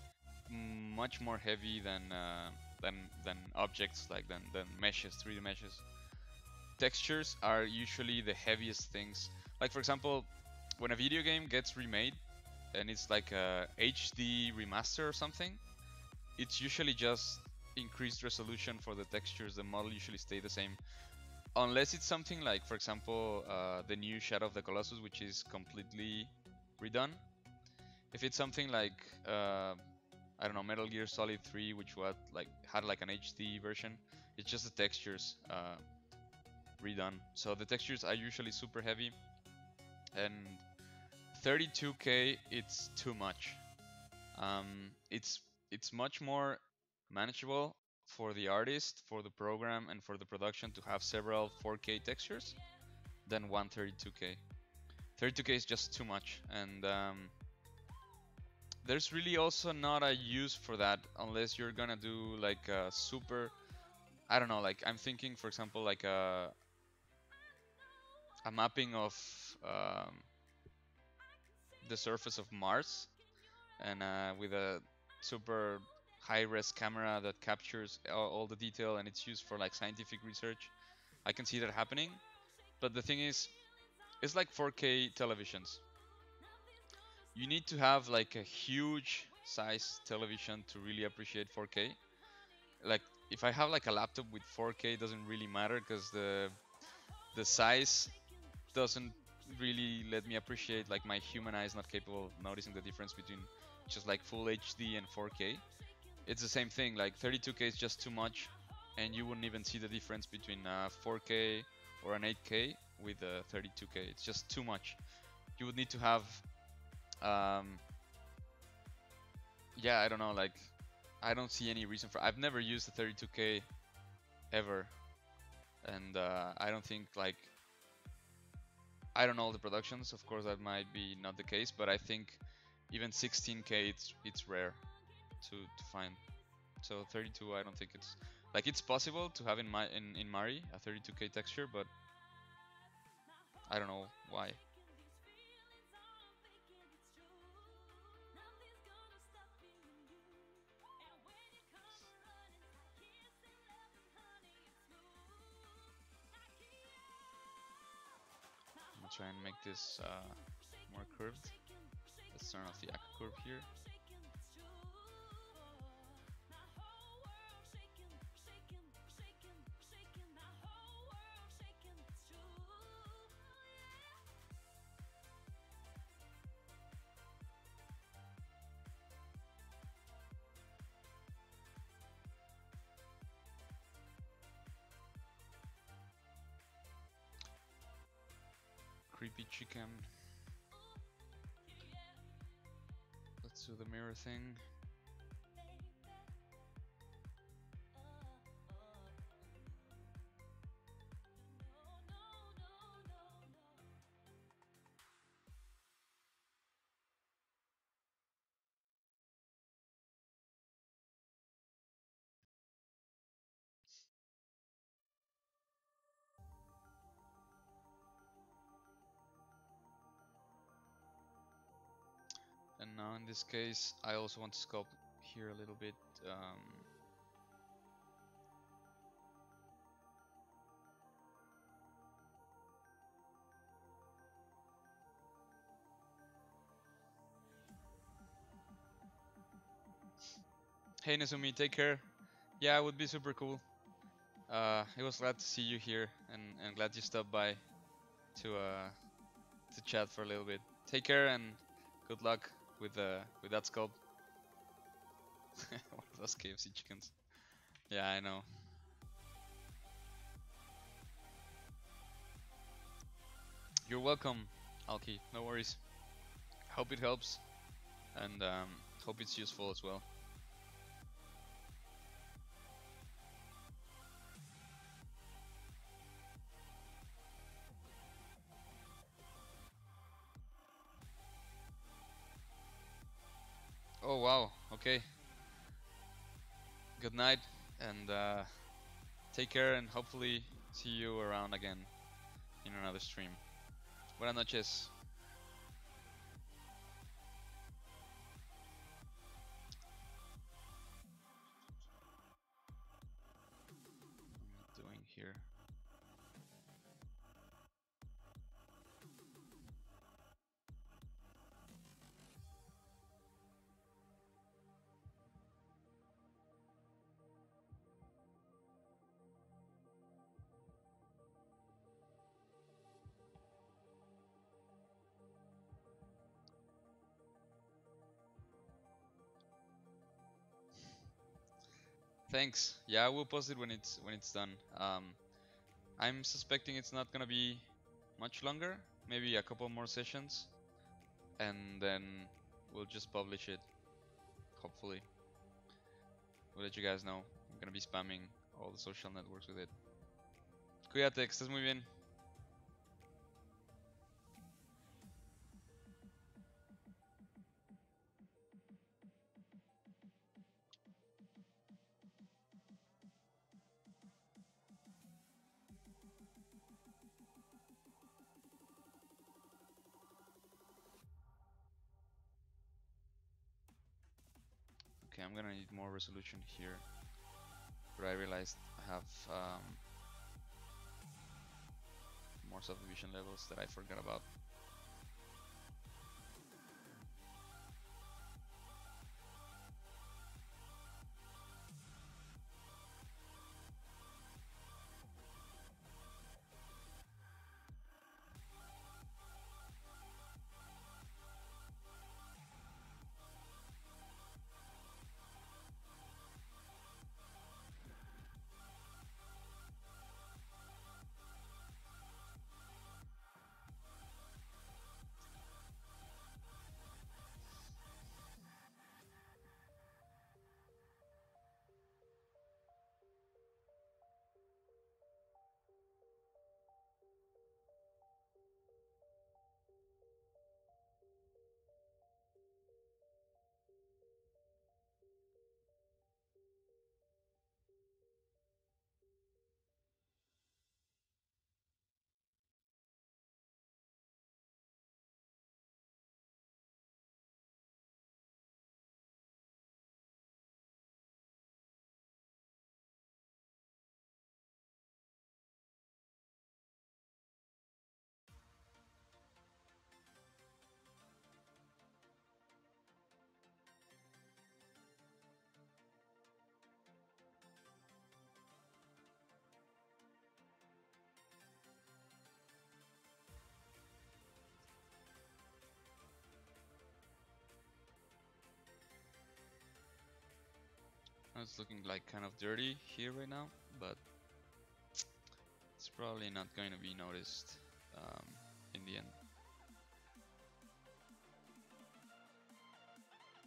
much more heavy than uh, than than objects like than than meshes, 3D meshes. Textures are usually the heaviest things. Like for example, when a video game gets remade and it's like a HD remaster or something, it's usually just increased resolution for the textures, the model usually stay the same. Unless it's something like, for example, uh, the new Shadow of the Colossus, which is completely redone. If it's something like, uh, I don't know, Metal Gear Solid 3, which was like had like an HD version, it's just the textures uh, redone. So the textures are usually super heavy, and 32k it's too much. Um, it's it's much more manageable for the artist, for the program, and for the production to have several 4K textures than 132K. 32K is just too much, and um, there's really also not a use for that unless you're gonna do like a super. I don't know, like I'm thinking, for example, like a a mapping of um, the surface of Mars, and uh, with a super high-res camera that captures all, the detail and it's used for like scientific research. I can see that happening. But the thing is, it's like 4K televisions. You need to have like a huge size television to really appreciate 4K. Like if I have like a laptop with 4K, it doesn't really matter because the the size doesn't really let me appreciate like my human eye is not capable of noticing the difference between just like full HD and 4K it's the same thing. Like 32k is just too much, and you wouldn't even see the difference between a 4k or an 8k with a 32k. It's just too much. You would need to have, um, yeah, I don't know. Like, I don't see any reason for. I've never used a 32k ever, and uh, I don't think like. I don't know all the productions. Of course, that might be not the case, but I think even 16k it's it's rare to to find. So 32, I don't think it's like it's possible to have in my in in Mari a 32k texture, but I don't know why. I'm try and make this uh, more curved. Let's turn off the aqua curve here. Chicken. Let's do the mirror thing. In this case, I also want to sculpt here a little bit. Um, hey Nezumi, take care. Yeah, it would be super cool. Uh, it was glad to see you here, and, and glad you stopped by to uh, to chat for a little bit. Take care and good luck with uh with that sculpt. One of those KFC chickens. Yeah, I know. You're welcome, Alki. No worries. Hope it helps, and um, hope it's useful as well. Okay. Good night, and uh, take care, and hopefully see you around again in another stream. Buenas noches. Thanks. Yeah, I will post it when it's when it's done. Um, I'm suspecting it's not gonna be much longer. Maybe a couple more sessions, and then we'll just publish it. Hopefully, we'll let you guys know. I'm gonna be spamming all the social networks with it. Cuídate, que estés muy bien. More resolution here. But I realized I have um, more subdivision levels that I forgot about. It's looking like kind of dirty here right now, but it's probably not going to be noticed um, in the end.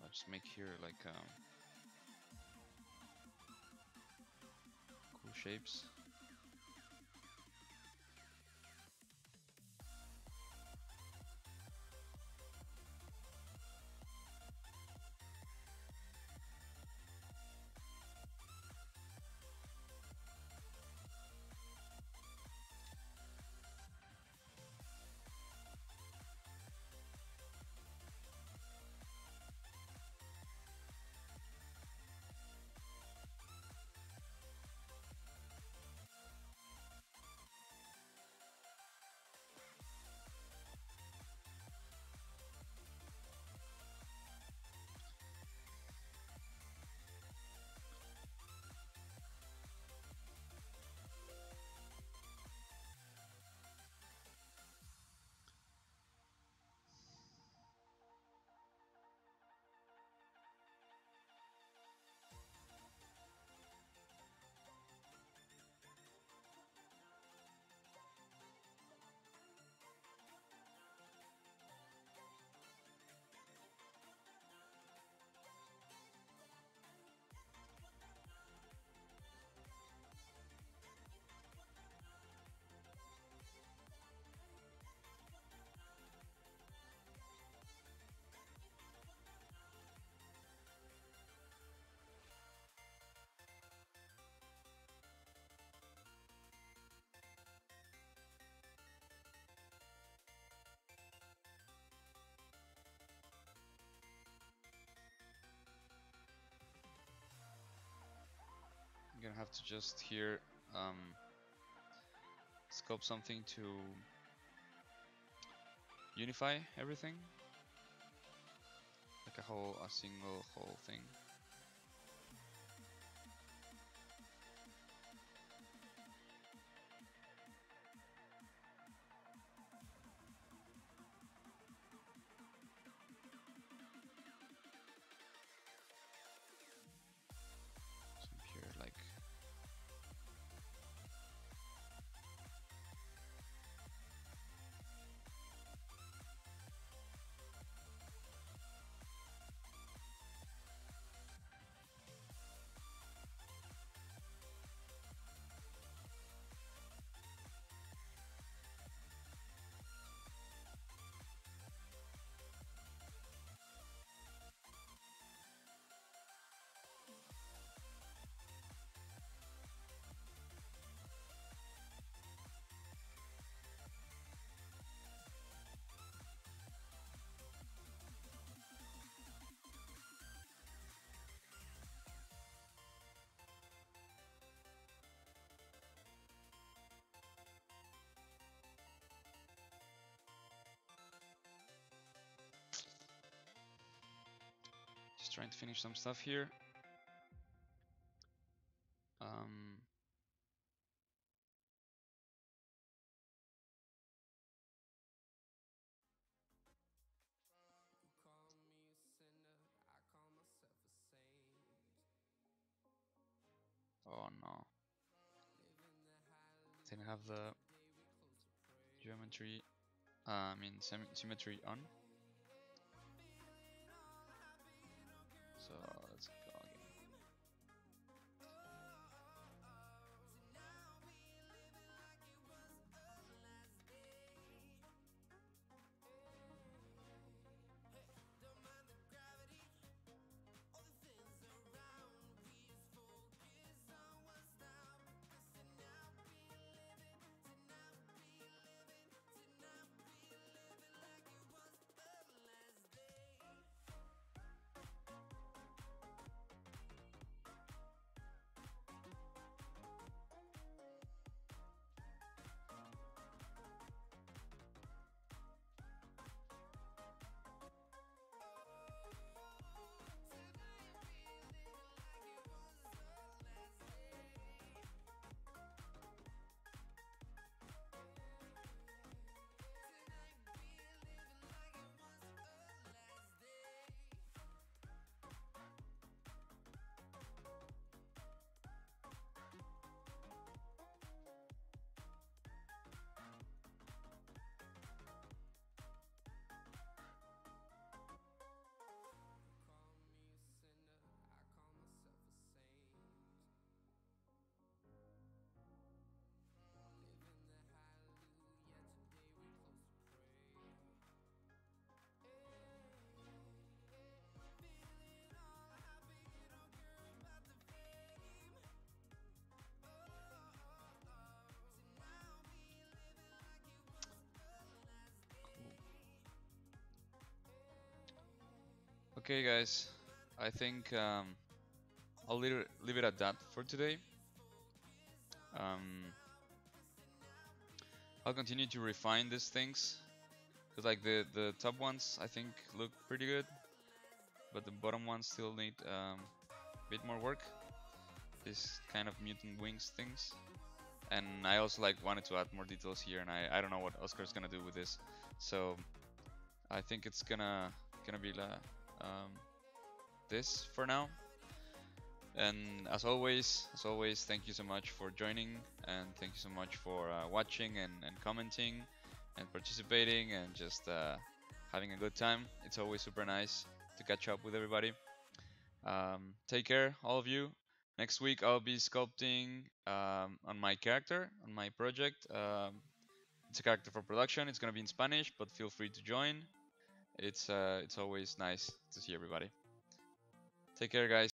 I'll just make here like um, cool shapes. Gonna have to just here um, scope something to unify everything, like a whole, a single whole thing. Trying to finish some stuff here. Um, oh no, didn't have the geometry, uh, I mean sym symmetry on. So Okay, guys, I think um, I'll leave it, leave it at that for today. Um, I'll continue to refine these things. Because like the the top ones I think look pretty good, but the bottom ones still need um, a bit more work. This kind of mutant wings things, and I also like wanted to add more details here, and I I don't know what Oscar's gonna do with this, so I think it's gonna gonna be la, um, this for now. And as always, as always, thank you so much for joining, and thank you so much for uh, watching and, and commenting, and participating, and just uh, having a good time. It's always super nice to catch up with everybody. Um, take care, all of you. Next week I'll be sculpting um, on my character, on my project. Um, it's a character for production. It's gonna be in Spanish, but feel free to join. It's uh, it's always nice to see everybody. Take care, guys.